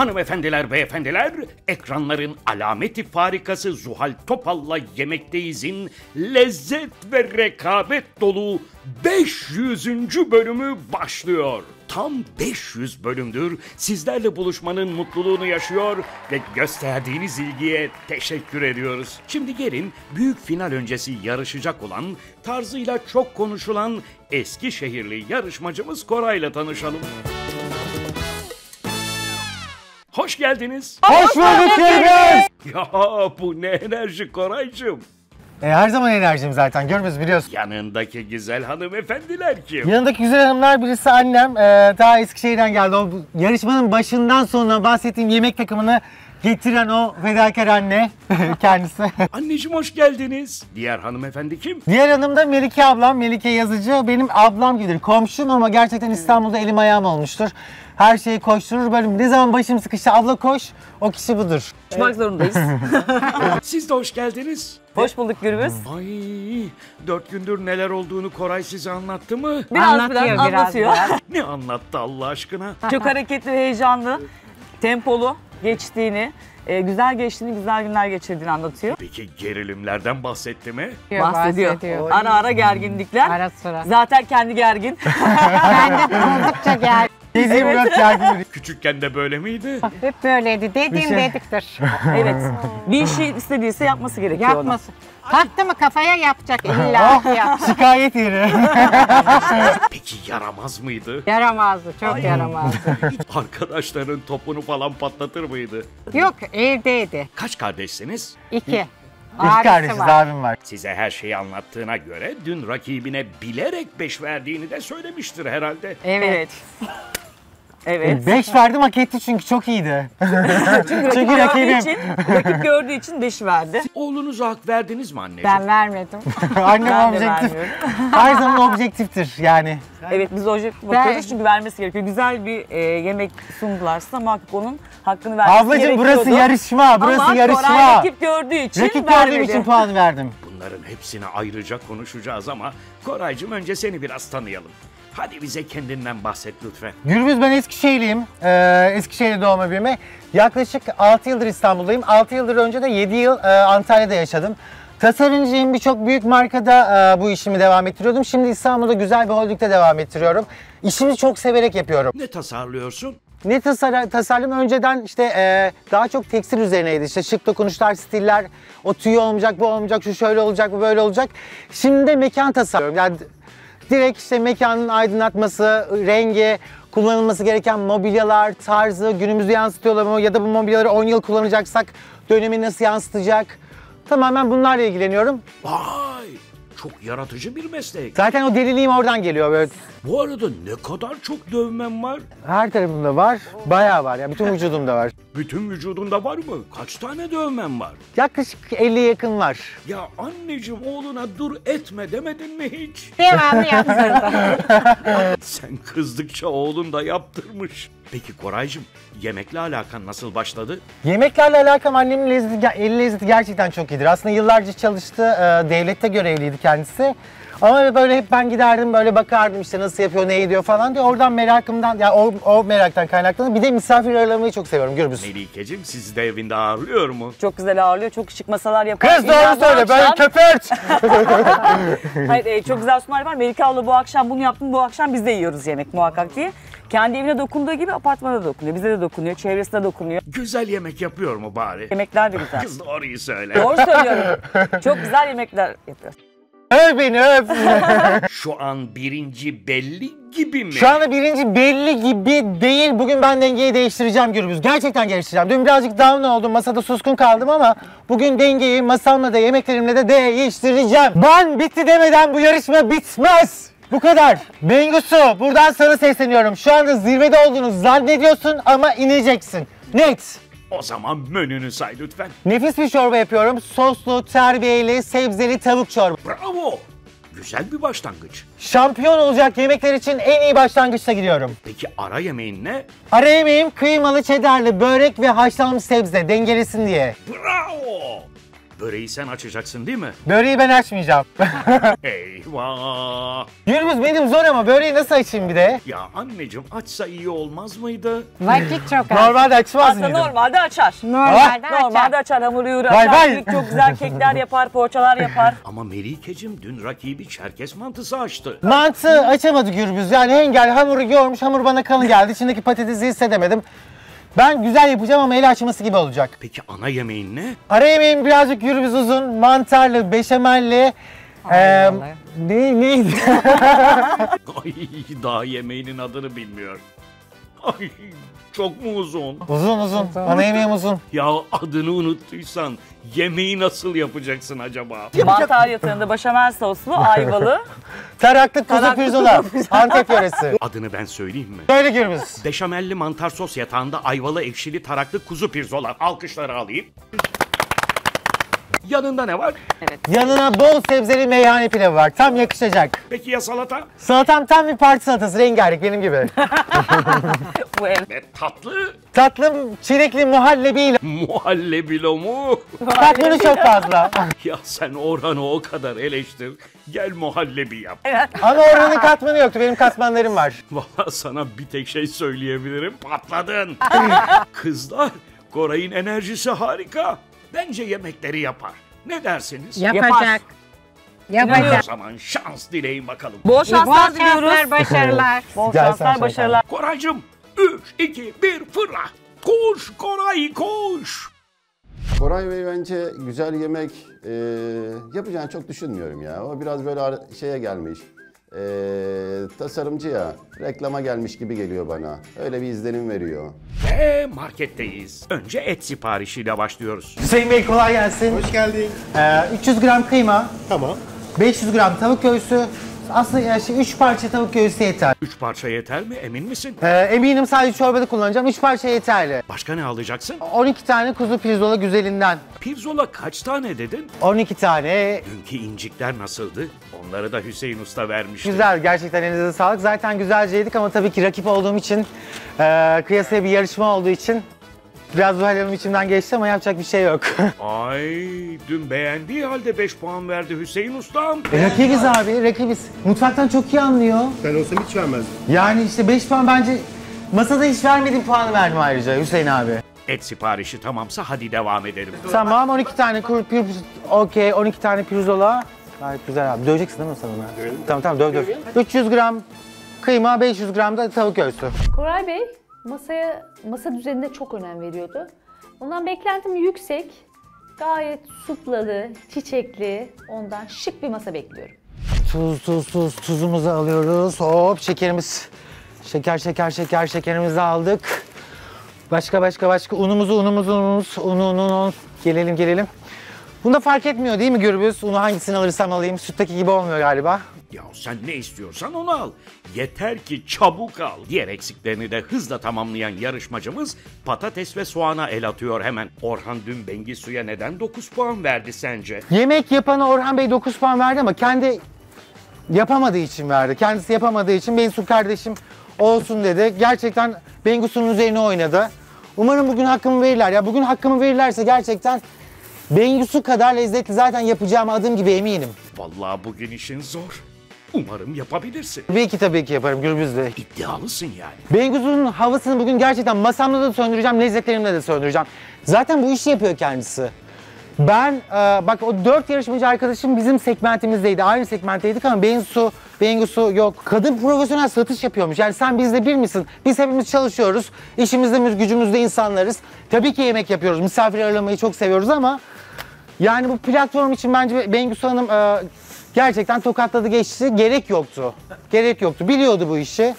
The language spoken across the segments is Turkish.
Hanımefendiler, beyefendiler, ekranların alameti farikası Zuhal Topal'la Yemekteyiz'in lezzet ve rekabet dolu 500. bölümü başlıyor. Tam 500 bölümdür sizlerle buluşmanın mutluluğunu yaşıyor ve gösterdiğiniz ilgiye teşekkür ediyoruz. Şimdi gelin büyük final öncesi yarışacak olan, tarzıyla çok konuşulan Eskişehirli yarışmacımız Koray'la tanışalım. Hoş geldiniz. Hoş bulduk Gürbüz. Ya bu ne enerji Koraycığım. E, her zaman enerjim zaten Gürbüz biliyorsun. Yanındaki güzel hanımefendiler kim? Yanındaki güzel hanımlar birisi annem. E, daha Eskişehir'den geldi. O bu- yarışmanın başından sonuna bahsettiğim yemek takımını getiren o fedakar anne kendisi. Anneciğim hoş geldiniz. Diğer hanımefendi kim? Diğer hanım da Melike ablam. Melike yazıcı. Benim ablam gibidir. Komşum ama gerçekten İstanbul'da elim ayağım olmuştur. Her şeyi koşturur. Böyle ne zaman başım sıkışsa abla koş. O kişi budur. Konuşmak zorundayız. Siz de hoş geldiniz. Hoş bulduk Gürbüz. Ay dört gündür neler olduğunu Koray size anlattı mı? Biraz Anlatıyor, biraz biraz anlatıyor. Ne anlattı Allah aşkına? Çok hareketli ve heyecanlı, tempolu geçtiğini, e, güzel geçtiğini, güzel günler geçirdiğini anlatıyor. Peki gerilimlerden bahsetti mi? Bahsediyor. bahsediyor. Ara ara gerginlikler. Ara sıra. Zaten kendi gergin. Ben de oldukça gel. Geziyi bırak gergin. Küçükken de böyle miydi? Hep böyleydi. Dediğim şey- dediktir. evet. Bir şey istediyse yapması gerekiyor onun. Yapmasın. Taktı mı kafaya yapacak illa yap. Şikayet yeri. Peki yaramaz mıydı? Yaramazdı, çok yaramazdı. Arkadaşların topunu falan patlatır mıydı? Yok, evdeydi. Kaç kardeşsiniz? İki. İki Abisi kardeşiz var. abim var. Size her şeyi anlattığına göre dün rakibine bilerek beş verdiğini de söylemiştir herhalde. Evet. Evet. Evet. 5 verdim hak etti çünkü çok iyiydi. Çünkü Çünkü rakip rakibim. gördüğü için, rakip gördüğü için beş verdi. Oğlunuza hak verdiniz mi anneciğim? Ben vermedim. Annem Ben objektif. Her zaman objektiftir yani. Evet biz objektif bakıyoruz çünkü vermesi gerekiyor. Güzel bir e, yemek sundularsa muhakkak onun hakkını vermesi Ablacığım gerekiyordu. burası yarışma, burası Ama yarışma. Koray rakip gördüğü için Rakip vermedi. gördüğüm için puan verdim. Bunların hepsini ayrıca konuşacağız ama Koraycığım önce seni biraz tanıyalım. Hadi bize kendinden bahset lütfen. Gürbüz ben Eskişehirliyim. Ee, Eskişehir doğma büyüme. Yaklaşık 6 yıldır İstanbul'dayım. 6 yıldır önce de 7 yıl e, Antalya'da yaşadım. Tasarımcıyım. Birçok büyük markada e, bu işimi devam ettiriyordum. Şimdi İstanbul'da güzel bir holdingde devam ettiriyorum. İşimi çok severek yapıyorum. Ne tasarlıyorsun? Ne tasar tasarım önceden işte e, daha çok tekstil üzerineydi. İşte şık dokunuşlar, stiller, o tüy olmayacak, bu olmayacak, şu şöyle olacak, bu böyle olacak. Şimdi de mekan tasarlıyorum. Yani direkt işte mekanın aydınlatması, rengi, kullanılması gereken mobilyalar, tarzı, günümüzü yansıtıyorlar mı ya da bu mobilyaları 10 yıl kullanacaksak dönemi nasıl yansıtacak? Tamamen bunlarla ilgileniyorum. Vay! Çok yaratıcı bir meslek. Zaten o deliliğim oradan geliyor böyle. Bu arada ne kadar çok dövmen var? Her tarafımda var, bayağı var. Yani bütün vücudumda var. Bütün vücudunda var mı? Kaç tane dövmen var? Yaklaşık 50'ye yakın var. Ya anneciğim oğluna dur etme demedin mi hiç? Devamlı yaptırdı. Sen kızdıkça oğlun da yaptırmış. Peki Koraycığım yemekle alakan nasıl başladı? Yemeklerle alakam annemin lezzeti, el lezzeti gerçekten çok iyidir. Aslında yıllarca çalıştı, e, devlette görevliydi kendisi. Ama böyle hep ben giderdim böyle bakardım işte nasıl yapıyor, ne ediyor falan diye. Oradan merakımdan, ya o, o meraktan kaynaklanır. Bir de misafir ağırlamayı çok seviyorum Gürbüz. Melikeciğim sizi de evinde ağırlıyor mu? Çok güzel ağırlıyor. Çok şık masalar yapar. Kız doğru söyle, akşam- köpert. Hayır e, çok güzel sunumlar var. Melike abla bu akşam bunu yaptım. Bu akşam biz de yiyoruz yemek muhakkak diye. Kendi evine dokunduğu gibi apartmana da dokunuyor. Bize de dokunuyor. Çevresine dokunuyor. Güzel yemek yapıyor mu bari? Yemekler de güzel. Kız doğruyu söyle. Doğru söylüyorum. Çok güzel yemekler yapıyor. Öv beni öv. Şu an birinci belli gibi mi? Şu anda birinci belli gibi değil. Bugün ben dengeyi değiştireceğim Gürbüz. Gerçekten değiştireceğim. Dün birazcık down oldum. Masada suskun kaldım ama bugün dengeyi masamla da yemeklerimle de değiştireceğim. Ben bitti demeden bu yarışma bitmez. Bu kadar. Bengusu buradan sana sesleniyorum. Şu anda zirvede olduğunu zannediyorsun ama ineceksin. Net. O zaman menünü say lütfen. Nefis bir çorba yapıyorum. Soslu, terbiyeli, sebzeli tavuk çorba. Bravo. Güzel bir başlangıç. Şampiyon olacak yemekler için en iyi başlangıçta gidiyorum. Peki ara yemeğin ne? Ara yemeğim kıymalı çedarlı börek ve haşlanmış sebze dengelesin diye. Bravo. Böreği sen açacaksın değil mi? Böreği ben açmayacağım. Eyvah! Gürbüz benim zor ama böreği nasıl açayım bir de? Ya anneciğim açsa iyi olmaz mıydı? Vakit çok az. Normalde açmaz Aslında normalde açar. Normalde Normalde açar. açar hamuru yoğurur, Vay açar. vay. Çok güzel kekler yapar, poğaçalar yapar. Ama Melike'cim dün rakibi Çerkes mantısı açtı. Mantı açamadı Gürbüz. Yani engel hamuru yoğurmuş, hamur bana kalın geldi. İçindeki patatesi hissedemedim. Ben güzel yapacağım ama el açması gibi olacak. Peki ana yemeğin ne? Ara yemeğim birazcık Gürbüz uzun, mantarlı, beşamelli. Ee, ne, neydi? Ay daha yemeğinin adını bilmiyor. Ay çok mu uzun? uzun uzun. Ana yemeğim uzun. Ya adını unuttuysan yemeği nasıl yapacaksın acaba? Mantar yatağında başamel soslu, ayvalı. Taraklı kuzu Taraklı pirzola. Antep yöresi. Adını ben söyleyeyim mi? Böyle Gürbüz. Beşamelli mantar sos yatağında ayvalı ekşili taraklı kuzu pirzola. Alkışları alayım. Yanında ne var? Yanına bol sebzeli meyhane pilavı var. Tam yakışacak. Peki ya salata? Salatam tam bir parti salatası. Rengarenk benim gibi. Bu ev. Ve tatlı Tatlım çilekli muhallebiyle. muhallebilo mu? Tatmını çok fazla. ya sen Orhan'ı o kadar eleştir. Gel muhallebi yap. Ama oranın katmanı yoktu. Benim katmanlarım var. Valla sana bir tek şey söyleyebilirim. Patladın. Kızlar, Koray'ın enerjisi harika. Bence yemekleri yapar. Ne dersiniz? Yapacak. O Yapacak. zaman şans dileyin bakalım. Bol şanslar diliyoruz. şanslar, başarılar. Bol Gel şanslar, başarılar. Koraycığım 3, 2, 1 fırla. Koş Koray koş. Koray Bey bence güzel yemek e, yapacağını çok düşünmüyorum ya. O biraz böyle şeye gelmiş. E, tasarımcı ya. Reklama gelmiş gibi geliyor bana. Öyle bir izlenim veriyor. Ve marketteyiz. Önce et siparişiyle başlıyoruz. Hüseyin Bey kolay gelsin. Hoş geldin. Ee, 300 gram kıyma, Tamam. 500 gram tavuk göğsü. Aslında yani şey, 3 parça tavuk göğsü yeter. 3 parça yeter mi emin misin? Ee, eminim sadece çorbada kullanacağım. 3 parça yeterli. Başka ne alacaksın? 12 tane kuzu pirzola güzelinden. Pirzola kaç tane dedin? 12 tane. Dünkü incikler nasıldı? Onları da Hüseyin Usta vermişti. Güzel gerçekten elinize sağlık. Zaten güzelce yedik ama tabii ki rakip olduğum için, e, kıyasaya bir yarışma olduğu için biraz Zuhal Hanım içimden geçti ama yapacak bir şey yok. Ay dün beğendiği halde 5 puan verdi Hüseyin Ustam. E, rakibiz abi, rakibiz. Mutfaktan çok iyi anlıyor. Ben olsam hiç vermezdim. Yani işte 5 puan bence masada hiç vermediğim puanı verdim ayrıca Hüseyin abi. Et siparişi tamamsa hadi devam edelim. Tamam 12 tane kur, pir, okey 12 tane pirzola. Gayet güzel abi. Döveceksin değil mi sen onu? Tamam tamam döv döv. 300 gram kıyma, 500 gram da tavuk göğsü. Koray Bey masaya masa düzenine çok önem veriyordu. Ondan beklentim yüksek. Gayet suplalı, çiçekli, ondan şık bir masa bekliyorum. Tuz tuz tuz tuzumuzu alıyoruz. Hop şekerimiz. Şeker şeker şeker şekerimizi aldık. Başka başka başka unumuzu unumuzu unumuz unu unu unu. Gelelim gelelim. Bunda fark etmiyor değil mi Gürbüz? Unu hangisini alırsam alayım. Sütteki gibi olmuyor galiba. Ya sen ne istiyorsan onu al. Yeter ki çabuk al. Diğer eksiklerini de hızla tamamlayan yarışmacımız patates ve soğana el atıyor hemen. Orhan dün Bengisu'ya neden 9 puan verdi sence? Yemek yapana Orhan Bey 9 puan verdi ama kendi yapamadığı için verdi. Kendisi yapamadığı için Bensu kardeşim olsun dedi. Gerçekten Bengusu'nun üzerine oynadı. Umarım bugün hakkımı verirler. Ya bugün hakkımı verirlerse gerçekten Bengusu kadar lezzetli zaten yapacağım adım gibi eminim. Vallahi bugün işin zor. Umarım yapabilirsin. Tabii ki tabii ki yaparım Gürbüz Bey. İddialısın yani. Bengusu'nun havasını bugün gerçekten masamda da söndüreceğim, lezzetlerimle de söndüreceğim. Zaten bu işi yapıyor kendisi. Ben, e, bak o dört yarışmacı arkadaşım bizim segmentimizdeydi. Aynı segmentteydik ama Bensu, Bengusu yok. Kadın profesyonel satış yapıyormuş. Yani sen bizde bir misin? Biz hepimiz çalışıyoruz. İşimizde, gücümüzde insanlarız. Tabii ki yemek yapıyoruz. Misafir ağırlamayı çok seviyoruz ama yani bu platform için bence Bengisu Hanım e, gerçekten tokatladı geçti. Gerek yoktu. Gerek yoktu. Biliyordu bu işi.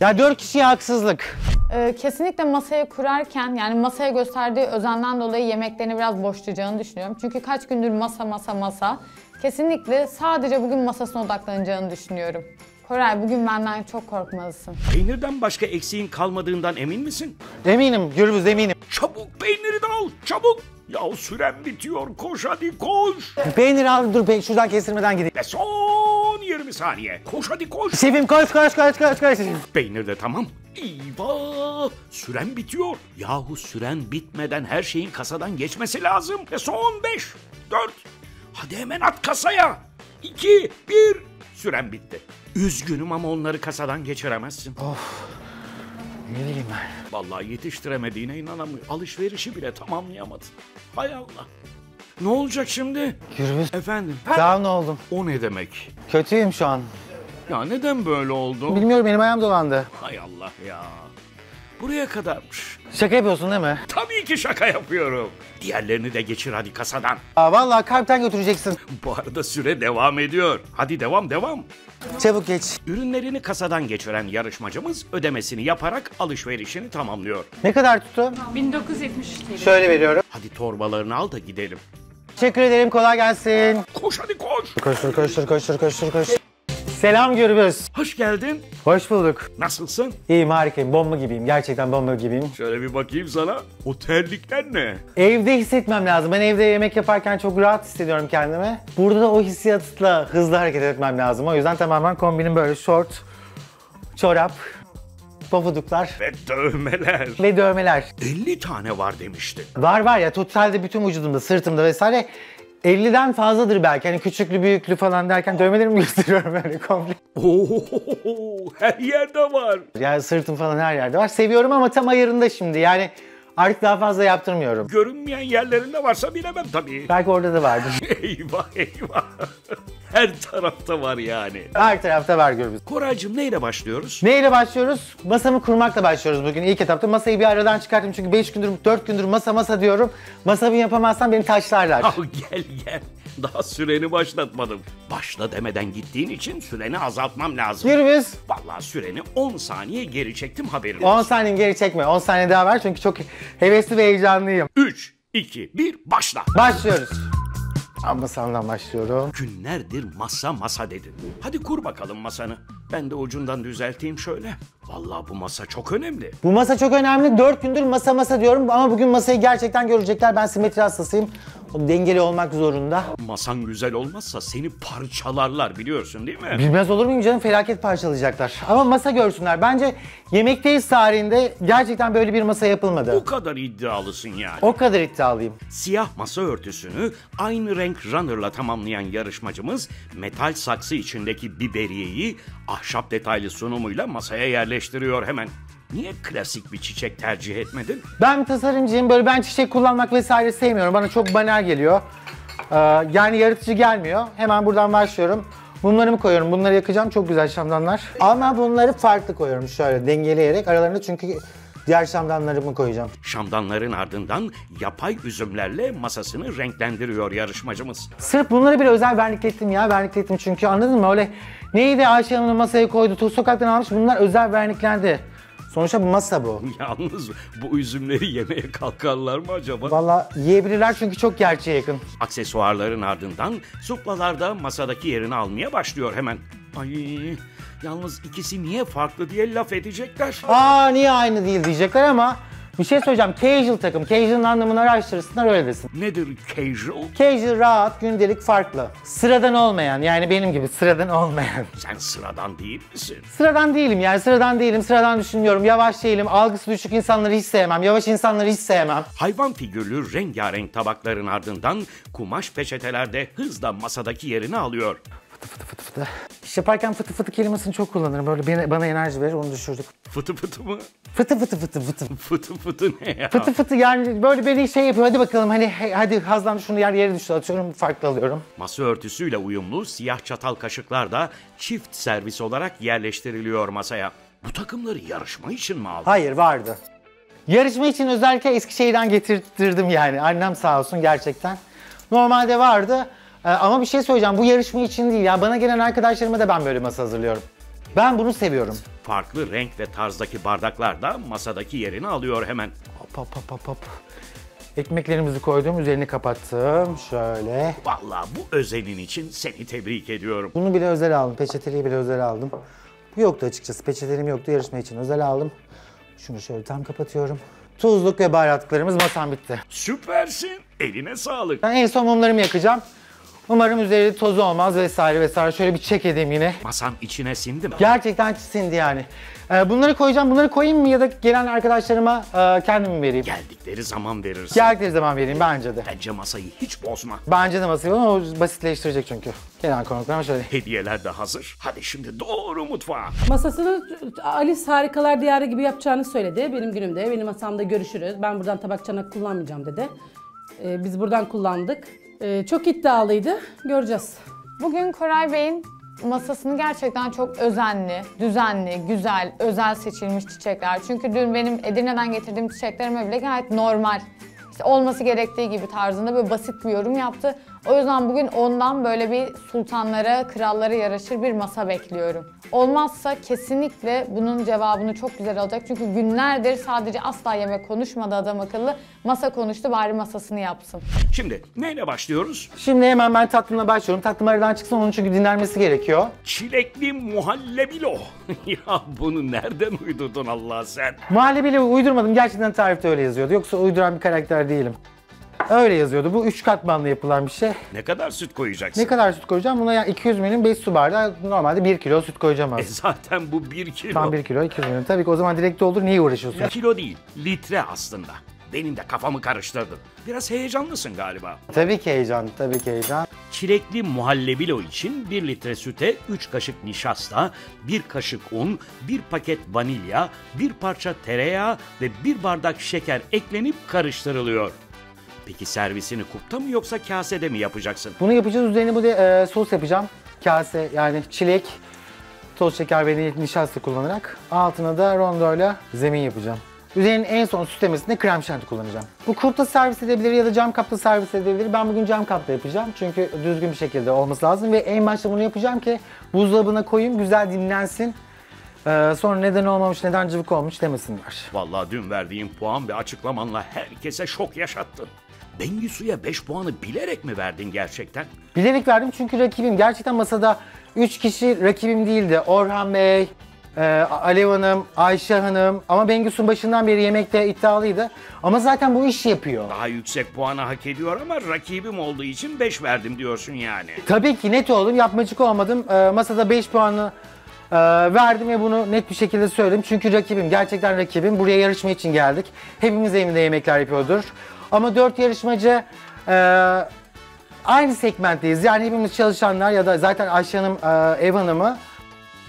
Ya dört kişiye haksızlık. Ee, kesinlikle masaya kurarken yani masaya gösterdiği özenden dolayı yemeklerini biraz boşlayacağını düşünüyorum. Çünkü kaç gündür masa masa masa. Kesinlikle sadece bugün masasına odaklanacağını düşünüyorum. Koray bugün benden çok korkmalısın. Peynirden başka eksiğin kalmadığından emin misin? Eminim Gürbüz eminim. Çabuk peyniri de al çabuk. Ya süren bitiyor. Koş hadi koş. Peynir al dur pe- şuradan kestirmeden gideyim. Ve son 20 saniye. Koş hadi koş. Şefim koş koş koş koş koş. Peynir de tamam. Eyvah! Süren bitiyor. Yahu süren bitmeden her şeyin kasadan geçmesi lazım. Ve son 5, 4. Hadi hemen at kasaya. 2, 1. Süren bitti. Üzgünüm ama onları kasadan geçiremezsin. Ne bileyim ben. Vallahi yetiştiremediğine inanamıyorum. Alışverişi bile tamamlayamadın. Hay Allah. Ne olacak şimdi? Gürbüz. Efendim? Down oldum. O ne demek? Kötüyüm şu an. Ya neden böyle oldu? Bilmiyorum benim ayağım dolandı. Hay Allah ya. Buraya kadarmış. Şaka yapıyorsun değil mi? Tabii ki şaka yapıyorum. Diğerlerini de geçir hadi kasadan. Aa, vallahi kalpten götüreceksin. Bu arada süre devam ediyor. Hadi devam devam. Çabuk geç. Ürünlerini kasadan geçiren yarışmacımız ödemesini yaparak alışverişini tamamlıyor. Ne kadar tuttu? 1970 TL. Şöyle veriyorum. Hadi torbalarını al da gidelim. Teşekkür ederim kolay gelsin. Koş hadi koş. Koştur koştur koştur koştur koştur. Selam Gürbüz. Hoş geldin. Hoş bulduk. Nasılsın? İyiyim harikayım. Bomba gibiyim. Gerçekten bomba gibiyim. Şöyle bir bakayım sana. O terlikler ne? Evde hissetmem lazım. Ben evde yemek yaparken çok rahat hissediyorum kendimi. Burada da o hissiyatla hızlı hareket etmem lazım. O yüzden tamamen kombinim böyle short, çorap, pofuduklar Ve dövmeler. ve dövmeler. 50 tane var demişti. Var var ya totalde bütün vücudumda, sırtımda vesaire 50'den fazladır belki. Hani küçüklü büyüklü falan derken dövmelerimi gösteriyorum böyle komple. Oo, her yerde var. Yani sırtım falan her yerde var. Seviyorum ama tam ayarında şimdi. Yani artık daha fazla yaptırmıyorum. Görünmeyen yerlerinde varsa bilemem tabii. Belki orada da vardır. eyvah eyvah. Her tarafta var yani. Her tarafta var Gürbüz. Koraycığım neyle başlıyoruz? Neyle başlıyoruz? Masamı kurmakla başlıyoruz bugün ilk etapta. Masayı bir aradan çıkarttım çünkü 5 gündür 4 gündür masa masa diyorum. Masamı yapamazsam beni taşlarlar. Al gel gel. Daha süreni başlatmadım. Başla demeden gittiğin için süreni azaltmam lazım. Gürbüz Vallahi süreni 10 saniye geri çektim haberin 10 olsun. saniye geri çekme. 10 saniye daha var çünkü çok hevesli ve heyecanlıyım. 3, 2, 1 başla. Başlıyoruz. Ama masamdan başlıyorum. Günlerdir masa masa dedin. Hadi kur bakalım masanı. Ben de ucundan düzelteyim şöyle. Vallahi bu masa çok önemli. Bu masa çok önemli. 4 gündür masa masa diyorum ama bugün masayı gerçekten görecekler. Ben simetri hastasıyım. O dengeli olmak zorunda. Masan güzel olmazsa seni parçalarlar biliyorsun değil mi? Bilmez olur muyum canım felaket parçalayacaklar. Ama masa görsünler. Bence yemekteyiz tarihinde gerçekten böyle bir masa yapılmadı. Bu kadar iddialısın yani. O kadar iddialıyım. Siyah masa örtüsünü aynı renk runner'la tamamlayan yarışmacımız metal saksı içindeki biberiyeyi ahşap detaylı sunumuyla masaya yerleştiriyor hemen. Niye klasik bir çiçek tercih etmedin? Ben tasarımcıyım. Böyle ben çiçek kullanmak vesaire sevmiyorum. Bana çok banal geliyor. Ee, yani yaratıcı gelmiyor. Hemen buradan başlıyorum. Bunları mı koyuyorum? Bunları yakacağım. Çok güzel şamdanlar. Ama bunları farklı koyuyorum şöyle dengeleyerek aralarında çünkü diğer şamdanlarımı koyacağım. Şamdanların ardından yapay üzümlerle masasını renklendiriyor yarışmacımız. Sırf bunları bile özel verniklettim ya. Verniklettim çünkü anladın mı? Öyle neydi Ayşe Hanım'ın masaya koydu. Sokaktan almış. Bunlar özel verniklendi. Sonuçta bu masa bu. Yalnız bu üzümleri yemeye kalkarlar mı acaba? Vallahi yiyebilirler çünkü çok gerçeğe yakın. Aksesuarların ardından suplalar da masadaki yerini almaya başlıyor hemen. Ay yalnız ikisi niye farklı diye laf edecekler. Aa niye aynı değil diyecekler ama bir şey söyleyeceğim. Casual takım. Casual'ın anlamını araştırsınlar öyle desin. Nedir casual? Casual rahat, gündelik farklı. Sıradan olmayan yani benim gibi sıradan olmayan. Sen sıradan değil misin? Sıradan değilim yani sıradan değilim, sıradan düşünmüyorum. Yavaş değilim, algısı düşük insanları hiç sevmem. Yavaş insanları hiç sevmem. Hayvan figürlü rengarenk tabakların ardından kumaş peçetelerde hızla masadaki yerini alıyor. İş yaparken fıtı fıtı kelimesini çok kullanırım. Böyle bana enerji verir, onu düşürdük. Fıtı fıtı mı? Fıtı fıtı fıtı fıtı. Fıtı fıtı ne ya? Fıtı fıtı yani böyle beni şey yapıyor. Hadi bakalım hani hadi hazlan şunu yer yere düştü atıyorum farklı alıyorum. Masa örtüsüyle uyumlu siyah çatal kaşıklar da çift servis olarak yerleştiriliyor masaya. Bu takımları yarışma için mi aldın? Hayır vardı. Yarışma için özellikle Eskişehir'den getirttirdim yani. Annem sağ olsun gerçekten. Normalde vardı Ee, ama bir şey söyleyeceğim. Bu yarışma için değil ya. Bana gelen arkadaşlarıma da ben böyle masa hazırlıyorum. Ben bunu seviyorum. Farklı renk ve tarzdaki bardaklar da masadaki yerini alıyor hemen. Hop hop hop hop hop. Ekmeklerimizi koydum, üzerini kapattım. Şöyle. Vallahi bu özelin için seni tebrik ediyorum. Bunu bile özel aldım. Peçeteliği bile özel aldım. Bu yoktu açıkçası. Peçeteliğim yoktu. Yarışma için özel aldım. Şunu şöyle tam kapatıyorum. tuzluk ve baharatlarımız masam bitti. Süpersin. Eline sağlık. Ben en son mumlarımı yakacağım. Umarım üzeri tozu olmaz vesaire vesaire. Şöyle bir çek edeyim yine. Masan içine sindi mi? Gerçekten sindi yani. Ee, bunları koyacağım. Bunları koyayım mı ya da gelen arkadaşlarıma e, kendim mi vereyim? Geldikleri zaman verirsin. Geldikleri zaman vereyim bence de. Bence masayı hiç bozma. Bence de masayı ama o basitleştirecek çünkü. Gelen konuklarıma şöyle. Hediyeler de hazır. Hadi şimdi doğru mutfağa. Masasını Alice Harikalar Diyarı gibi yapacağını söyledi. Benim günümde, benim masamda görüşürüz. Ben buradan tabak çanak kullanmayacağım dedi. Ee, biz buradan kullandık. Ee, çok iddialıydı. Göreceğiz. Bugün Koray Bey'in masasını gerçekten çok özenli, düzenli, güzel, özel seçilmiş çiçekler. Çünkü dün benim Edirne'den getirdiğim çiçeklerime bile gayet normal, işte olması gerektiği gibi tarzında böyle basit bir yorum yaptı. O yüzden bugün ondan böyle bir sultanlara, krallara yaraşır bir masa bekliyorum. Olmazsa kesinlikle bunun cevabını çok güzel alacak. Çünkü günlerdir sadece asla yemek konuşmadı adam akıllı. Masa konuştu bari masasını yapsın. Şimdi neyle başlıyoruz? Şimdi hemen ben tatlımla başlıyorum. Tatlım aradan çıksın onun çünkü dinlenmesi gerekiyor. Çilekli muhallebilo. ya bunu nereden uydurdun Allah sen? Muhallebiyle uydurmadım. Gerçekten tarifte öyle yazıyordu. Yoksa uyduran bir karakter değilim. Öyle yazıyordu. Bu üç katmanlı yapılan bir şey. Ne kadar süt koyacaksın? Ne kadar süt koyacağım? Buna yani 200 milim 5 su bardağı. Normalde 1 kilo süt koyacağım E aslında. zaten bu bir kilo. Tam 1 kilo 200 milim. Tabii ki o zaman direkt doldur. Niye uğraşıyorsun? Kilo değil, litre aslında. Benim de kafamı karıştırdın. Biraz heyecanlısın galiba. Tabii ki heyecan. Tabii ki heyecan. Çilekli muhallebilo için 1 litre süte 3 kaşık nişasta, 1 kaşık un, 1 paket vanilya, 1 parça tereyağı ve 1 bardak şeker eklenip karıştırılıyor. Peki servisini kupta mı yoksa kasede mi yapacaksın? Bunu yapacağız. Üzerine bu da e, sos yapacağım. Kase yani çilek, toz şeker ve nişasta kullanarak. Altına da rondoyla zemin yapacağım. Üzerinin en son süslemesinde krem şanti kullanacağım. Bu kupta servis edebilir ya da cam kapta servis edebilir. Ben bugün cam kapta yapacağım. Çünkü düzgün bir şekilde olması lazım. Ve en başta bunu yapacağım ki buzdolabına koyayım, güzel dinlensin. Ee, sonra neden olmamış, neden cıvık olmuş demesinler. Vallahi dün verdiğin puan ve açıklamanla herkese şok yaşattın. Bengisu'ya 5 puanı bilerek mi verdin gerçekten? Bilerek verdim çünkü rakibim. Gerçekten masada 3 kişi rakibim değildi. Orhan Bey, e, Alev Hanım, Ayşe Hanım. Ama Bengüs'ün başından beri yemekte iddialıydı. Ama zaten bu işi yapıyor. Daha yüksek puanı hak ediyor ama rakibim olduğu için 5 verdim diyorsun yani. Tabii ki net oldum, yapmacık olmadım. E, masada 5 puanı e, verdim ve bunu net bir şekilde söyledim. Çünkü rakibim, gerçekten rakibim. Buraya yarışma için geldik. Hepimiz evinde yemekler yapıyordur. Ama 4 yarışmacı e, aynı segmentteyiz. Yani hepimiz çalışanlar ya da zaten Ayşe Hanım e, ev hanımı,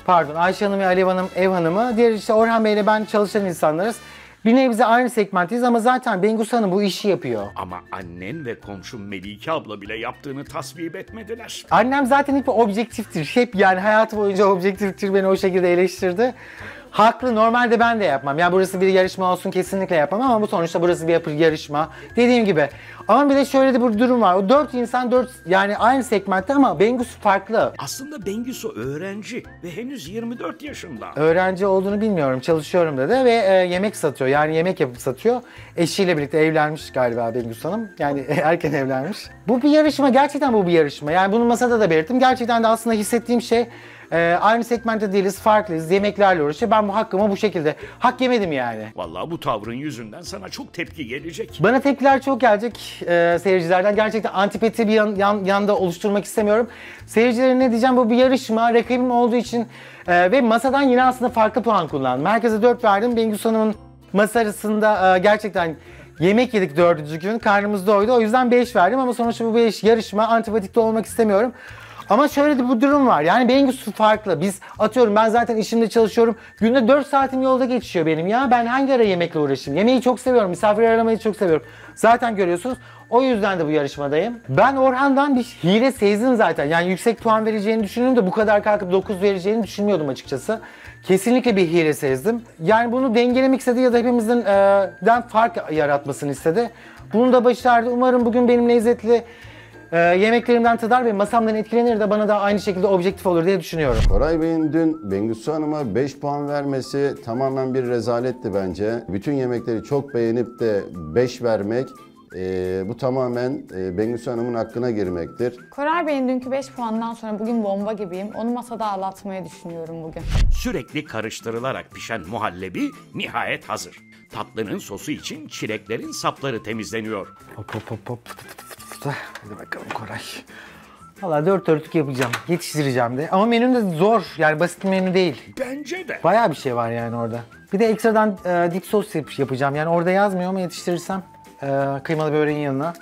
pardon Ayşe Hanım ve Alev Hanım ev hanımı. Diğer işte Orhan Bey ile ben çalışan insanlarız. Bir nebze aynı segmentteyiz ama zaten Bengus Hanım bu işi yapıyor. Ama annen ve komşum Melike abla bile yaptığını tasvip etmediler. Annem zaten hep objektiftir. Hep yani hayatı boyunca objektiftir. Beni o şekilde eleştirdi. Haklı. Normalde ben de yapmam. Yani burası bir yarışma olsun kesinlikle yapmam ama bu sonuçta burası bir yapı- yarışma. Dediğim gibi. Ama bir de şöyle de bir durum var. O dört insan dört yani aynı segmentte ama Bengus farklı. Aslında Bengisu öğrenci ve henüz 24 yaşında. Öğrenci olduğunu bilmiyorum. Çalışıyorum dedi ve e, yemek satıyor. Yani yemek yapıp satıyor. Eşiyle birlikte evlenmiş galiba Bengus Hanım. Yani erken evlenmiş. Bu bir yarışma. Gerçekten bu bir yarışma. Yani bunu masada da belirttim. Gerçekten de aslında hissettiğim şey e, aynı segmentte değiliz, farklıyız. Yemeklerle uğraşıyor. Ben bu hakkımı bu şekilde hak yemedim yani. Vallahi bu tavrın yüzünden sana çok tepki gelecek. Bana tepkiler çok gelecek e, seyircilerden. Gerçekten antipati bir yan, yan- yanda oluşturmak istemiyorum. Seyircilere ne diyeceğim bu bir yarışma. Rakibim olduğu için e, ve masadan yine aslında farklı puan kullandım. Herkese 4 verdim. Bengüs Hanım'ın masasında e, gerçekten yemek yedik dördüncü gün. Karnımız doydu. O yüzden 5 verdim ama sonuçta bu 5 yarışma. Antipatikte olmak istemiyorum. Ama şöyle de bu durum var. Yani Bengüs farklı. Biz atıyorum ben zaten işimde çalışıyorum. Günde 4 saatim yolda geçiyor benim ya. Ben hangi ara yemekle uğraşayım? Yemeği çok seviyorum. Misafir aramayı çok seviyorum. Zaten görüyorsunuz. O yüzden de bu yarışmadayım. Ben Orhan'dan bir hile sezdim zaten. Yani yüksek puan vereceğini düşünüyorum da bu kadar kalkıp 9 vereceğini düşünmüyordum açıkçası. Kesinlikle bir hile sezdim. Yani bunu dengelemek istedi ya da hepimizden e, fark yaratmasını istedi. Bunu da başardı. Umarım bugün benim lezzetli e, yemeklerimden tadar ve masamdan etkilenir de bana da aynı şekilde objektif olur diye düşünüyorum. Koray Bey'in dün Bengüsü Hanım'a 5 puan vermesi tamamen bir rezaletti bence. Bütün yemekleri çok beğenip de 5 vermek e, bu tamamen e, Bengüsü Hanım'ın hakkına girmektir. Koray Bey'in dünkü 5 puandan sonra bugün bomba gibiyim. Onu masada ağlatmayı düşünüyorum bugün. Sürekli karıştırılarak pişen muhallebi nihayet hazır. Tatlının sosu için çileklerin sapları temizleniyor. Hop hop hop hop. Fıt. Hadi bakalım Koray. Valla dört dörtlük yapacağım. Yetiştireceğim de. Ama menü de zor. Yani basit bir menü değil. Bence de. Bayağı bir şey var yani orada. Bir de ekstradan e, dip sos yap- yapacağım. Yani orada yazmıyor ama yetiştirirsem e, kıymalı böreğin yanına.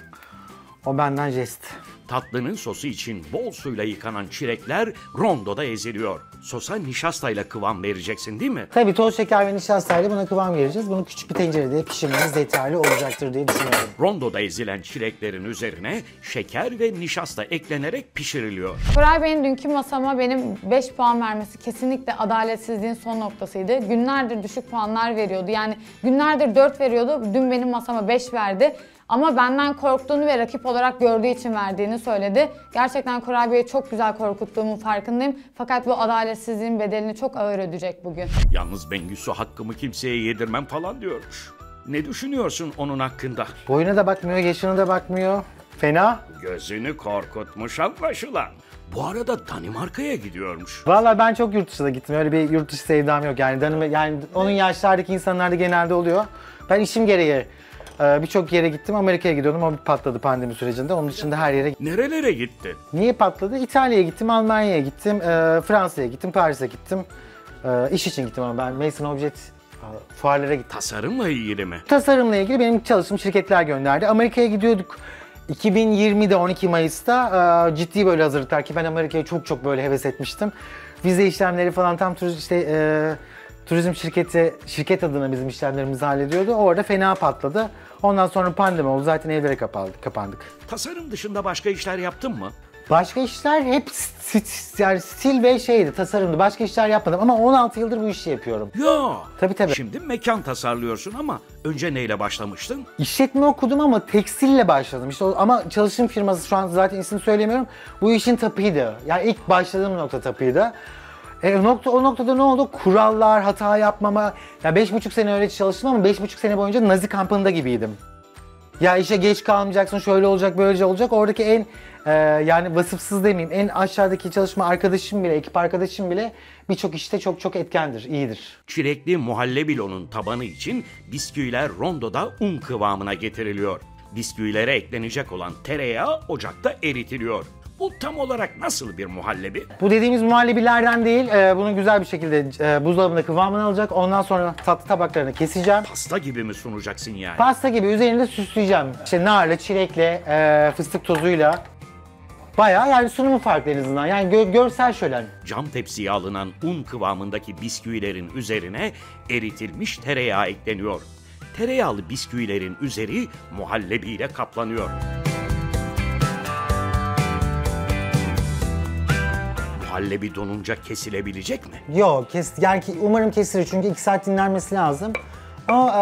O benden jest. Tatlının sosu için bol suyla yıkanan çilekler rondoda eziliyor. Sosa nişastayla kıvam vereceksin değil mi? Tabii toz şeker ve nişastayla buna kıvam vereceğiz. Bunu küçük bir tencerede pişirmemiz yeterli olacaktır diye düşünüyorum. Rondoda ezilen çileklerin üzerine şeker ve nişasta eklenerek pişiriliyor. Koray Bey'in dünkü masama benim 5 puan vermesi kesinlikle adaletsizliğin son noktasıydı. Günlerdir düşük puanlar veriyordu. Yani günlerdir 4 veriyordu. Dün benim masama 5 verdi. Ama benden korktuğunu ve rakip olarak gördüğü için verdiğini söyledi. Gerçekten Koray Bey'i çok güzel korkuttuğumun farkındayım. Fakat bu adaletsizliğin bedelini çok ağır ödeyecek bugün. Yalnız Bengüsü hakkımı kimseye yedirmem falan diyormuş. Ne düşünüyorsun onun hakkında? Boyuna da bakmıyor, yaşına da bakmıyor. Fena. Gözünü korkutmuş anlaşılan. Bu arada Danimarka'ya gidiyormuş. Valla ben çok yurt dışına gittim. Öyle bir yurt dışı sevdam yok. Yani, danım, yani onun yaşlardaki insanlarda genelde oluyor. Ben işim gereği e, birçok yere gittim. Amerika'ya gidiyordum. O patladı pandemi sürecinde. Onun dışında her yere Nerelere gittin? Niye patladı? İtalya'ya gittim, Almanya'ya gittim, e, Fransa'ya gittim, Paris'e gittim. E, iş için gittim ama ben Mason Object e, fuarlara gittim. Tasarımla ilgili mi? Tasarımla ilgili benim çalıştığım şirketler gönderdi. Amerika'ya gidiyorduk. 2020'de 12 Mayıs'ta e, ciddi böyle hazırlıklar ki ben Amerika'ya çok çok böyle heves etmiştim. Vize işlemleri falan tam tur işte e, turizm şirketi şirket adına bizim işlemlerimizi hallediyordu. Orada fena patladı. Ondan sonra pandemi oldu. Zaten evlere kapandık. kapandık. Tasarım dışında başka işler yaptın mı? Başka işler hep st- yani stil ve şeydi, tasarımdı. Başka işler yapmadım ama 16 yıldır bu işi yapıyorum. Ya. Tabii tabii. Şimdi mekan tasarlıyorsun ama önce neyle başlamıştın? İşletme okudum ama tekstille başladım. İşte o- ama çalıştığım firması şu an zaten ismini söylemiyorum. Bu işin tapıydı. Yani ilk başladığım nokta tapıydı. E, o, nokta, o noktada ne oldu? Kurallar, hata yapmama. Ya beş buçuk sene öyle çalıştım ama beş buçuk sene boyunca Nazi kampında gibiydim. Ya işe geç kalmayacaksın, şöyle olacak, böylece olacak. Oradaki en e, yani vasıfsız demeyeyim, en aşağıdaki çalışma arkadaşım bile, ekip arkadaşım bile birçok işte çok çok etkendir, iyidir. Çilekli muhallebilonun tabanı için bisküviler rondoda un kıvamına getiriliyor. Bisküvilere eklenecek olan tereyağı ocakta eritiliyor. Bu tam olarak nasıl bir muhallebi? Bu dediğimiz muhallebilerden değil, e, bunu güzel bir şekilde e, buzdolabında kıvamını alacak. Ondan sonra tatlı tabaklarını keseceğim. Pasta gibi mi sunacaksın yani? Pasta gibi üzerinde süsleyeceğim. İşte narla, çilekle, e, fıstık tozuyla. Bayağı yani sunumu farklı en azından. Yani gö- görsel şölen. Cam tepsiye alınan un kıvamındaki bisküvilerin üzerine eritilmiş tereyağı ekleniyor. Tereyağlı bisküvilerin üzeri muhallebiyle kaplanıyor. Muhallebi donunca kesilebilecek mi? Yok, kes, yani ki, umarım kesilir çünkü 2 saat dinlenmesi lazım. Ama e,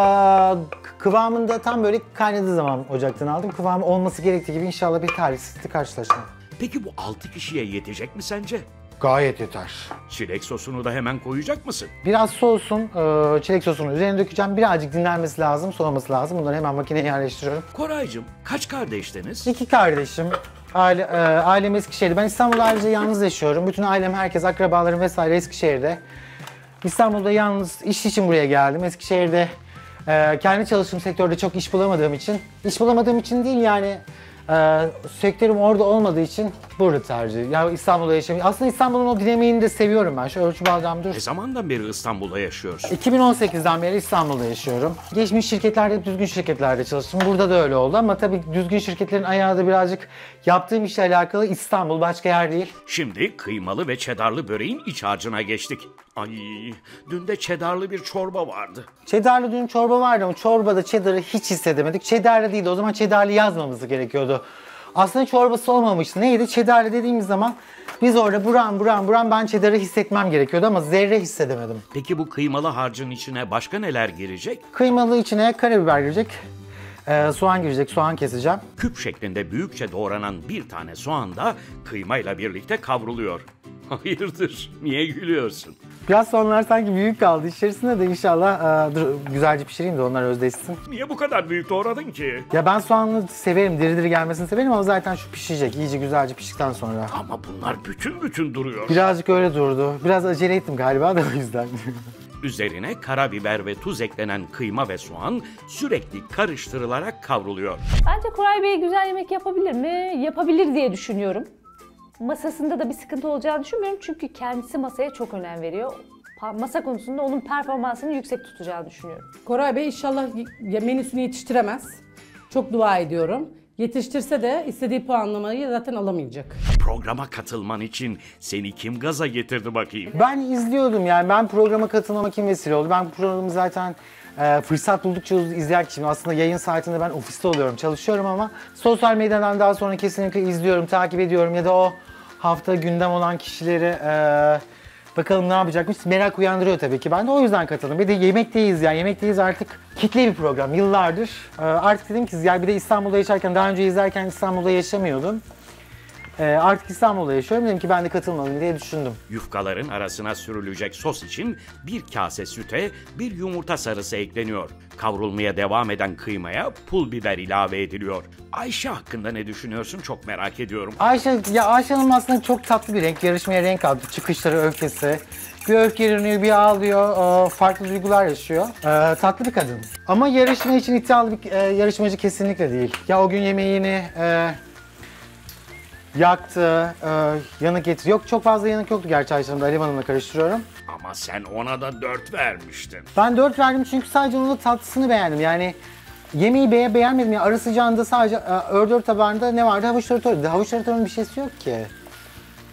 k- kıvamında tam böyle kaynadığı zaman ocaktan aldım. Kıvamı olması gerektiği gibi inşallah bir talihsizlikle karşılaşmam. Peki bu 6 kişiye yetecek mi sence? Gayet yeter. Çilek sosunu da hemen koyacak mısın? Biraz soğusun, e, çilek sosunu üzerine dökeceğim. Birazcık dinlenmesi lazım, soğuması lazım. Bunları hemen makineye yerleştiriyorum. Koraycığım kaç kardeştiniz? İki kardeşim. Aile, e, ailem Eskişehir'de. Ben İstanbul'da ayrıca yalnız yaşıyorum. Bütün ailem, herkes, akrabalarım vesaire Eskişehir'de. İstanbul'da yalnız iş için buraya geldim. Eskişehir'de e, kendi çalıştığım sektörde çok iş bulamadığım için, iş bulamadığım için değil yani e, sektörüm orada olmadığı için burada tercih. Ya İstanbul'da yaşamayı. Aslında İstanbul'un o dinamiğini de seviyorum ben. Şu ölçü bağlam dur. Ne zamandan beri İstanbul'da yaşıyorsun? 2018'den beri İstanbul'da yaşıyorum. Geçmiş şirketlerde hep düzgün şirketlerde çalıştım. Burada da öyle oldu ama tabii düzgün şirketlerin ayağı da birazcık yaptığım işle alakalı İstanbul başka yer değil. Şimdi kıymalı ve çedarlı böreğin iç harcına geçtik. Ay, dün de çedarlı bir çorba vardı. Cheddarlı dün çorba vardı ama çorbada cheddar'ı hiç hissedemedik. Cheddarlı değildi o zaman cheddarlı yazmamız gerekiyordu. Aslında çorbası olmamıştı. Neydi? Cheddarlı dediğimiz zaman biz orada buran buran buran ben cheddar'ı hissetmem gerekiyordu ama zerre hissedemedim. Peki bu kıymalı harcın içine başka neler girecek? Kıymalı içine karabiber girecek. Ee, soğan girecek. Soğan keseceğim. Küp şeklinde büyükçe doğranan bir tane soğan da kıymayla birlikte kavruluyor. Hayırdır? Niye gülüyorsun? Biraz soğanlar sanki büyük kaldı. İçerisinde de inşallah e, dur, güzelce pişireyim de onlar özdeşsin. Niye bu kadar büyük doğradın ki? Ya ben soğanlı severim, diri diri gelmesini severim ama zaten şu pişecek. İyice güzelce piştikten sonra. Ama bunlar bütün bütün duruyor. Birazcık öyle durdu. Biraz acele ettim galiba da o yüzden. Üzerine karabiber ve tuz eklenen kıyma ve soğan sürekli karıştırılarak kavruluyor. Bence Koray Bey güzel yemek yapabilir mi? Yapabilir diye düşünüyorum. Masasında da bir sıkıntı olacağını düşünmüyorum çünkü kendisi masaya çok önem veriyor. Pa- Masa konusunda onun performansını yüksek tutacağını düşünüyorum. Koray Bey inşallah y- menüsünü yetiştiremez. Çok dua ediyorum. Yetiştirse de istediği puanlamayı zaten alamayacak. Programa katılman için seni kim gaza getirdi bakayım? Ben izliyordum yani ben programa katılmama kim vesile oldu? Ben bu programı zaten e, fırsat buldukça izleyen kişiyim. Aslında yayın saatinde ben ofiste oluyorum, çalışıyorum ama sosyal medyadan daha sonra kesinlikle izliyorum, takip ediyorum ya da o hafta gündem olan kişileri e, bakalım ne yapacakmış merak uyandırıyor tabii ki. Ben de o yüzden katıldım. Bir de yemekteyiz yani yemekteyiz artık kitle bir program yıllardır. E, artık dedim ki yani bir de İstanbul'da yaşarken daha önce izlerken İstanbul'da yaşamıyordum. E, artık İstanbul'da yaşıyorum dedim ki ben de katılmalıyım diye düşündüm. Yufkaların arasına sürülecek sos için bir kase süte bir yumurta sarısı ekleniyor. Kavrulmaya devam eden kıymaya pul biber ilave ediliyor. Ayşe hakkında ne düşünüyorsun çok merak ediyorum. Ayşe, ya Ayşe Hanım aslında çok tatlı bir renk. Yarışmaya renk kattı. Çıkışları, öfkesi. Bir öfkeleniyor, bir ağlıyor. ee, Farklı duygular yaşıyor. Ee, tatlı bir kadın. Ama yarışma için iddialı bir e, yarışmacı kesinlikle değil. Ya o gün yemeğini e, yaktı, e, yanık getir. Yok çok fazla yanık yoktu gerçi Ayşe Hanım'da. Alev Hanım'la karıştırıyorum. Ama sen ona da dört vermiştin. Ben 4 verdim çünkü sadece onun tatlısını beğendim. Yani yemeği be beğenmedim. Yani ara sıcağında sadece e, ördör tabağında ne vardı? Havuç taratoruydu. Havuç taratorunun bir şeysi yok ki.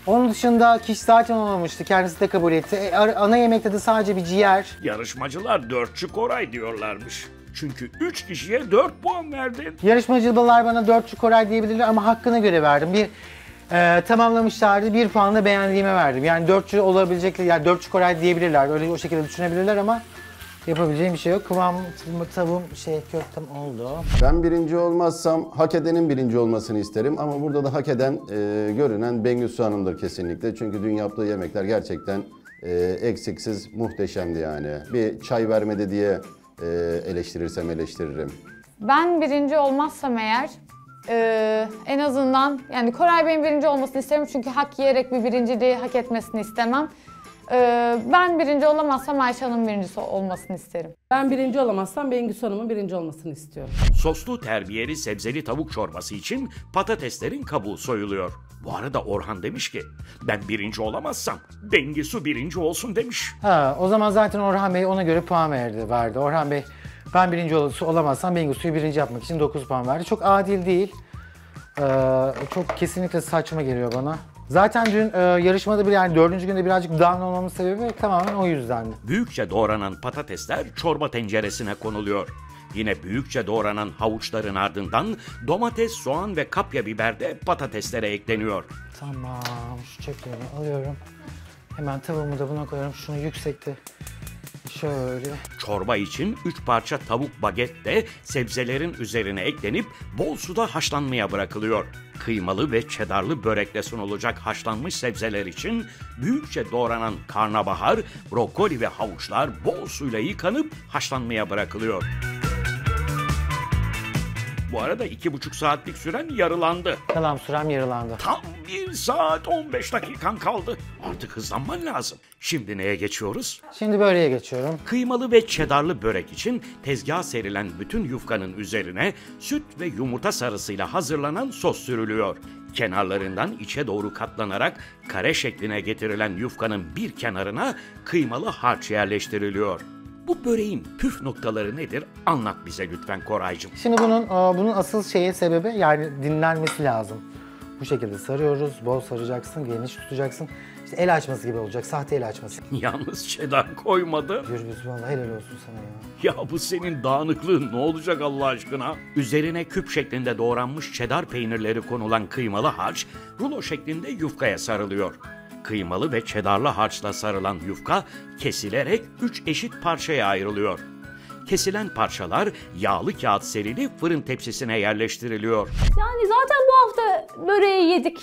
Onun dışında kişi zaten olmamıştı. Kendisi de kabul etti. E, ana yemekte de sadece bir ciğer. Yarışmacılar dörtçü Koray diyorlarmış. Çünkü üç kişiye dört puan verdin. Yarışmacılar bana 4 Koray diyebilirler ama hakkına göre verdim. Bir e, tamamlamışlardı. Bir puanla beğendiğime verdim. Yani 4 olabilecek, yani 4 Koray diyebilirler. Öyle o şekilde düşünebilirler ama yapabileceğim bir şey yok. Kıvam, tavuğum şey köftem oldu. Ben birinci olmazsam hak edenin birinci olmasını isterim ama burada da hak eden e, görünen Bengüsü Hanım'dır kesinlikle. Çünkü dün yaptığı yemekler gerçekten e, eksiksiz muhteşemdi yani. Bir çay vermedi diye e, eleştirirsem eleştiririm. Ben birinci olmazsam eğer eee, en azından yani Koray Bey'in birinci olmasını isterim çünkü hak yiyerek bir birinciliği hak etmesini istemem. Eee, ben birinci olamazsam Ayşe Hanım birincisi olmasını isterim. Ben birinci olamazsam Bengüsü Hanım'ın birinci olmasını istiyorum. Soslu terbiyeli sebzeli tavuk çorbası için patateslerin kabuğu soyuluyor. Bu arada Orhan demiş ki ben birinci olamazsam Bengisu birinci olsun demiş. Ha, o zaman zaten Orhan Bey ona göre puan verdi. verdi. Orhan Bey ben birinci ol- olamazsam Bengüsü'yü birinci yapmak için 9 puan verdi. Çok adil değil. Ee, çok kesinlikle saçma geliyor bana. Zaten dün e, yarışmada bir yani dördüncü günde birazcık down olmamın sebebi tamamen o yüzdendi. Büyükçe doğranan patatesler çorba tenceresine konuluyor. Yine büyükçe doğranan havuçların ardından domates, soğan ve kapya biber de patateslere ekleniyor. Tamam şu çöplerimi alıyorum. Hemen tavuğumu da buna koyuyorum. Şunu yüksekte şöyle. Çorba için 3 parça tavuk baget de sebzelerin üzerine eklenip bol suda haşlanmaya bırakılıyor. Kıymalı ve çedarlı börekle sunulacak haşlanmış sebzeler için büyükçe doğranan karnabahar, brokoli ve havuçlar bol suyla yıkanıp haşlanmaya bırakılıyor. Bu arada iki buçuk saatlik süren yarılandı. Kalan sürem yarılandı. Tam 1 saat 15 dakikan kaldı. Artık hızlanman lazım. Şimdi neye geçiyoruz? Şimdi böreğe geçiyorum. Kıymalı ve çedarlı börek için tezgaha serilen bütün yufkanın üzerine süt ve yumurta sarısıyla hazırlanan sos sürülüyor. Kenarlarından içe doğru katlanarak kare şekline getirilen yufkanın bir kenarına kıymalı harç yerleştiriliyor. Bu böreğin püf noktaları nedir? Anlat bize lütfen Koraycığım. Şimdi bunun bunun asıl şeyi sebebi yani dinlenmesi lazım. Bu şekilde sarıyoruz. Bol saracaksın, geniş tutacaksın. İşte el açması gibi olacak. Sahte el açması. Yalnız çedar koymadı. Gürbüz vallahi helal olsun sana ya. Ya bu senin dağınıklığın ne olacak Allah aşkına? Üzerine küp şeklinde doğranmış çedar peynirleri konulan kıymalı harç, rulo şeklinde yufkaya sarılıyor. Kıymalı ve çedarlı harçla sarılan yufka kesilerek üç eşit parçaya ayrılıyor. Kesilen parçalar yağlı kağıt serili fırın tepsisine yerleştiriliyor. Yani zaten bu hafta böreği yedik.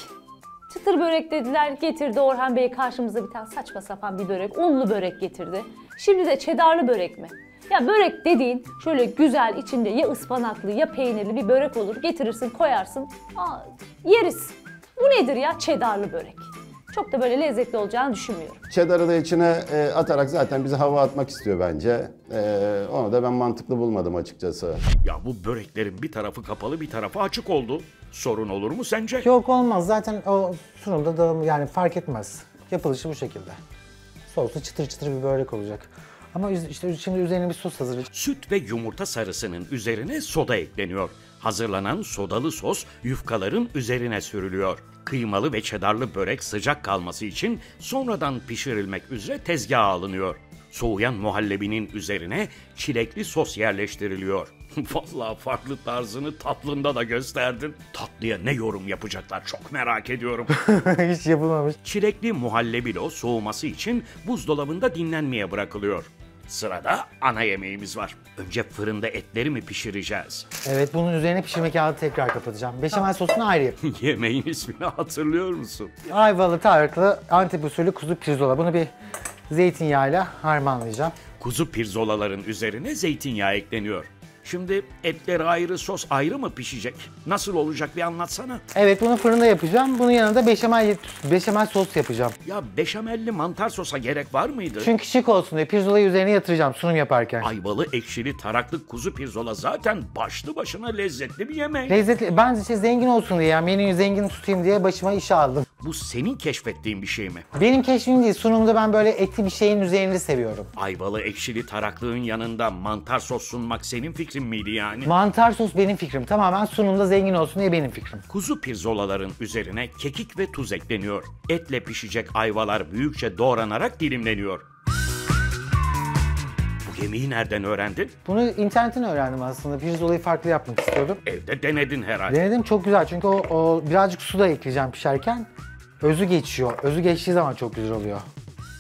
Çıtır börek dediler getirdi Orhan Bey karşımıza bir tane saçma sapan bir börek. Unlu börek getirdi. Şimdi de çedarlı börek mi? Ya börek dediğin şöyle güzel içinde ya ıspanaklı ya peynirli bir börek olur. Getirirsin koyarsın. Aa, yeriz. Bu nedir ya çedarlı börek? Çok da böyle lezzetli olacağını düşünmüyorum. Cheddar'ı da içine e, atarak zaten bize hava atmak istiyor bence. E, onu da ben mantıklı bulmadım açıkçası. Ya bu böreklerin bir tarafı kapalı bir tarafı açık oldu. Sorun olur mu sence? Yok olmaz. Zaten o sunumda dağılım yani fark etmez. Yapılışı bu şekilde. Soslu çıtır çıtır bir börek olacak. Ama üz- işte şimdi üzerine bir sos hazırlayacağım. Süt ve yumurta sarısının üzerine soda ekleniyor. Hazırlanan sodalı sos yufkaların üzerine sürülüyor. Kıymalı ve çedarlı börek sıcak kalması için sonradan pişirilmek üzere tezgaha alınıyor. Soğuyan muhallebinin üzerine çilekli sos yerleştiriliyor. Vallahi farklı tarzını tatlında da gösterdin. Tatlıya ne yorum yapacaklar çok merak ediyorum. Hiç yapılmamış. Çilekli muhallebilo soğuması için buzdolabında dinlenmeye bırakılıyor. Sırada ana yemeğimiz var. Önce fırında etleri mi pişireceğiz? Evet bunun üzerine pişirme kağıdı tekrar kapatacağım. Beşamel sosunu ayrı yapayım. Yemeğin ismini hatırlıyor musun? Ayvalı tarıklı Antep usulü kuzu pirzola. Bunu bir zeytinyağıyla harmanlayacağım. Kuzu pirzolaların üzerine zeytinyağı ekleniyor. Şimdi etler ayrı, sos ayrı mı pişecek? Nasıl olacak bir anlatsana. Evet bunu fırında yapacağım. Bunun yanında beşamel, beşamel sos yapacağım. Ya beşamelli mantar sosa gerek var mıydı? Çünkü şık olsun diye pirzolayı üzerine yatıracağım sunum yaparken. Ayvalı, ekşili, taraklı kuzu pirzola zaten başlı başına lezzetli bir yemek. Lezzetli. Ben işte zengin olsun diye, yani menüyü zengin tutayım diye başıma işe aldım. Bu senin keşfettiğin bir şey mi? Benim keşfim değil, sunumda ben böyle etli bir şeyin üzerinde seviyorum. Ayvalı, ekşili, taraklığın yanında mantar sos sunmak senin fikrin miydi yani? Mantar sos benim fikrim. Tamamen sunumda zengin olsun diye benim fikrim. Kuzu pirzolaların üzerine kekik ve tuz ekleniyor. Etle pişecek ayvalar büyükçe doğranarak dilimleniyor. Bu yemeği nereden öğrendin? Bunu internetten öğrendim aslında. Pirzolayı farklı yapmak istiyordum. Evde denedin herhalde. Denedim çok güzel çünkü o, o birazcık su da ekleyeceğim pişerken. Özü geçiyor. Özü geçtiği zaman çok güzel oluyor.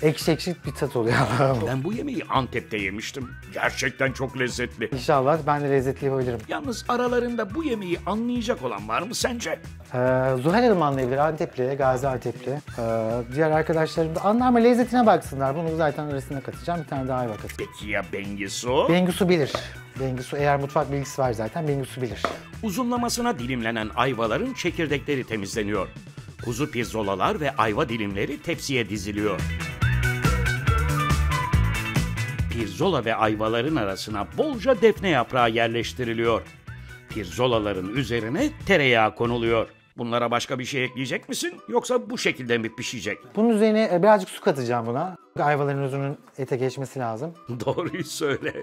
Ekşi ekşi bir tat oluyor. Ben bu yemeği Antep'te yemiştim. Gerçekten çok lezzetli. İnşallah ben de lezzetli yapabilirim. Yalnız aralarında bu yemeği anlayacak olan var mı sence? Ee, Zuhal Hanım anlayabilir. Antepli, Gaziantep'li. Ee, diğer arkadaşlarım da anlar ama lezzetine baksınlar. Bunu zaten arasına katacağım. Bir tane daha ayva katacağım. Peki ya Bengisu? Bengisu bilir. Bengisu eğer mutfak bilgisi var zaten Bengisu bilir. Uzunlamasına dilimlenen ayvaların çekirdekleri temizleniyor. Kuzu pirzolalar ve ayva dilimleri tepsiye diziliyor. Pirzola ve ayvaların arasına bolca defne yaprağı yerleştiriliyor. Pirzolaların üzerine tereyağı konuluyor. Bunlara başka bir şey ekleyecek misin yoksa bu şekilde mi pişecek? Bunun üzerine e, birazcık su katacağım buna. Ayvaların özünün ete geçmesi lazım. Doğruyu söyle.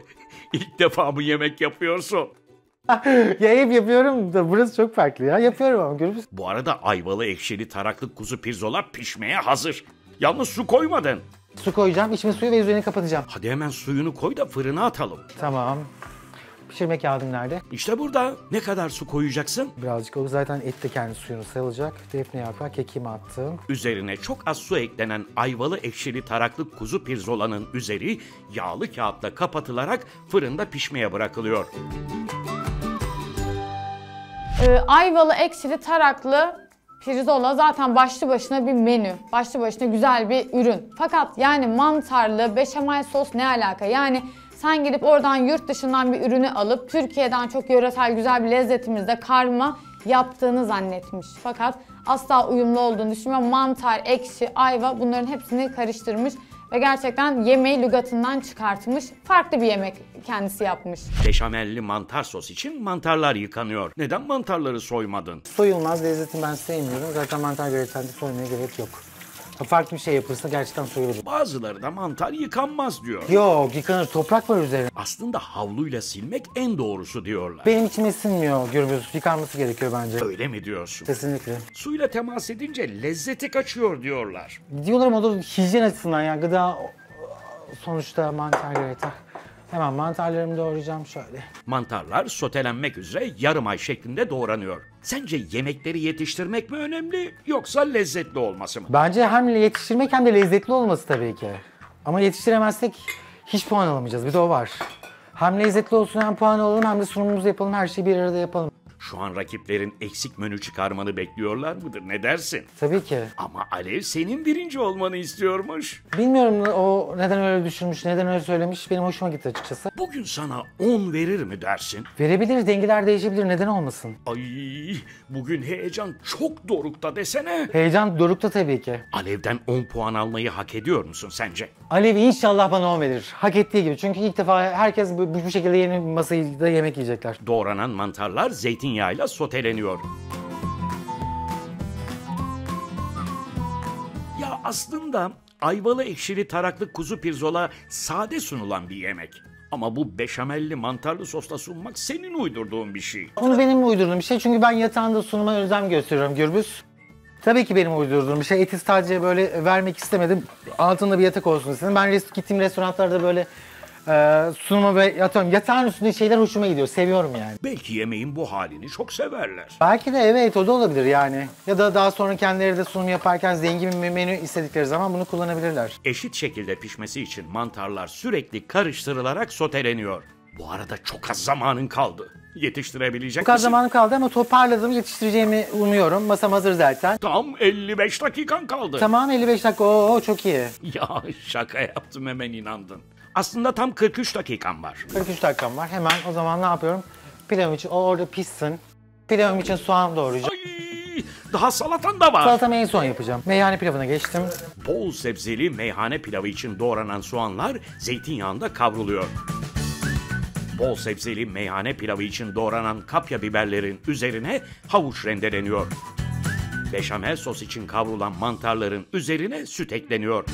İlk defa bu yemek yapıyorsun. ya hep yapıyorum da burası çok farklı ya. Yapıyorum ama musun? Bu arada ayvalı ekşili taraklı kuzu pirzola pişmeye hazır. Yalnız su koymadın. Su koyacağım, içme suyu ve üzerini kapatacağım. Hadi hemen suyunu koy da fırına atalım. Tamam. Pişirme kağıdım nerede? İşte burada. Ne kadar su koyacaksın? Birazcık o zaten et de kendi suyunu salacak. Defne yaprağı, kekiğimi attım. Üzerine çok az su eklenen ayvalı ekşili taraklı kuzu pirzolanın üzeri yağlı kağıtla kapatılarak fırında pişmeye bırakılıyor. Ee, ayvalı, ekşili, taraklı pirzola zaten başlı başına bir menü. Başlı başına güzel bir ürün. Fakat yani mantarlı, beşamel sos ne alaka? Yani sen gidip oradan yurt dışından bir ürünü alıp Türkiye'den çok yöresel güzel bir lezzetimizde karma yaptığını zannetmiş. Fakat asla uyumlu olduğunu düşünmüyorum. Mantar, ekşi, ayva bunların hepsini karıştırmış ve gerçekten yemeği lügatından çıkartmış. Farklı bir yemek kendisi yapmış. Beşamelli mantar sos için mantarlar yıkanıyor. Neden mantarları soymadın? Soyulmaz lezzetini ben sevmiyorum. Zaten mantar göreselde soymaya gerek yok. Farklı bir şey yapılırsa gerçekten soyulur. Bazıları da mantar yıkanmaz diyor. Yok yıkanır toprak var üzerine. Aslında havluyla silmek en doğrusu diyorlar. Benim içime sinmiyor gürbüz. Yıkanması gerekiyor bence. Öyle mi diyorsun? Kesinlikle. Suyla temas edince lezzeti kaçıyor diyorlar. Diyorlar ama o da hijyen açısından ya gıda sonuçta mantar gerekir. Hemen mantarlarımı doğrayacağım şöyle. Mantarlar sotelenmek üzere yarım ay şeklinde doğranıyor. Sence yemekleri yetiştirmek mi önemli yoksa lezzetli olması mı? Bence hem yetiştirmek hem de lezzetli olması tabii ki. Ama yetiştiremezsek hiç puan alamayacağız. Bir de o var. Hem lezzetli olsun hem puan alalım hem de sunumumuzu yapalım her şeyi bir arada yapalım. Şu an rakiplerin eksik menü çıkarmanı bekliyorlar mıdır? Ne dersin? Tabii ki. Ama Alev senin birinci olmanı istiyormuş. Bilmiyorum o neden öyle düşünmüş, neden öyle söylemiş. Benim hoşuma gitti açıkçası. Bugün sana 10 verir mi dersin? Verebilir, dengeler değişebilir. Neden olmasın? Ay bugün heyecan çok dorukta desene. Heyecan dorukta tabii ki. Alev'den 10 puan almayı hak ediyor musun sence? Alev inşallah bana 10 verir. Hak ettiği gibi. Çünkü ilk defa herkes bu, bu şekilde yeni masada yemek yiyecekler. Doğranan mantarlar zeytinyağıyla soteleniyor. Ya aslında ayvalı ekşili taraklı kuzu pirzola sade sunulan bir yemek. Ama bu beşamelli mantarlı sosla sunmak senin uydurduğun bir şey. Onu benim uydurduğum bir şey. Çünkü ben yatağında sunuma özen gösteriyorum Gürbüz. Tabii ki benim uydurduğum bir şey. Eti sadece böyle vermek istemedim. Altında bir yatak olsun istedim. Ben res- gittiğim restoranlarda böyle e, sunuma ve yatıyorum. Yatağın üstünde şeyler hoşuma gidiyor. Seviyorum yani. Belki yemeğin bu halini çok severler. Belki de evet o da olabilir yani. Ya da daha sonra kendileri de sunum yaparken zengin bir menü istedikleri zaman bunu kullanabilirler. Eşit şekilde pişmesi için mantarlar sürekli karıştırılarak soteleniyor. Bu arada çok az zamanın kaldı. Yetiştirebilecek Bu kadar misin? zamanım kaldı ama toparladım yetiştireceğimi umuyorum. Masam hazır zaten. Tam 55 dakikan kaldı. Tamam 55 dakika oo çok iyi. Ya şaka yaptım hemen inandın. Aslında tam 43 dakikan var. 43 dakikam var. Hemen o zaman ne yapıyorum? Pilavım için o orada pişsin. Pilavım için soğan doğrayacağım. Ay, daha salatan da var. Salatamı en son yapacağım. Meyhane pilavına geçtim. Bol sebzeli meyhane pilavı için doğranan soğanlar zeytinyağında kavruluyor. Bol sebzeli meyhane pilavı için doğranan kapya biberlerin üzerine havuç rendeleniyor. Beşamel sos için kavrulan mantarların üzerine süt ekleniyor.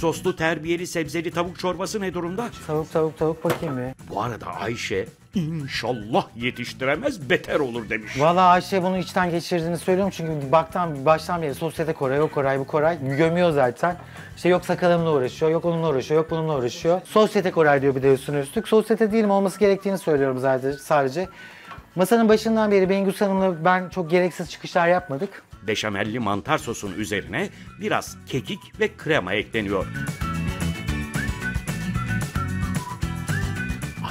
Soslu terbiyeli sebzeli tavuk çorbası ne durumda? Tavuk tavuk tavuk bakayım bir. Bu arada Ayşe inşallah yetiştiremez beter olur demiş. Valla Ayşe bunu içten geçirdiğini söylüyorum çünkü baktan baştan beri sosyete Koray, o Koray, bu Koray gömüyor zaten. İşte yok sakalımla uğraşıyor, yok onunla uğraşıyor, yok bununla uğraşıyor. Sosyete Koray diyor bir de üstüne üstlük. Sosyete değilim olması gerektiğini söylüyorum zaten sadece. Masanın başından beri Bengüs Hanım'la ben çok gereksiz çıkışlar yapmadık. Beşamelli mantar sosun üzerine biraz kekik ve krema ekleniyor.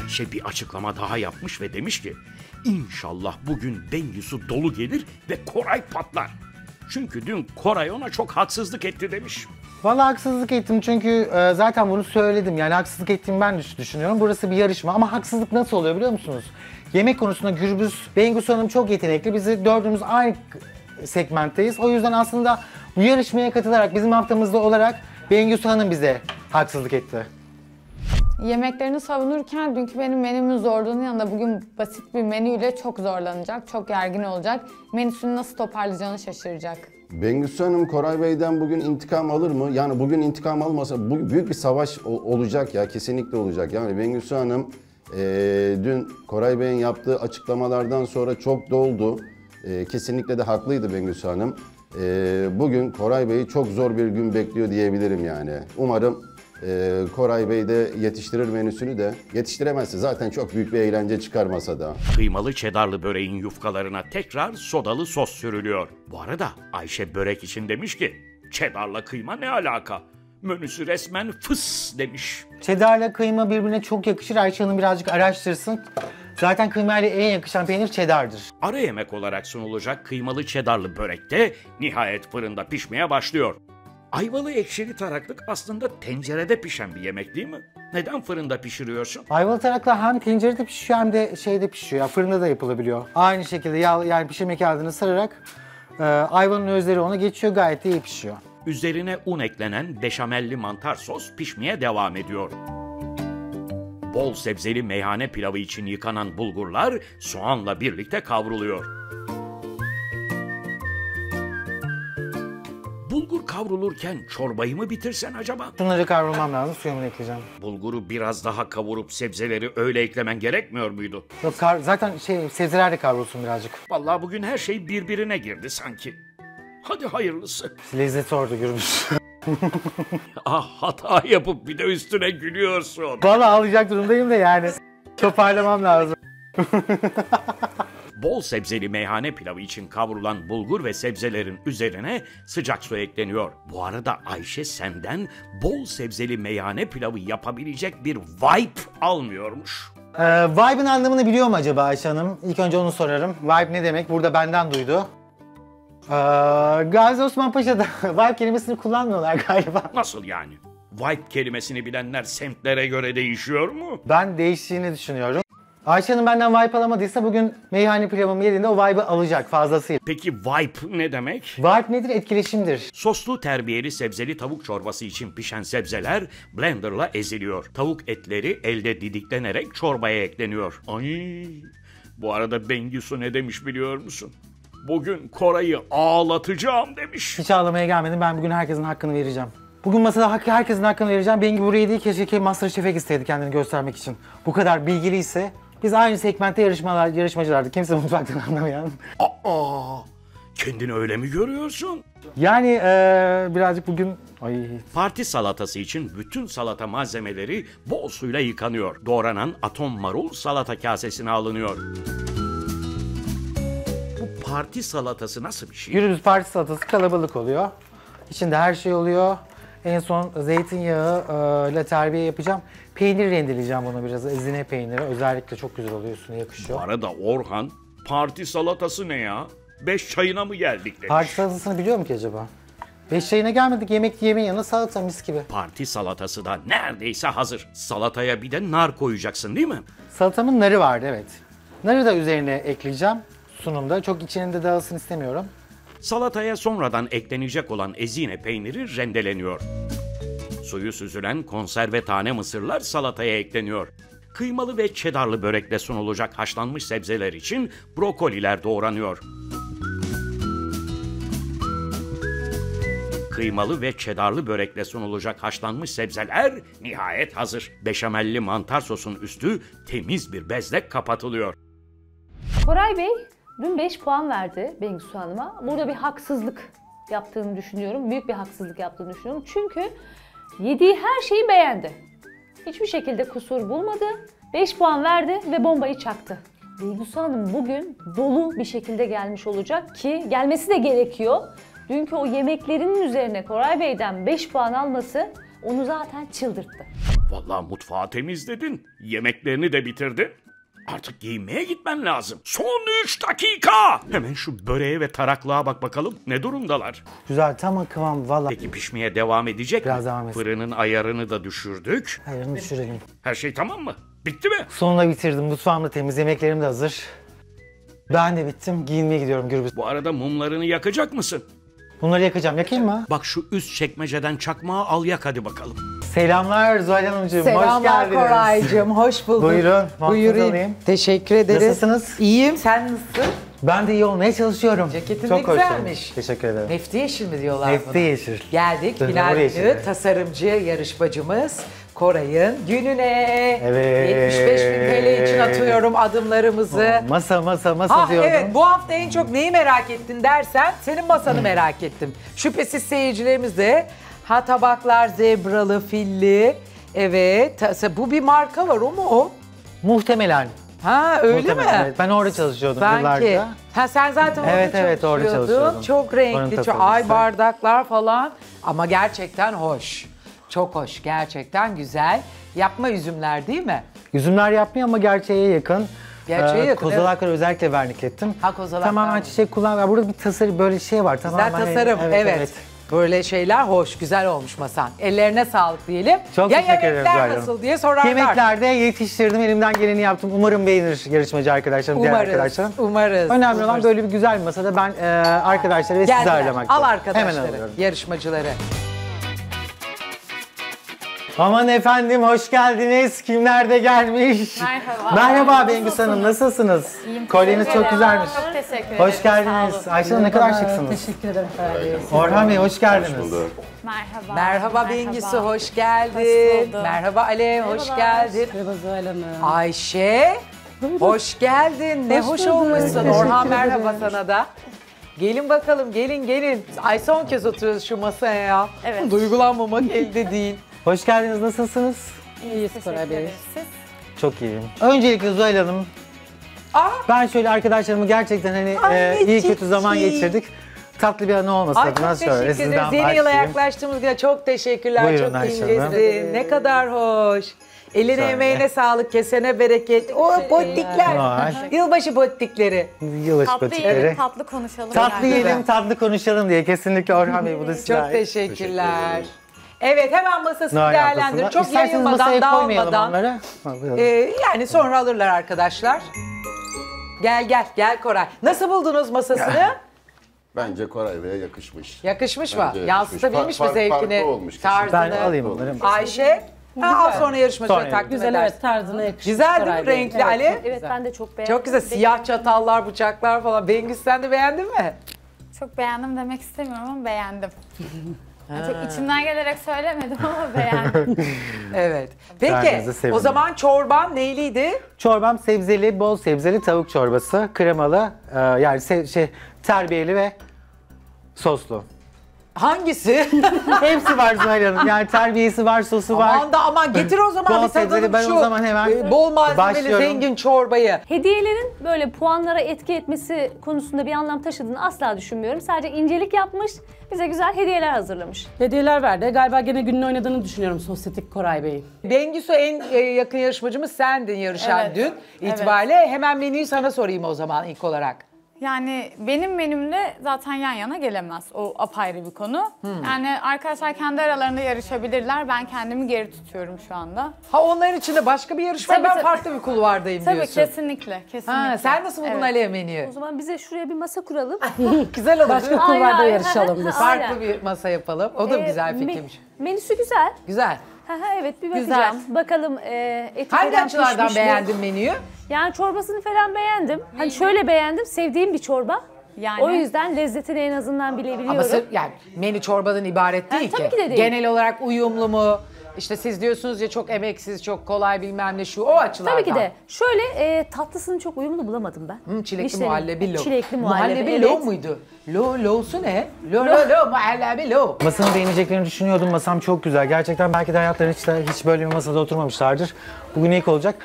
Ayşe bir açıklama daha yapmış ve demiş ki İnşallah bugün Bengüsü dolu gelir ve Koray patlar. Çünkü dün Koray ona çok haksızlık etti demiş. Valla haksızlık ettim çünkü e, zaten bunu söyledim. Yani haksızlık ettiğimi ben düşünüyorum. Burası bir yarışma ama haksızlık nasıl oluyor biliyor musunuz? Yemek konusunda Gürbüz, Bengüs Hanım çok yetenekli. Bizi dördümüz aynı segmentteyiz. O yüzden aslında bu yarışmaya katılarak bizim haftamızda olarak Bengüs Hanım bize haksızlık etti. Yemeklerini savunurken dünkü benim menümün zorluğunun yanında bugün basit bir menüyle çok zorlanacak, çok gergin olacak. Menüsünü nasıl toparlayacağını şaşıracak. Bengüsü Hanım Koray Bey'den bugün intikam alır mı? Yani bugün intikam almasa bu büyük bir savaş olacak ya kesinlikle olacak. Yani Bengüsü Hanım eee, dün Koray Bey'in yaptığı açıklamalardan sonra çok doldu. Eee, kesinlikle de haklıydı Bengüsü Hanım. Eee, bugün Koray Bey'i çok zor bir gün bekliyor diyebilirim yani. Umarım eee, Koray Bey de yetiştirir menüsünü de. Yetiştiremezse zaten çok büyük bir eğlence çıkar masada. Kıymalı çedarlı böreğin yufkalarına tekrar sodalı sos sürülüyor. Bu arada Ayşe börek için demiş ki çedarla kıyma ne alaka? Menüsü resmen fıs demiş. Cheddar'la kıyma birbirine çok yakışır. Ayşe Hanım birazcık araştırsın. Zaten kıymayla en yakışan peynir cheddar'dır. Ara yemek olarak sunulacak kıymalı çedarlı börek de nihayet fırında pişmeye başlıyor. Ayvalı ekşili taraklık aslında tencerede pişen bir yemek değil mi? Neden fırında pişiriyorsun? Ayvalı taraklar hem tencerede pişiyor hem de şeyde pişiyor. Yani fırında da yapılabiliyor. Aynı şekilde yağ, yani pişirme kağıdını sararak e, ayvanın özleri ona geçiyor gayet de iyi pişiyor. Üzerine un eklenen beşamelli mantar sos pişmeye devam ediyor. Bol sebzeli meyhane pilavı için yıkanan bulgurlar soğanla birlikte kavruluyor. Bulgur kavrulurken çorbayı mı bitirsen acaba? Şunları kavrulmam lazım suyumu ekleyeceğim. Bulguru biraz daha kavurup sebzeleri öyle eklemen gerekmiyor muydu? Yok kar, zaten şey sebzeler de kavrulsun birazcık. Vallahi bugün her şey birbirine girdi sanki. Hadi hayırlısı. Lezzeti orada Gürbüz. Ah hata yapıp bir de üstüne gülüyorsun. Valla ağlayacak durumdayım da yani. Toparlamam lazım. Bol sebzeli meyhane pilavı için kavrulan bulgur ve sebzelerin üzerine sıcak su ekleniyor. Bu arada Ayşe senden bol sebzeli meyhane pilavı yapabilecek bir vibe almıyormuş. Ee, vibe'ın anlamını biliyor mu acaba Ayşe Hanım? İlk önce onu sorarım. Vibe ne demek? Burada benden duydu. Ee, Gazi Osman Paşa'da vibe kelimesini kullanmıyorlar galiba. Nasıl yani? Vibe kelimesini bilenler semtlere göre değişiyor mu? Ben değiştiğini düşünüyorum. Ayşe Hanım benden vibe alamadıysa bugün meyhane pilavımı yediğinde o vibe'ı alacak fazlasıyla. Peki vibe ne demek? Vibe nedir? Etkileşimdir. Soslu terbiyeli sebzeli tavuk çorbası için pişen sebzeler blenderla eziliyor. Tavuk etleri elde didiklenerek çorbaya ekleniyor. Ay, bu arada Bengisu ne demiş biliyor musun? Bugün Koray'ı ağlatacağım demiş. Hiç ağlamaya gelmedim. Ben bugün herkesin hakkını vereceğim. Bugün masada hak, herkesin hakkını vereceğim. Bengi buraya değil keşke Masterchef'e gitseydi kendini göstermek için. Bu kadar bilgiliyse biz aynı segmentte yarışmalar, yarışmacılardık. Kimse mutfaktan anlamayan. Aa, kendini öyle mi görüyorsun? Yani eee, birazcık bugün... Ay Parti salatası için bütün salata malzemeleri bol suyla yıkanıyor. Doğranan atom marul salata kasesine alınıyor. Bu parti salatası nasıl bir şey? Gürbüz parti salatası kalabalık oluyor. İçinde her şey oluyor. En son zeytinyağı eee, ile terbiye yapacağım. Peynir rendeleyeceğim bunu biraz. Ezine peyniri. Özellikle çok güzel oluyor. Üstüne Bu yakışıyor. arada Orhan, parti salatası ne ya? Beş çayına mı geldik demiş. Parti salatasını biliyor mu ki acaba? Beş çayına gelmedik. Yemek yemeğin yanına salata mis gibi. Parti salatası da neredeyse hazır. Salataya bir de nar koyacaksın değil mi? Salatamın narı vardı evet. Narı da üzerine ekleyeceğim sunumda. Çok içinin de dağılsın istemiyorum. Salataya sonradan eklenecek olan ezine peyniri rendeleniyor. Suyu süzülen konserve tane mısırlar salataya ekleniyor. Kıymalı ve çedarlı börekle sunulacak haşlanmış sebzeler için brokoliler doğranıyor. Kıymalı ve çedarlı börekle sunulacak haşlanmış sebzeler nihayet hazır. Beşamelli mantar sosun üstü temiz bir bezle kapatılıyor. Koray Bey dün 5 puan verdi Bengisu Hanım'a. Burada bir haksızlık yaptığını düşünüyorum. Büyük bir haksızlık yaptığını düşünüyorum. Çünkü yediği her şeyi beğendi. Hiçbir şekilde kusur bulmadı. 5 puan verdi ve bombayı çaktı. Bengisu Hanım bugün dolu bir şekilde gelmiş olacak ki gelmesi de gerekiyor. Dünkü o yemeklerinin üzerine Koray Bey'den 5 puan alması onu zaten çıldırttı. Vallahi mutfağı temizledin. Yemeklerini de bitirdin. Artık giyinmeye gitmen lazım. Son 3 dakika. Hemen şu böreğe ve taraklığa bak bakalım. Ne durumdalar? Güzel tam kıvam valla. Peki pişmeye devam edecek Biraz mi? devam etsin. Fırının ayarını da düşürdük. Hayırını düşürelim. Her şey tamam mı? Bitti mi? Sonunda bitirdim. Mutfağım da temiz. Yemeklerim de hazır. Ben de bittim. Giyinmeye gidiyorum Gürbüz. Bu arada mumlarını yakacak mısın? Bunları yakacağım. Yakayım mı? Bak şu üst çekmeceden çakmağı al yak hadi bakalım. Selamlar Zuhal Hanımcığım. Hoş Selamlar geldiniz. Koraycığım, hoş bulduk. Buyurun, Buyurun. alayım. Teşekkür ederiz. Nasılsınız? İyiyim, sen nasılsın? Ben de iyi olmaya çalışıyorum. Ceketin Çok de hoş güzelmiş. olmuş. Teşekkür ederim. Nefti yeşil mi diyorlar Nefti buna? yeşil. Geldik final günü tasarımcı yarışmacımız Koray'ın gününe. Evet. 75 bin TL için atıyorum adımlarımızı. Masa masa masa Ha diyordum. evet bu hafta en çok neyi merak ettin dersen senin masanı merak ettim. Şüphesiz seyircilerimiz de ha tabaklar zebralı, filli. Evet bu bir marka var o mu o? Muhtemelen. Ha öyle Muhtemelen, mi? evet. Ben orada çalışıyordum Sanki. yıllarca. Ha sen zaten orada Evet, evet, orada çalışıyordun. çalışıyordum. Çok renkli, çok ay bardaklar falan. Ama gerçekten hoş. Çok hoş, gerçekten güzel. Yapma üzümler değil mi? Üzümler yapmıyor ama gerçeğe yakın. Gerçeğe yakın, Kozalakları özellikle verniklettim. Ha, kozalaklar Tamamen çiçek kullan. Burada bir tasarım böyle şey var. Güzel Tamamen tasarım, evet. Böyle şeyler hoş, güzel olmuş masan. Ellerine sağlık diyelim. Çok ya teşekkür ederim Hanım. nasıl diye sorarlar. Yemeklerde yetiştirdim, elimden geleni yaptım. Umarım beğenir yarışmacı arkadaşlarım, diğer Umarız, arkadaşlarım. umarız. Önemli olan umarız. böyle bir güzel bir masada ben e, arkadaşları ve sizi Geldiler. ağırlamak. Al Hemen arkadaşları, alıyorum. yarışmacıları. Aman efendim hoş geldiniz. Kimler de gelmiş? Merhaba. Merhaba Bengüs Hanım nasılsınız? Kolyeniz çok güzelmiş. Çok teşekkür ederim. Hoş geldiniz. Ayşe Hanım ne kadar şıksınız. Teşekkür ederim. Orhan Bey hoş geldiniz. Merhaba. Merhaba Bengüsü, hoş geldin. Hoş. Merhaba Alev, hoş geldin. Merhaba Zuhal Hanım. Ayşe, hoş geldin. Ne Hoş hoş, olmuşsun. Orhan merhaba sana da. Gelin bakalım, gelin gelin. Ay son kez oturuyoruz şu masaya ya. Evet. Duygulanmamak elde değil. Hoş geldiniz. Nasılsınız? İyiyiz Koray Bey. Siz? Çok iyiyim. Öncelikle Zuhal Hanım. Aa! Ben şöyle arkadaşlarımı gerçekten hani Ay, e, iyi kötü zaman geçirdik. Tatlı bir anı olmasın Ay adına teşekkür sizden ederiz. Yeni yıla yaklaştığımız güne çok teşekkürler. Buyurun çok incesin. Ne kadar hoş. Eline Şöyle. emeğine sağlık, kesene bereket. O pottikler. Vay. Yılbaşı pottikleri. Yılbaşı Tatlı patikleri. yiyelim, tatlı konuşalım. Tatlı yani. yiyelim, tatlı konuşalım diye. Kesinlikle Orhan Bey bu da size Çok teşekkürler. Evet hemen masasını Noel değerlendirin. Çok İsterseniz masaya yayılmadan, koymayalım dağılmadan. onları. Ha, buyurun. Ee, yani sonra alırlar arkadaşlar. Gel gel gel Koray. Nasıl buldunuz masasını? Bence Koray Bey'e yakışmış. Yakışmış mı? Bence Yansıtabilmiş mi zevkini, farklı olmuş tarzını? ben alayım bunları. Ayşe, ha, al sonra yarışmacıya Sonra takdim Güzel edersin. evet tarzına yakışmış. Güzel değil mi Koray Bey. renkli Evet. Ali? Evet ben de çok beğendim. Çok güzel siyah çatallar, bıçaklar falan. Bengüs sen de beğendin mi? Çok beğendim demek istemiyorum ama beğendim. Yani çok içimden gelerek söylemedim ama beğendim. Evet. Peki sevindim. o zaman çorban neyliydi? Çorbam sebzeli, bol sebzeli tavuk çorbası. Kremalı, e, yani se- şey terbiyeli ve soslu. Hangisi? Hepsi var Zuhal Hanım. Yani terbiyesi var, sosu var. aman da aman getir o zaman bir tadalım ben şu o zaman hemen e, bol malzemeli başlıyorum. zengin çorbayı. Hediyelerin böyle puanlara etki etmesi konusunda bir anlam taşıdığını asla düşünmüyorum. Sadece incelik yapmış, bize güzel hediyeler hazırlamış. Hediyeler verdi. Galiba gene gününü oynadığını düşünüyorum sosyetik Koray Bey. Bengüsü en e, yakın yarışmacımız sendin yarışan Evet. dün Evet. itibariyle. Hemen menüyü sana sorayım o zaman ilk olarak. Yani benim menümle zaten yan yana gelemez. O apayrı bir konu. Yani arkadaşlar kendi aralarında yarışabilirler. Ben kendimi geri tutuyorum şu anda. Ha onların içinde başka bir yarışma Tabii, ben tabii. farklı bir kulvardayım Tabii diyorsun. kesinlikle, kesinlikle. Ha, sen nasıl buldun Evet. Aliye menüyü? O zaman bize şuraya bir masa kuralım. Güzel olur. Başka kulvarda yarışalım biz. Farklı bir masa yapalım. O da Ee, güzel me- fikirmiş. menüsü güzel. Güzel. Ha, ha, evet bir Güzel. bakacağım. Bakalım e, eti Hangi falan açılardan pişmiş mi? beğendin menüyü? Yani çorbasını falan beğendim. Hani şöyle beğendim, sevdiğim bir çorba. Yani- O yüzden lezzetini en azından bilebiliyorum. Ama sırf yani menü çorbadan ibaret değil tabii ki de değil. Genel olarak uyumlu mu? İşte siz diyorsunuz ya çok emeksiz, çok kolay bilmem ne şu o açılardan. Tabii ki de. Şöyle e, tatlısını çok uyumlu bulamadım ben. Hı, çilekli Vişneli. muhallebi lo. Çilekli muhallebi, Muhallebi lo evet. muydu? Lo, lo'su ne? Lo, lo, lo, muhallebi lo. Masanı beğeneceklerini düşünüyordum. Masam çok güzel. Gerçekten belki de hayatlarında hiç, hiç böyle bir masada oturmamışlardır. Bugün ilk olacak.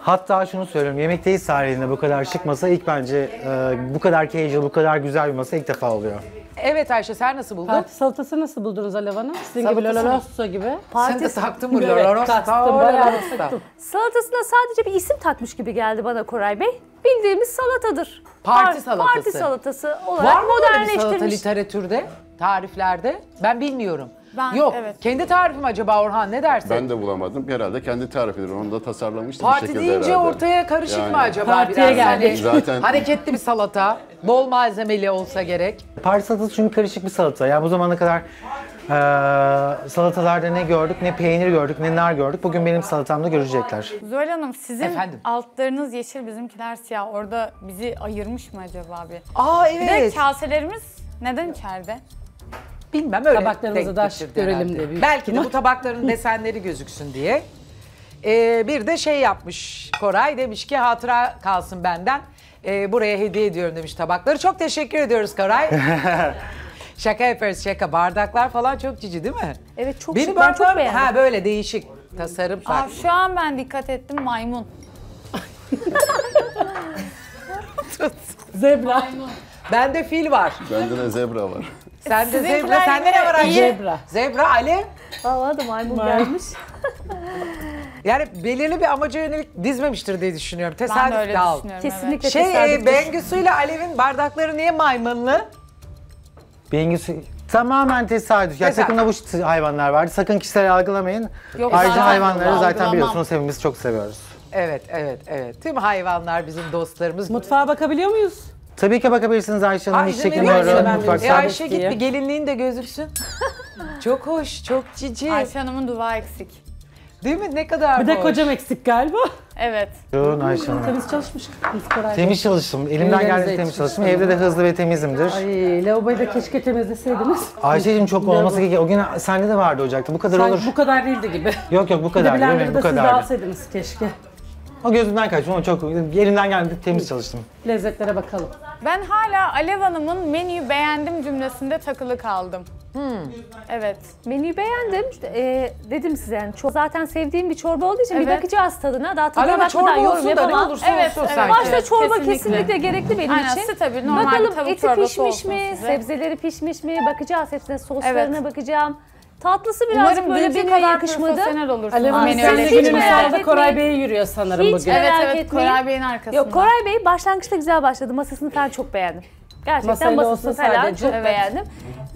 Hatta şunu söylüyorum. Yemekteyiz tarihinde bu kadar şık masa ilk bence e, bu kadar casual, bu kadar güzel bir masa ilk defa oluyor. Evet Ayşe sen nasıl buldun? Parti salatası nasıl buldunuz Alev Hanım? Sizin gibi Salatası mı? loloso gibi. Sen de taktın mı? Evet, Lorosta, taktım, bayağı lorosta. taktım. Salatasına sadece bir isim takmış gibi geldi bana Koray Bey. Bildiğimiz salatadır. Parti Par- salatası. Parti salatası Var olarak mı böyle bir salata modernleştirmiş. literatürde, tariflerde? Ben bilmiyorum. Ben- Yok. evet. Kendi tarifim acaba Orhan ne dersin? Ben de bulamadım. Herhalde kendi tarifidir. Onu da tasarlamıştı bir Parti şekilde deyince herhalde. ortaya karışık Yani. mı acaba Partiye biraz? geldik. Hani Zaten- hareketli bir salata, bol malzemeli olsa gerek. Parti salatası çünkü karışık bir salata. Yani bu zamana kadar e, salatalarda ne gördük, ne peynir gördük, ne nar gördük. Bugün benim salatamda görecekler. Zuhal Hanım sizin Efendim? altlarınız yeşil bizimkiler siyah. Orada bizi ayırmış mı acaba bir? Aa Bir de evet. kaselerimiz neden içeride? Bilmem öyle. Tabaklarımızı denk getirdi şık görelim herhalde. büyük Belki de bu tabakların desenleri gözüksün diye. Ee, bir de şey yapmış Koray demiş ki hatıra kalsın benden. Ee, buraya hediye ediyorum demiş tabakları. Çok teşekkür ediyoruz Koray. şaka yapıyoruz şaka. Bardaklar falan çok cici değil mi? Evet çok Benim şık. Ben çok beğendim. Ha böyle değişik tasarım Aa, farklı. şu an ben dikkat ettim maymun. Zebra. Bende fil var. Bende de zebra var. Sende Sizinkiler zebra. Sende ne var Ayşe? iyi. Zebra. Zebra Ali. Valla da maymun gelmiş. Yani belirli bir amaca yönelik dizmemiştir diye düşünüyorum. Ben de Tesadüf öyle dal. düşünüyorum. Kesinlikle Şey e, tesadüftür. Bengüsü ile Alev'in bardakları niye maymunlu? Bengüsü tamamen tesadüf. Ya Tesadüf. takımda bu ş- hayvanlar vardı. Sakın kişisel algılamayın. Yok, Ayrıca zaten hayvanları zaten algılamam. biliyorsunuz hepimiz çok seviyoruz. Evet, evet, evet. Tüm hayvanlar bizim dostlarımız. Mutfağa bakabiliyor muyuz? Tabii ki bakabilirsiniz Ayşe Hanım. Hiç çekinmiyorum. E Müsaade Ayşe diye. git bir gelinliğin de gözüksün. çok hoş, çok cici. Ayşe Hanım'ın duvağı eksik. Değil mi? Ne kadar Bir de hoş. kocam eksik galiba. Evet. Yoğun Ayşe Hanım. Temiz çalışmış biz. Temiz çalıştım. Elimden Ellerinize geldiğince temiz yetişmiş. çalıştım. Evde de hızlı ve temizimdir. Ay lavaboyu da keşke temizleseydiniz. Ayşe'cim çok olması gerekiyor. O gün sende de vardı ocakta. Bu kadar olur. Sanki bu kadar değildi gibi. Yok yok bu Bir de kadar. değil mi? blender'ı Bu siz de kadar. alsaydınız keşke. O gözümden kaçtı ama çok elimden geldiğince temiz çalıştım. Lezzetlere bakalım. Ben hala Alev Hanım'ın menüyü beğendim cümlesinde takılı kaldım. Evet. Menüyü beğendim. İşte, e, dedim size yani çok, zaten sevdiğim bir çorba olduğu için bir Evet. bakacağız tadına. Daha tadına Aleva bakmadan çorba yorum olsun da ne yapamam. olursa Evet, olsun evet. sanki. Başta çorba Kesinlikle. kesinlikle, gerekli benim Aynen, için. stabil, normal bir Bakalım tavuk eti çorbası pişmiş olsun mi, size. sebzeleri pişmiş mi bakacağız hepsine soslarına Evet. bakacağım. Tatlısı birazcık Umarım böyle benim kadar yakışmadı. profesyonel olursunuz. Alev Hanım sen de hiç günün merak Koray etmeyin. Bey yürüyor sanırım Hiç bugün. Evet merak evet etmeyin. Koray Bey'in arkasında. Yok Koray Bey başlangıçta güzel başladı. Masasını falan çok beğendim. Gerçekten Masayla masasını olsa falan sadece, çok evet. beğendim.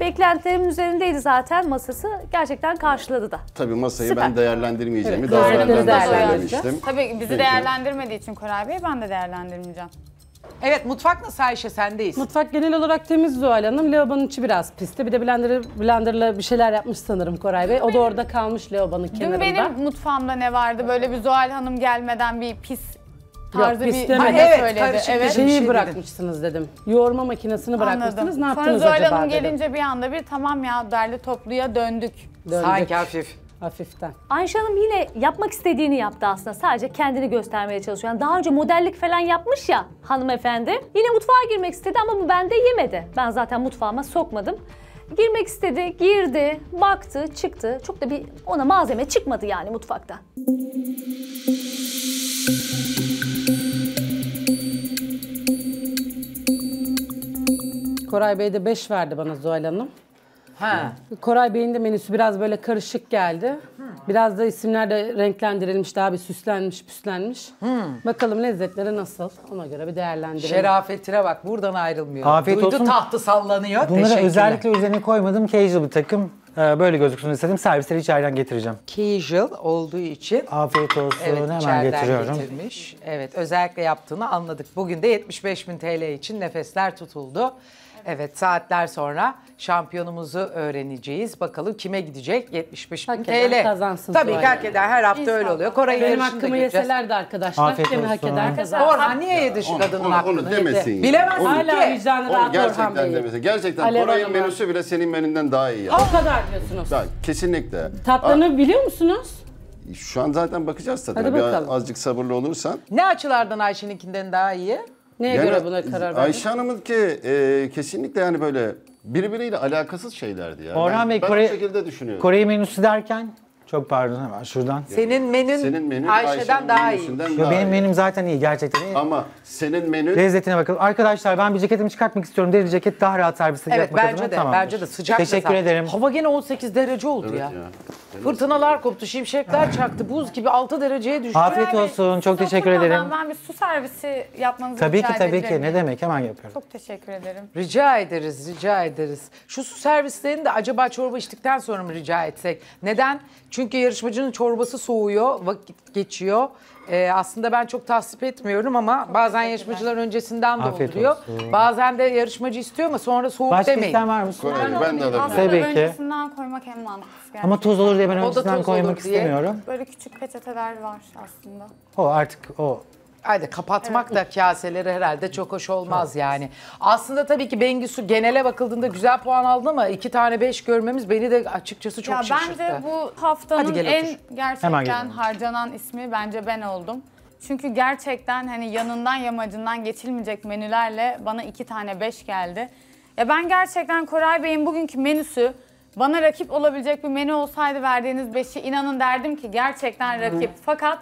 Beklentilerimin üzerindeydi zaten masası. Gerçekten karşıladı da. Tabii masayı Süper. ben değerlendirmeyeceğimi Evet, daha gayet evvelden de söylemiştim. Tabii bizi Çünkü- değerlendirmediği için Koray Bey ben de değerlendirmeyeceğim. Evet mutfak nasıl Ayşe sendeyiz. Mutfak genel olarak temiz Zuhal Hanım. Lavabonun içi biraz pisti. Bir de blender, blenderla bir şeyler yapmış sanırım Koray Bey. O da orada kalmış lavabonun Dün kenarında. benim mutfağımda ne vardı? Böyle bir Zuhal Hanım gelmeden bir pis tarzı pis bir Ha, evet, söyledi. karışık bir Evet. şey Şeyi dedin. bırakmışsınız dedim. Yoğurma makinesini bırakmışsınız. Anladım. Ne Sonra yaptınız Zuhal acaba Hanım dedim. gelince bir anda bir tamam ya derli topluya döndük. Döndük. Sanki hafif. Hafiften. Ayşe Hanım yine yapmak istediğini yaptı aslında. Sadece kendini göstermeye çalışıyor. Yani daha önce modellik falan yapmış ya hanımefendi. Yine mutfağa girmek istedi ama bu bende yemedi. Ben zaten mutfağıma sokmadım. Girmek istedi, girdi, baktı, çıktı. Çok da bir ona malzeme çıkmadı yani mutfaktan. Koray Bey de 5 verdi bana Zuhal Hanım. Ha. Koray Bey'in de menüsü biraz böyle karışık geldi. Biraz da isimler de renklendirilmiş, daha bir süslenmiş, püslenmiş. Bakalım lezzetleri nasıl? Ona göre bir değerlendirelim. Şerafetine bak buradan ayrılmıyor. Afiyet Duydu olsun. tahtı sallanıyor. Bunları Teşekkürler. özellikle üzerine koymadım. Casual bir takım. Ee, Böyle gözüksün istedim. Servisleri içeriden getireceğim. Casual olduğu için Afiyet olsun. Evet, Hemen içeriden getiriyorum. getirmiş. Evet, özellikle yaptığını anladık. Bugün de 75 bin TL için nefesler tutuldu. Evet, saatler sonra şampiyonumuzu öğreneceğiz. Bakalım kime gidecek 75 bin Hak eden TL. kazansın Tabii ki hak eder. Her hafta öyle oluyor. Koray'ın Benim yarışını da hakkımı göreceğiz. yeselerdi arkadaşlar. Afiyet Kimi hak olsun. eder kazansın. Orhan niye yedi şu kadının onu, hakkını? onu demesin ya. Bilemezsin Onu- Hala ki. vicdanı Onu rahat Orhan gerçekten Bey'in. demesin. Gerçekten Alev Koray'ın Hanım'a. menüsü bile senin menünden daha iyi ya. O kadar diyorsunuz. Ya, kesinlikle. Tatlarını biliyor musunuz? Şu an zaten bakacağız tadına. Hadi Bir bakalım. azıcık sabırlı olursan. Ne açılardan Ayşe'ninkinden daha iyi? Neye Yani göre buna karar verdin? Ayşe Hanım'ınki e, kesinlikle yani böyle birbiriyle alakasız şeylerdi ya. Orhan ben, Bey, ben Kore- o şekilde düşünüyorum. Kore menüsü derken çok pardon hemen şuradan. Senin menün, Senin menün Ayşe'den Ayşe'nin daha iyi. menüsünden daha benim iyi. menüm zaten iyi gerçekten iyi. Ama senin menün Lezzetine bakalım. Arkadaşlar ben bir ceketimi çıkartmak istiyorum. Deri ceket daha rahat serviste Evet yapmak bence adına de tamamdır. bence de sıcak da Teşekkür zaten. ederim. Hava gene 18 derece oldu ya. Fırtınalar koptu, şimşekler çaktı, buz gibi 6 dereceye düştü. Afiyet olsun. Çok teşekkür ederim. Ben bir su servisi yapmanızı Tabii rica ki tabii edebilir ki. miyim? Ne demek hemen yapıyorum. Çok teşekkür ederim. Rica ederiz, rica ederiz. Şu su servislerini de acaba çorba içtikten sonra mı rica etsek? Neden? Çünkü yarışmacının çorbası soğuyor, vakit geçiyor. Ee, aslında ben çok tasvip etmiyorum ama bazen yarışmacılar öncesinden Afiyet dolduruyor. olsun. Bazen de yarışmacı istiyor ama sonra soğuk Başka demeyin. isteyen var mı? Koray, ben de alabilirim. Aslında Tabii ki. öncesinden koymak en mantıklısı. gerçekten. Ama toz olur diye ben O da öncesinden toz koymak olur diye. istemiyorum. Böyle küçük peçeteler var aslında. O artık o. Haydi kapatmak da kaseleri herhalde çok hoş olmaz yani. Aslında tabii ki Bengisu genele bakıldığında güzel puan aldı ama iki tane beş görmemiz beni de açıkçası çok ya şaşırttı. bence bu haftanın Hadi gel en otur. Gerçekten harcanan ismi bence ben oldum. Çünkü gerçekten hani yanından yamacından geçilmeyecek menülerle bana iki tane beş geldi. Ya ben gerçekten Koray Bey'in bugünkü menüsü bana rakip olabilecek bir menü olsaydı verdiğiniz beşi inanın derdim ki gerçekten rakip. Fakat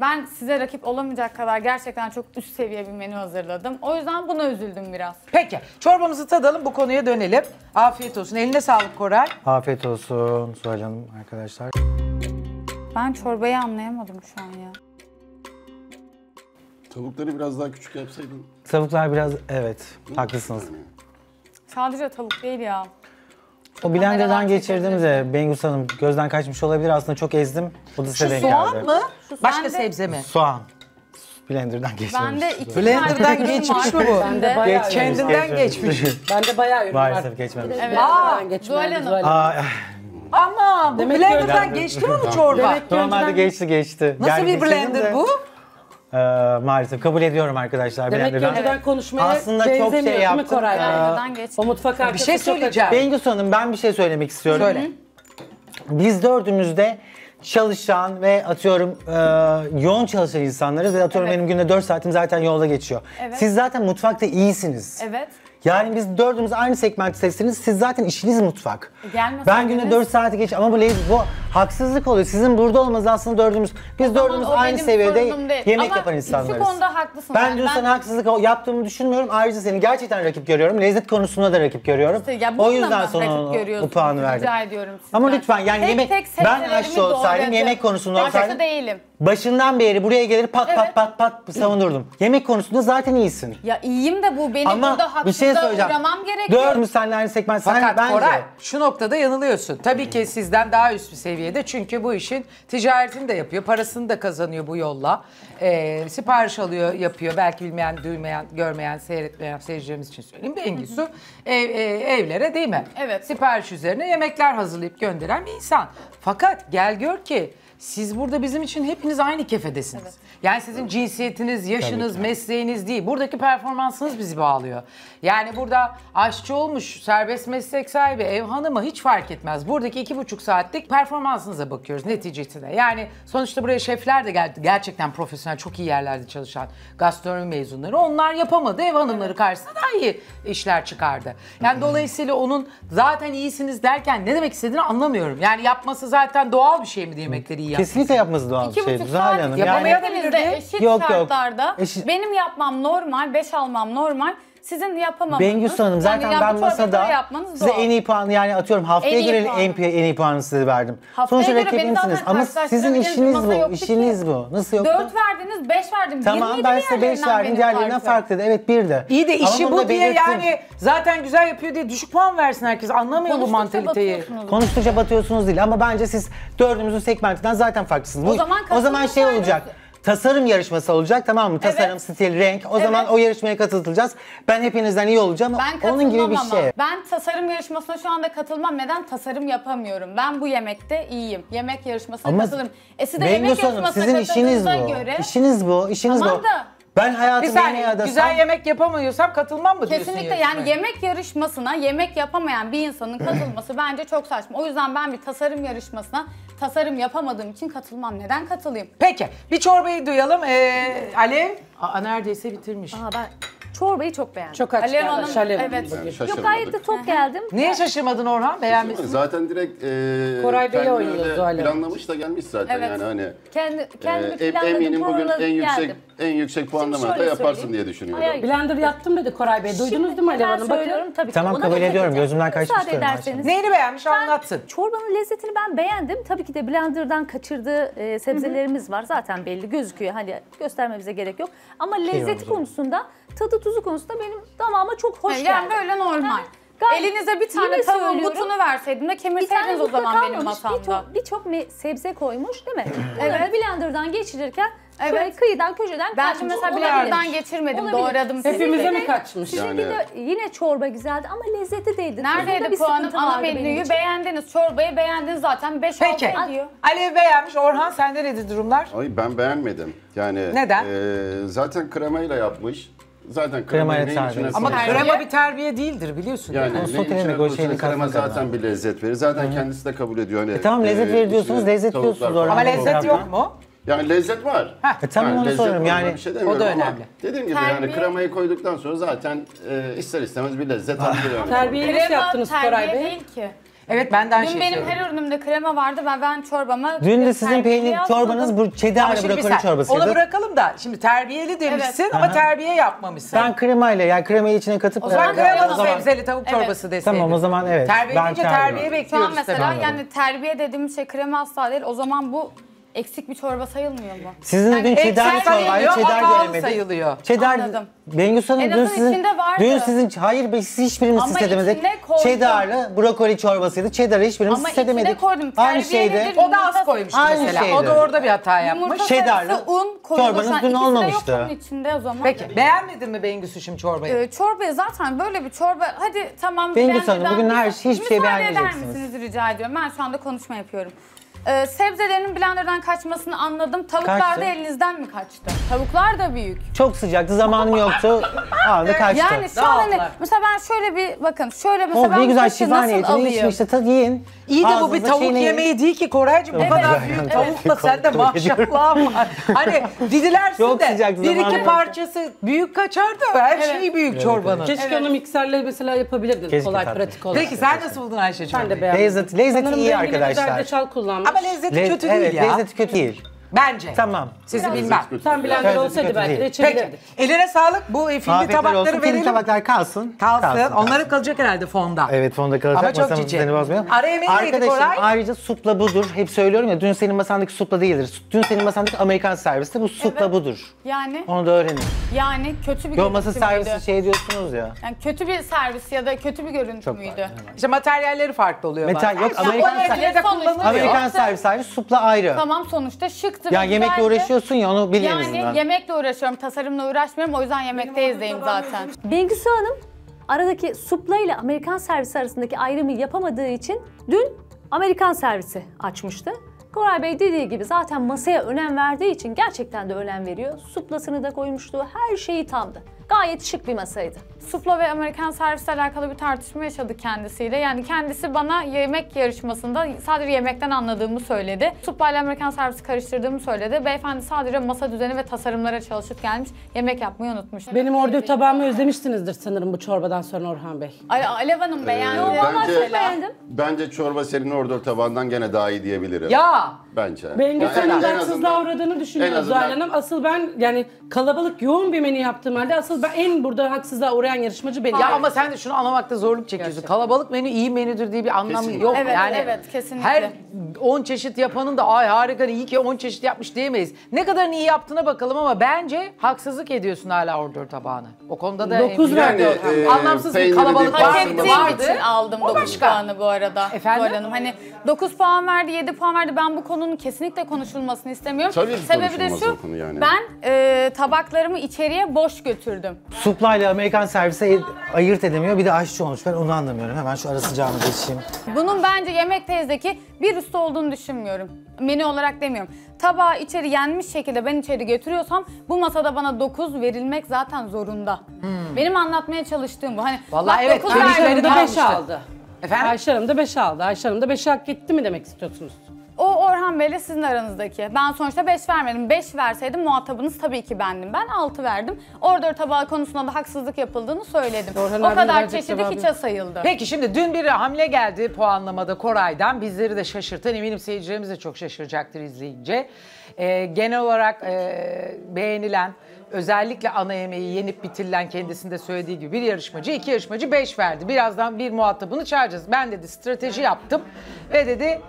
ben size rakip olamayacak kadar gerçekten çok üst seviye bir menü hazırladım. O yüzden buna üzüldüm biraz. Peki çorbamızı tadalım bu konuya dönelim. Afiyet olsun. Eline sağlık Koray. Afiyet olsun Suhal Hanım arkadaşlar. Ben çorbayı anlayamadım şu an ya. tavukları biraz daha küçük yapsaydın. Tavuklar biraz evet haklısınız. Sadece tavuk değil ya. O blenderdan geçirdim de Bengus Hanım gözden kaçmış olabilir. Aslında çok ezdim. O da size denk Soğan geldi. mı? Başka Ben de- sebze mi? Soğan. Blenderdan geçirmiş. Ben de iki Blender'dan ürün geçmiş var mi bu? önümde. Bayağı Geçmemiş, Kendinden geçmiş. Bende bayağı ürün var. Maalesef geçmemiş. Evet. Aa, Ben Zuhal. Hanım. Aa, Ama bu Demek blenderdan geçti mi bu çorba? Normalde geçti geçti. Nasıl Yani bir geçirdim blender de, bu? E, maalesef kabul ediyorum arkadaşlar Demek ki önceden konuşmaya Aslında çok şey benzemiyor değil mi yaptım. Koray Bey? Geç. O mutfak Bir arkası şey çok söyleyeceğim. Bengus Hanım ben bir şey söylemek istiyorum. Söyle. Biz dördümüz de çalışan ve atıyorum e, yoğun çalışan insanları ve atıyorum Evet. benim günde 4 saatim zaten yolda geçiyor. Evet. Siz zaten mutfakta iyisiniz. Evet. Yani biz dördümüz aynı segmenttesiniz. Siz zaten işiniz mutfak. gelmeseydiniz- Ben günde 4 saati geç ama bu, bu haksızlık oluyor. Sizin burada olmanız aslında dördümüz. Biz dördümüz aynı seviyede yemek Ama yapan şu insanlarız. konuda haklısın. Ben Yani dün ben- sana haksızlık yaptığımı düşünmüyorum. Ayrıca seni gerçekten rakip görüyorum. Lezzet konusunda da rakip görüyorum. İşte ya o yüzden görüyorsunuz? bu puanı verdim. Rica ediyorum sizden. Ama lütfen yani Tek yemek tek ben aşçı olsaydım yemek konusunda Aşçı olsaydım değilim. başından beri buraya gelir pat pat Evet. pat pat savunurdum. Yemek konusunda zaten iyisin. Ya iyiyim de bu benim Ama burada bir şey haksızlığa söyleyeceğim. uğramam gerekiyor. Seninle aynı segment. Sen Fakat bence Koray şu noktada yanılıyorsun. Tabii ki sizden daha üst bir seviyede çünkü bu işin ticaretini de yapıyor, parasını da kazanıyor bu yolla. Ee, sipariş alıyor, yapıyor. Belki bilmeyen, duymayan, görmeyen, seyretmeyen seyircilerimiz için söyleyeyim. Bengisu ev, e, evlere değil mi? Evet. Sipariş üzerine yemekler hazırlayıp gönderen bir insan. Fakat gel gör ki siz burada bizim için hepiniz aynı kefedesiniz. Yani sizin cinsiyetiniz, yaşınız, mesleğiniz değil. Buradaki performansınız bizi bağlıyor. Yani burada aşçı olmuş, serbest meslek sahibi, ev hanımı hiç fark etmez. Buradaki iki buçuk saatlik performansınıza bakıyoruz neticesine. Yani sonuçta buraya şefler de geldi. Gerçekten profesyonel, çok iyi yerlerde çalışan gastronomi mezunları. Onlar yapamadı. Ev hanımları karşısında daha iyi işler çıkardı. Yani dolayısıyla onun zaten iyisiniz derken ne demek istediğini anlamıyorum. Yani yapması zaten doğal bir şey mi yemekleri iyi yapması? Kesinlikle yapması doğal bir İki şey. buçuk Zuhal saat Hanım. Yani de eşit Yok, yok. şartlarda Eşit- benim yapmam normal, beş almam normal. Sizin yapamamanız. Bengüsü Hanım zaten yani ben masada size doğal. en iyi puanı yani atıyorum haftaya En iyi göre puanı. en, en iyi puanı size verdim. Haftaya Sonuçta rakibimsiniz ama sizin işiniz bu. işiniz ki. bu. Nasıl yoktu? Dört verdiniz, beş verdim. Tamam 27 ben size 5 diğerlerinden verdim. Diğerlerinden farkım. farklı. Evet bir de. İyi de işi bu diye yani zaten güzel yapıyor diye düşük puan versin herkes. Anlamıyor bu mantaliteyi. batıyorsunuz. Konuştukça batıyorsunuz değil ama bence siz dördümüzün segmentinden zaten farklısınız. O zaman o zaman şey olacak. Tasarım yarışması olacak tamam mı? Tasarım, stil, renk. O zaman o yarışmaya katılacağız. Ben hepinizden iyi olacağım. Ben Onun gibi bir şey. ama. Ben tasarım yarışmasına şu anda katılmam. Neden? Tasarım yapamıyorum. Ben bu yemekte iyiyim. Yemek yarışmasına Ama katılırım. E siz de yemek yarışmasına sizin işiniz bu. göre... İşiniz bu. işiniz Tamam bu. da- Ben Bir hayatım saniye adasam... güzel yemek yapamıyorsam katılmam mı diyorsun Kesinlikle yarışmaya? yani yemek yarışmasına yemek yapamayan bir insanın katılması bence çok saçma. O yüzden ben bir tasarım yarışmasına tasarım yapamadığım için katılmam. Neden katılayım? Peki bir çorbayı duyalım. Ee, Alev Aa, neredeyse bitirmiş. Aa, ben çorbayı çok beğendim. Çok aç Alev geldi. Hanım, Şalev evet. Yani Yok gayet de tok geldim. Niye şaşırmadın Orhan? Beğenmişsin. Zaten direkt e, Koray Bey'e kendini oynuyor öyle Zuhal Hanım. planlamış da gelmiş zaten Evet. yani hani. Kendi, kendimi e, planladım, eminim bugün programladım, en yüksek geldim. en yüksek puanlama da şöyle yaparsın söyleyeyim. diye düşünüyorum. Hayır, Blender yaptım dedi Koray Bey. Duydunuz değil mi Alev Hanım? Bakın. söylüyorum tabii ki. Tamam, Ona kabul ediyorum. Gözümden kaçmış Müsaade ederseniz. Neyini beğenmiş anlatsın. Çorbanın lezzetini ben beğendim. Tabii ki de blenderdan kaçırdığı e, sebzelerimiz var. Zaten belli gözüküyor. Hani göstermemize gerek yok. Ama lezzeti konusunda, tadı tuzu konusunda benim damağıma çok hoş yani geldi. böyle normal. Gayet- Elinize bir tane tavuğun butunu verseydim de bir kemirseydiniz o zaman benim kalmamış, masamda. Birçok me- sebze koymuş değil mi? Evet. blenderdan geçirirken Evet. böyle kıyıdan köşeden Ben kaçmış mesela olabilir. blenderdan geçirmedim, Olabilir. doğradım. Hepimize mi kaçmış? Sizin Yani- de yine çorba güzeldi ama lezzeti değildi. Neredeydi bir puanım? Ana benim menüyü beğendiniz, çorbayı beğendiniz zaten 5 Peki. 6 ediyor. Alev beğenmiş. Orhan sende nedir durumlar? Ay ben beğenmedim. Yani Neden? e, zaten kremayla yapmış. Zaten Kremayla kremayı neyin terbiye. Ama krema bir terbiye değildir biliyorsun. yani O neyin içine o şeyini krema katmak zaten bir lezzet verir. Zaten kendisi de kabul ediyor. Hani, E tamam, lezzet verir diyorsunuz, içine lezzet tavuklar diyorsunuz falan. Ama Bey. lezzet yok mu? Yani lezzet var. Heh. E tamam, Yani onu lezzet soruyorum. var, Yani- bir şey O da ama önemli. Dediğim gibi Terbiye- yani kremayı koyduktan sonra zaten e, ister istemez bir lezzet alıyor. yani. Terbiyeyi nasıl yaptınız Koray terbiye Bey? değil ki. Evet benden Dün şey benim söylüyorum. her ürünümde krema vardı ve ben çorbamı Dün de sizin peynir çorbanız bu Ama çedarlı şimdi bir brokoli çorbasıydı. Onu bırakalım da şimdi terbiyeli demişsin ama Aha. terbiye yapmamışsın. Ben kremayla yani kremayı içine katıp... O zaman Evet, kremalı zaman- sebzeli tavuk Evet. çorbası deseydin. Tamam o zaman evet. Terbiye Ben deyince terbiye. terbiye Şu an bekliyoruz mesela yani terbiye dediğimiz şey krema asla değil. O zaman bu eksik bir çorba sayılmıyor mu? Sizin de dün çedarlı sayılıyor, çorbayı çedar hatalı göremedik. sayılıyor. Çedar, Anladım. Bengüs Hanım En dün azından sizin, içinde vardı. dün sizin, hayır biz hiçbirimiz Ama hissedemedik. içine koydum. Çedarlı brokoli çorbasıydı. Çedarı hiçbirimiz Ama içine koydum. Aynı Terbiyelidir. şeydi. O da az koymuş Aynı mesela. O şeydi. da orada bir hata yapmış. Yumurta Çedarlı sarısı, un koyulur. çorbanız dün ikisi de olmamıştı. yok bunun içinde o zaman. Peki beğenmedin mi Bengüsüşüm çorbayı? Ee, çorbayı zaten böyle bir çorba hadi tamam Bengüs Hanım, bugün her şey- hiçbir şey Müsaade eder misiniz rica ediyorum. Ben şu anda konuşma yapıyorum. Ee, sebzelerinin blenderdan kaçmasını anladım. Tavuklar Kaçtı. da elinizden mi kaçtı? Tavuklar da büyük. Çok sıcaktı, zamanım yoktu. Anında kaçtı. Yani şu an hani mesela ben şöyle bir bakın şöyle mesela Oh ben ne güzel kaşığı şifa nasıl niyetine alayım? içmiş işte tadı yiyin. İyi de bu bir Ağzınıza tavuk çiğneyin. yemeği değil ki Koraycığım. Bu kadar büyük tavukla sen de maşallah var. Hani didilersin Çok de bir iki zamanı. parçası büyük kaçar da her şey büyük çorbanın. Keşke onu mikserle mesela yapabilirdin. Keşke Kolay, tabii. pratik olarak. Peki sen nasıl buldun Ayşe'cim? Ben de beğendim. Lezzet, lezzeti Sanırım iyi rengine kadar arkadaşlar. Reçel kullanmış. Ama lezzeti Le- kötü evet, değil ya. lezzeti kötü değil. Bence. Tamam. Sizi bilmem. Sen blender Lezzeti olsaydı belki de Peki. Eline sağlık. Bu e, filli Afiyetler tabakları olsun. Verelim. tabaklar kalsın. Kalsın. Onların kalacak herhalde fonda. Evet fonda kalacak. Ama çok cici. Ara yemeği neydi Arkadaşım Koray? ayrıca supla budur. Hep söylüyorum ya dün senin masandaki supla değildir. Dün senin masandaki Amerikan servisi bu supla Evet. budur. Yani Onu da öğrenin. yani kötü bir Yo masa görüntü müydü? servisi şey diyorsunuz ya. Yani kötü bir servis ya da kötü bir görüntü Çok müydü? var, İşte materyalleri farklı oluyor. Metal bazen. yok Amerikan. Amerikan yoksa- servis servis supla ayrı. Tamam sonuçta şıktı ve Ya yemekle uğraşıyorsun ya onu bil en Yani azından. yemekle uğraşıyorum, tasarımla uğraşmıyorum. O yüzden yemekteyizdeyim zaten. Bengüsü Hanım aradaki supla ile Amerikan servisi arasındaki ayrımı yapamadığı için dün Amerikan servisi açmıştı. Koray Bey dediği gibi zaten masaya önem verdiği için gerçekten de önem veriyor. Suplasını da koymuştu, her şeyi tamdı. Gayet şık bir masaydı. Supla ve Amerikan servisle alakalı bir tartışma yaşadık kendisiyle. Yani kendisi bana yemek yarışmasında sadece yemekten anladığımı söyledi. Supla ile Amerikan servisi karıştırdığımı söyledi. Beyefendi sadece masa düzeni ve tasarımlara çalışıp gelmiş. Yemek yapmayı unutmuş. Benim orada tabağımı özlemişsinizdir sanırım bu çorbadan sonra Orhan Bey. Ale- Alev Hanım beğendi. Yo, vallahi Bence- çok beğendim. Bence çorba senin orada tabağından gene daha iyi diyebilirim. Ya Bence. Bengü Ya en- Hanım da en haksızlığa uğradığını en düşünüyor azından- Zuhal Hanım. Asıl ben yani kalabalık yoğun bir menü yaptığım halde asıl ben en burada haksızlığa uğrayan yarışmacı benim. Ya ama sen de şunu anlamakta zorluk çekiyorsun. Kalabalık menü iyi menüdür diye bir anlamı Kesinlikle. yok. Evet, yani evet, kesinlikle. Her 10 çeşit yapanın da ay harika iyi ki 10 çeşit yapmış diyemeyiz. Ne kadar iyi yaptığına bakalım ama bence haksızlık ediyorsun hala order tabağına. O konuda da Dokuz en- verdi Yani, e, Anlamsız bir kalabalık vardı. için aldım O 9 başka. puanı bu arada. Efendim? Hani 9 puan verdi, 7 puan verdi. Ben bu konunun kesinlikle konuşulmasını istemiyorum. Tabii ki Sebebi de şu, konu yani. ben e, tabaklarımı içeriye boş götürdüm. Supla ile Amerikan servise ayırt edemiyor. Bir de aşçı olmuş. Ben onu anlamıyorum. Hemen şu ara sıcağını geçeyim. Bunun bence yemekteyizdeki bir üstü olduğunu düşünmüyorum. Menü olarak demiyorum. Tabağı içeri yenmiş şekilde ben içeri götürüyorsam bu masada bana 9 verilmek zaten zorunda. Benim anlatmaya çalıştığım bu. Hani Vallahi bak evet, dokuz Ayşe. Hanım da 5 kalmıştı. aldı. Efendim? Ayşe Hanım da 5 aldı. Ayşe Hanım da 5 hak etti mi demek istiyorsunuz? O Orhan Bey'le sizin aranızdaki. Ben sonuçta 5 vermedim. 5 verseydim muhatabınız tabii ki bendim. Ben 6 verdim. Order tabağı konusunda da haksızlık yapıldığını söyledim. Orhan o kadar verecek çeşidi cevabı. hiçe sayıldı. Peki şimdi dün bir hamle geldi puanlamada Koray'dan. Bizleri de şaşırtan eminim seyircilerimiz de çok şaşıracaktır izleyince. Ee, genel olarak e, beğenilen özellikle ana yemeği yenip bitirilen kendisinde söylediği gibi bir yarışmacı, iki yarışmacı beş verdi. Birazdan bir muhatabını çağıracağız. Ben dedi strateji yaptım ve dedi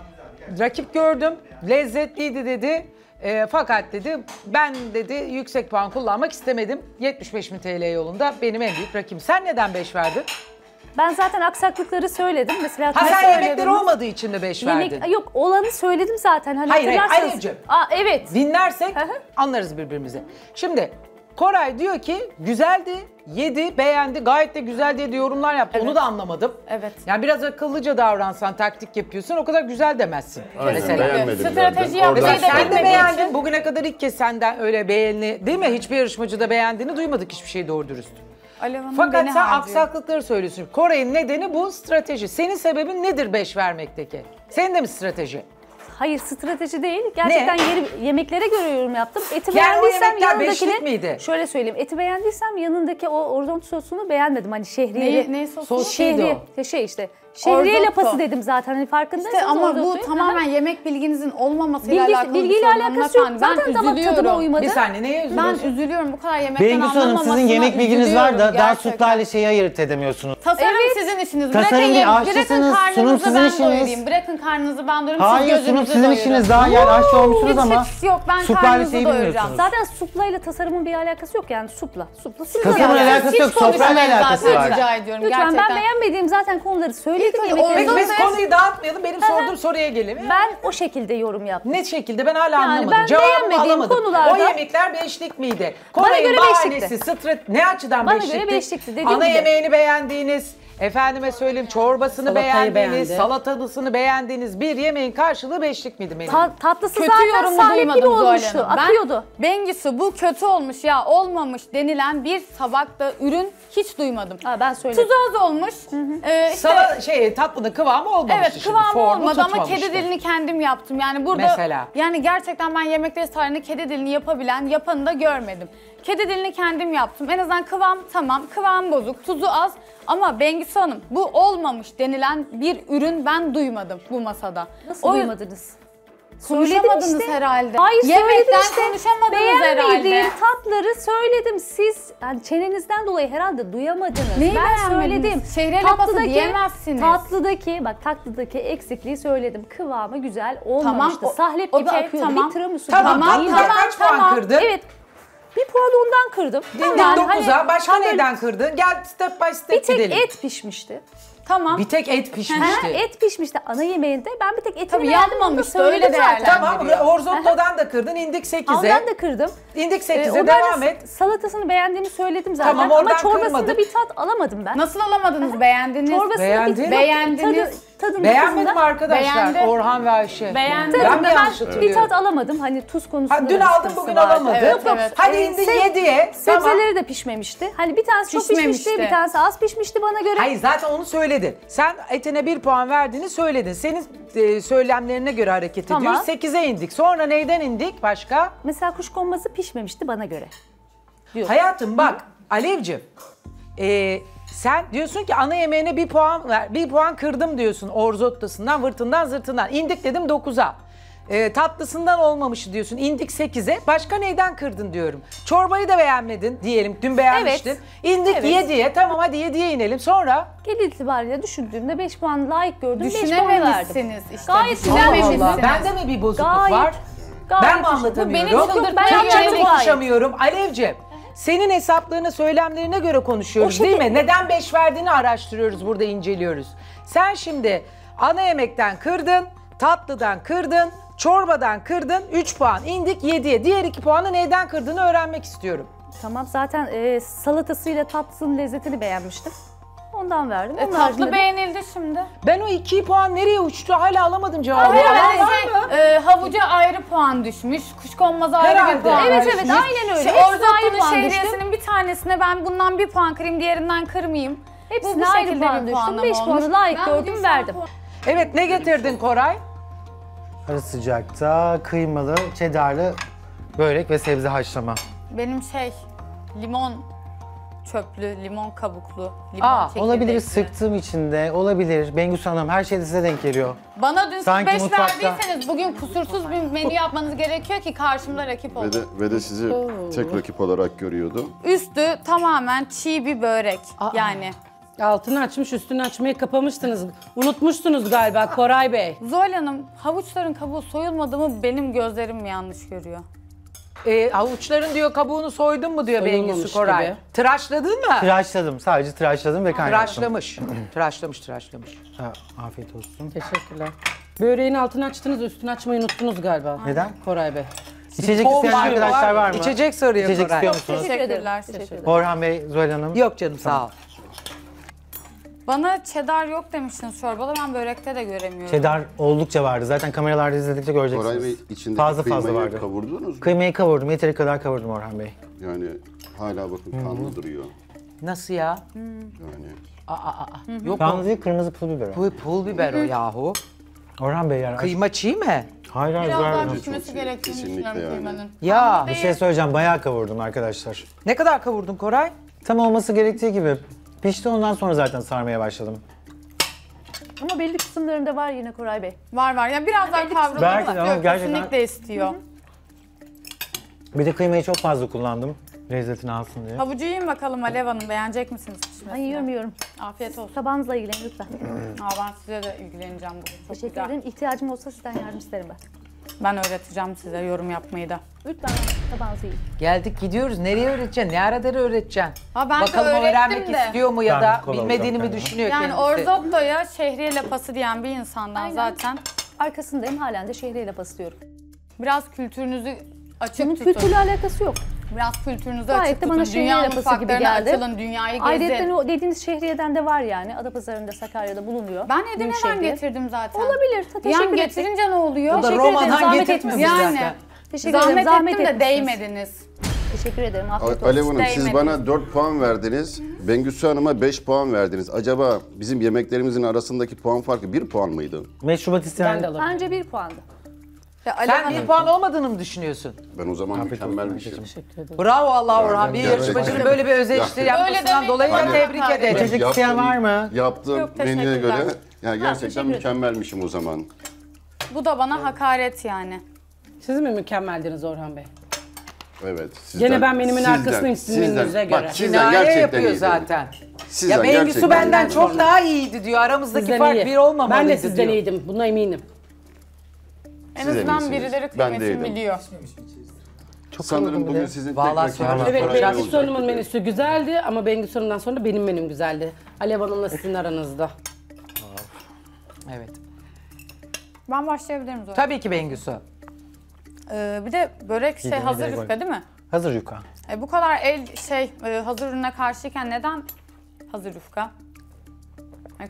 rakip gördüm, lezzetliydi dedi. E, fakat dedi ben dedi yüksek puan kullanmak istemedim. 75 bin TL yolunda benim en büyük rakibim. Sen neden 5 verdin? Ben zaten aksaklıkları söyledim. Mesela Ha sen yemekleri olmadığı için mi 5 Yemek, verdin? yok olanı söyledim zaten. Hani Hayır, hayır, hatırlarsanız-. Aa, evet. Dinlersek Hı hı. anlarız birbirimizi. Şimdi Koray diyor ki güzeldi, yedi, beğendi, gayet de güzel diye de yorumlar yaptı. Onu da anlamadım. Evet. Yani biraz akıllıca davransan, taktik yapıyorsun o kadar güzel demezsin. Aynen, Mesela. beğenmedim Strateji zaten. yapmayı Oradan da Sen de bilmediği beğendin. için. Bugüne kadar ilk kez senden öyle beğeni değil mi? Hiçbir yarışmacıda beğendiğini duymadık hiçbir şey doğru dürüst. Alev Hanım Fakat beni sen harcıyor. aksaklıkları söylüyorsun. Koray'ın nedeni bu strateji. Senin sebebin nedir 5 vermekteki? Senin de mi strateji? Hayır strateji değil. Gerçekten yeri, yemeklere göre yorum yaptım. Eti Yani o beğendiysem yemekler beşlik yanındakini... miydi? Şöyle söyleyeyim. Eti beğendiysem yanındaki o orzont sosunu beğenmedim. Hani şehriyeli. Neyi- neyi sosu? Sos neydi o? Şey işte. Şehriye Orzotto. lapası dedim zaten. Hani farkındaysanız İşte ama bu orzottoyu. tamamen Aha. yemek bilginizin olmamasıyla Bilgi, alakalı bilgiyle bir sorun alakası yok. Zaten ben damak tadıma uymadı. Bir saniye neye Ben üzülüyorsun? üzülüyorum bu kadar yemekten Bengüsü Hanım anlamamasına sizin yemek bilginiz var da gerçekten. suplarla şeyi ayırt edemiyorsunuz. Tasarım Evet. sizin işiniz. Tasarım bırakın, değil, yem- aşçısınız, bırakın sunum karnınızı sizin ben işiniz. doyurayım. Bırakın karnınızı ben doyurayım. Hayır siz sunum gözünüzü sizin doyurun. işiniz daha yani aşçı olmuşsunuz ama hiç yok ben suplarla karnınızı şeyi doyuracağım. bilmiyorsunuz. Zaten suplayla tasarımın bir alakası yok yani supla. Supla. supla Tasarımın yani. alakası yok, sofrayla alakası var. Rica ediyorum Lütfen gerçekten. ben beğenmediğim zaten konuları önce Peki biz Orada- konuyu dağıtmayalım. Benim sorduğum soruya gelelim. Ben o şekilde yorum yaptım. Ne şekilde ben hala Yani anlamadım. ben Cevabımı alamadım. konularda- O yemekler beşlik miydi? Bana Koray'ın göre bahanesi, beşlikti. strat... ne açıdan Bana beşlikti? göre beşlikti, dediğim Ana gibi. yemeğini beğendiğiniz, Efendime söyleyeyim çorbasını Salatayı beğendiniz, beğendi. salatalısını beğendiniz. Bir yemeğin karşılığı beşlik miydi benim? Ta- tatlısı Kötü zaten yorumu salep gibi duymadım Zuhal olmuştu. Hanım. Ben- Akıyordu. Bengüsü bu kötü olmuş ya olmamış denilen bir tabakta ürün hiç duymadım. Ha, ben söyledim. Tuzu az olmuş. Ee, işte- Sala şey tatlının kıvamı olmamıştı Evet şimdi. kıvamı formu olmadı ama tutmamıştı. kedi dilini kendim yaptım. Yani burada Mesela? yani gerçekten ben yemekleri tarihinde kedi dilini yapabilen yapanı da görmedim. Kedi dilini kendim yaptım. En azından kıvam tamam, kıvam bozuk, tuzu az. Ama Bengüsü Hanım bu olmamış denilen bir ürün ben duymadım bu masada. Nasıl O- duymadınız? Konuşamadınız Söyledim işte. herhalde. Hayır Yemekten işte. konuşamadınız herhalde. Tatları söyledim. Siz yani çenenizden dolayı herhalde duyamadınız. Neyi ben söyledim. Şehriye lapası diyemezsiniz. Tatlıdaki bak tatlıdaki eksikliği söyledim. Kıvamı güzel olmamıştı. Tamam, o- Sahlep gibi okey, akıyordu. tamam. Bir tiramisu Tamam, gibi tatlıda değildi. kaç puan kırdın? Evet. Bir puan ondan kırdım. Dindik Yani 9'a. hani Başka tam böyle neyden kırdın? Gel step by step Bir tek gidelim. et pişmişti. Tamam. Bir tek et pişmişti. Et pişmişti ana yemeğinde. Ben bir tek etini Tabii beğendim, yanmamıştı, öyle zaten. değerlendirdim. Tamam Orzotto'dan da kırdın. indik 8'e. Ondan da kırdım. İndik Ee, 8'e ondan devam da et. Salatasını beğendiğimi söyledim zaten. Tamam, oradan Ama çorbasında kırmadık. bir tat alamadım ben. Nasıl alamadınız? Beğendiniz. Çorbasında Beğendin. bir Beğendiniz. Tadı, tadının Beğenmedim arkadaşlar Beğendim. Orhan ve Ayşe. Beğendim. Ben yanlış bir tat alamadım. Hani tuz konusunda Ha, dün sıkıntısı bugün vardı. alamadın. Evet, evet. Hadi Ee, indi 7'ye. Tamam. Sebzeleri de pişmemişti. Hani bir tanesi çok pişmişti, bir tanesi az pişmişti bana göre. Hayır zaten onu söyledin. Sen etine bir puan verdiğini söyledin. Senin e, söylemlerine göre hareket Tamam. ediyoruz. 8'e indik. Sonra neyden indik başka? Mesela kuşkonması pişmemişti bana göre. Diyor. Hayatım bak Alevcim. e, sen diyorsun ki ana yemeğine bir puan ver. Bir puan kırdım diyorsun orzottasından, vırtından, zırtından. İndik dedim 9'a. E, tatlısından olmamış diyorsun. İndik 8'e. Başka neyden kırdın diyorum. Çorbayı da beğenmedin diyelim. Dün beğenmiştin. Evet. İndik Evet. 7'ye. Tamam hadi 7'ye inelim. Sonra Genel itibariyle düşündüğümde 5 puan layık gördüm. 5 puan verdim. Düşünememişsiniz işte. Gayet düşünememişsiniz. Allah Allah. Bende mi bir bozukluk Gayet- var? Gayet Ben mi anlatamıyorum? Bu beni Türkçe mi yönelik. konuşamıyorum? Alevciğim, senin hesaplarına, söylemlerine göre konuşuyoruz O değil mi? Neden 5 verdiğini araştırıyoruz, burada inceliyoruz. Sen şimdi ana yemekten kırdın, tatlıdan kırdın, çorbadan kırdın, 3 puan indik 7'ye. Diğer 2 puanı neyden kırdığını öğrenmek istiyorum. Tamam zaten e, salatasıyla tatlısının lezzetini beğenmiştim. Ondan verdim. E, Onun haricinde tatlı de- beğenildi şimdi. Ben o 2 puan nereye uçtu hala alamadım cevabı. Evet, Alan var şey, mı? e, havuca ayrı puan düşmüş, kuşkonmaza ayrı Herhalde. bir puan Evet düşmüş. evet aynen öyle. Şey, Hepsine ayrı puan düştüm. şehriyesinin bir tanesine ben bundan bir puan kırayım, diğerinden kırmayayım. Bu Hepsine bu ayrı şekilde puan bir düştüm. puanlama 5 olmuş. puanı layık Ben gördüm verdim. puan- Evet ne getirdin Koray? Ara sıcakta kıymalı, çedarlı börek ve sebze haşlama. Benim şey, limon çöplü, limon kabuklu, limon Aa, çekirdekli. Olabilir sıktığım içinde, olabilir. Bengüs Hanım her şeyde size denk geliyor. Bana dün siz Sanki 5 mutfakta- verdiyseniz bugün kusursuz bir menü yapmanız gerekiyor ki karşımda rakip Ve olun. de, ve de sizi tek rakip olarak görüyordu. Üstü tamamen çiğ bir börek. Yani Altını açmış, üstünü açmayı kapamıştınız. Unutmuşsunuz galiba Koray Bey. Zuhal Hanım havuçların kabuğu soyulmadı mı benim gözlerim mi yanlış görüyor? Ee, havuçların diyor kabuğunu soydun mu diyor Soyulmamış Bengüsü Koray. gibi. Tıraşladın mı? Tıraşladım, sadece tıraşladım ve kaynattım. Tıraşlamış. tıraşlamış, tıraşlamış. Ha, afiyet olsun. Teşekkürler. Böreğin altını açtınız, üstünü açmayı unuttunuz galiba. Neden? Koray Bey. İçecek Toz isteyen var, arkadaşlar var mı? İçecek soruyor İçecek Koray. istiyor musunuz? Teşekkürler, Teşekkür teşekkür ederim. Orhan Bey, Zuhal Hanım. Yok canım sağ ol. Bana cheddar yok demiştiniz çorbada ben börekte de göremiyorum. Cheddar oldukça vardı. Zaten kameralarda izledikçe göreceksiniz. Koray Bey içindeki fazla fazla kıymayı vardı. kavurdunuz mu? Kıymayı kavurdum, yeteri kadar kavurdum Orhan Bey. Yani hala bakın kanlı duruyor. Nasıl ya? Yani Aa, aa, aa. Yok Kanlı o. değil, kırmızı pul biber. o. Bu pul biber o yahu. Orhan Bey yani. Kıyma çiğ mi? Hayır hayır Biraz Zuhal daha pişmesi çok gerektiğini kesinlikle düşünüyorum yani. kıymanın. Ya. Bir şey söyleyeceğim, bayağı kavurdum arkadaşlar. Ne kadar kavurdun Koray? Tam olması gerektiği gibi. Pişti ondan sonra zaten sarmaya başladım. Ama belli kısımlarında var yine Koray Bey. Var var ya biraz daha kavrulmak Belki de ama istiyor. gerçekten- Kesinlikle istiyor. Bir de kıymayı çok fazla kullandım. Lezzetini alsın diye. Havucu yiyin bakalım Alev Hanım beğenecek misiniz pişmesini? yiyorum yiyorum. Afiyet olsun. Tabağınızla ilgilenin lütfen. Aa, ben size de ilgileneceğim bugün. Çok Teşekkür güzel. ederim. İhtiyacım olsa sizden yardım isterim ben. Ben öğreteceğim size yorum yapmayı da. Lütfen tabağınızı yiyin. Geldik gidiyoruz. Nereye öğreteceksin? Ne araları öğreteceksin? Ha, ben de Bakalım o öğrettim öğrenmek de. istiyor mu ya Ben da kola bilmediğini mi alacağım düşünüyor Yani kendisi? Orzotto'ya şehriye lapası diyen bir insandan Aynen. zaten Arkasındayım halen de şehriyle basıyorum. biraz kültürünüzü açık Bunun tutun. kültürle alakası yok. Biraz kültürünüzü Gayet açık de tutun. bana Dünya lapası gibi mutfaklarına geldi. açılın, dünyayı gezin. Ayrıca o dediğiniz şehriyeden de var yani. Adapazarı'nda, Sakarya'da bulunuyor. Ben Edirne'den şehriye. getirdim zaten. Olabilir. Ta- Teşekkür Yani ederim. getirince ne oluyor? O da Teşekkür ederim, Roma'dan zahmet getirtmemiş etmişsiniz. Yani. zaten. Teşekkür Zahmet, ederim. Zahmet ettim de etmişsiniz. değmediniz. Teşekkür ederim. Afiyet olsun. Alev Hanım siz bana 4 puan verdiniz. Bengüsü Hanım'a 5 puan verdiniz. Acaba bizim yemeklerimizin arasındaki puan farkı 1 puan mıydı? Meşrubat isteyen. Bence bir puandı. Ya Sen Hanım- bir puan olmadığını mı düşünüyorsun? Ben o zaman mükemmelmişim. Bravo Allah Orhan. Bir yarışmacının böyle bir öz eleştiri yapmasından dolayı da tebrik ederim. İçecek isteyen var mı? Yaptığım Yok, menüye teşekkürler. göre ya gerçekten ederim. mükemmelmişim o zaman. Bu da bana hakaret yani. Siz mi mükemmeldiniz Orhan Bey? Evet. Gene ben menümün arkasındayım sizin menünüze göre. Bak sizden gerçekten yapıyor zaten. Sizden Ya Bengüsü gerçekten benden çok daha iyiydi diyor. Aramızdaki Sizden fark iyi. bir olmamalıydı Ben de sizden diyor. iyiydim. Buna eminim. En Siz azından birileri Ben kıymetini biliyor. Sanırım bugün sizin Vallahi tek söylüyorum. Evet, Koray Bengüsü olacak Hanım'ın menüsü güzeldi ama Bengüsü Hanım'dan sonra benim menüm güzeldi. Alev Hanım'la sizin aranızda. Evet. Ben başlayabilirim zaten. Tabii ki Bengüsü. Ee, bir de börek şey Yediğine hazır yufka değil mi? Hazır yuka. E, bu kadar el şey e, hazır ürüne karşıyken neden hazır yufka?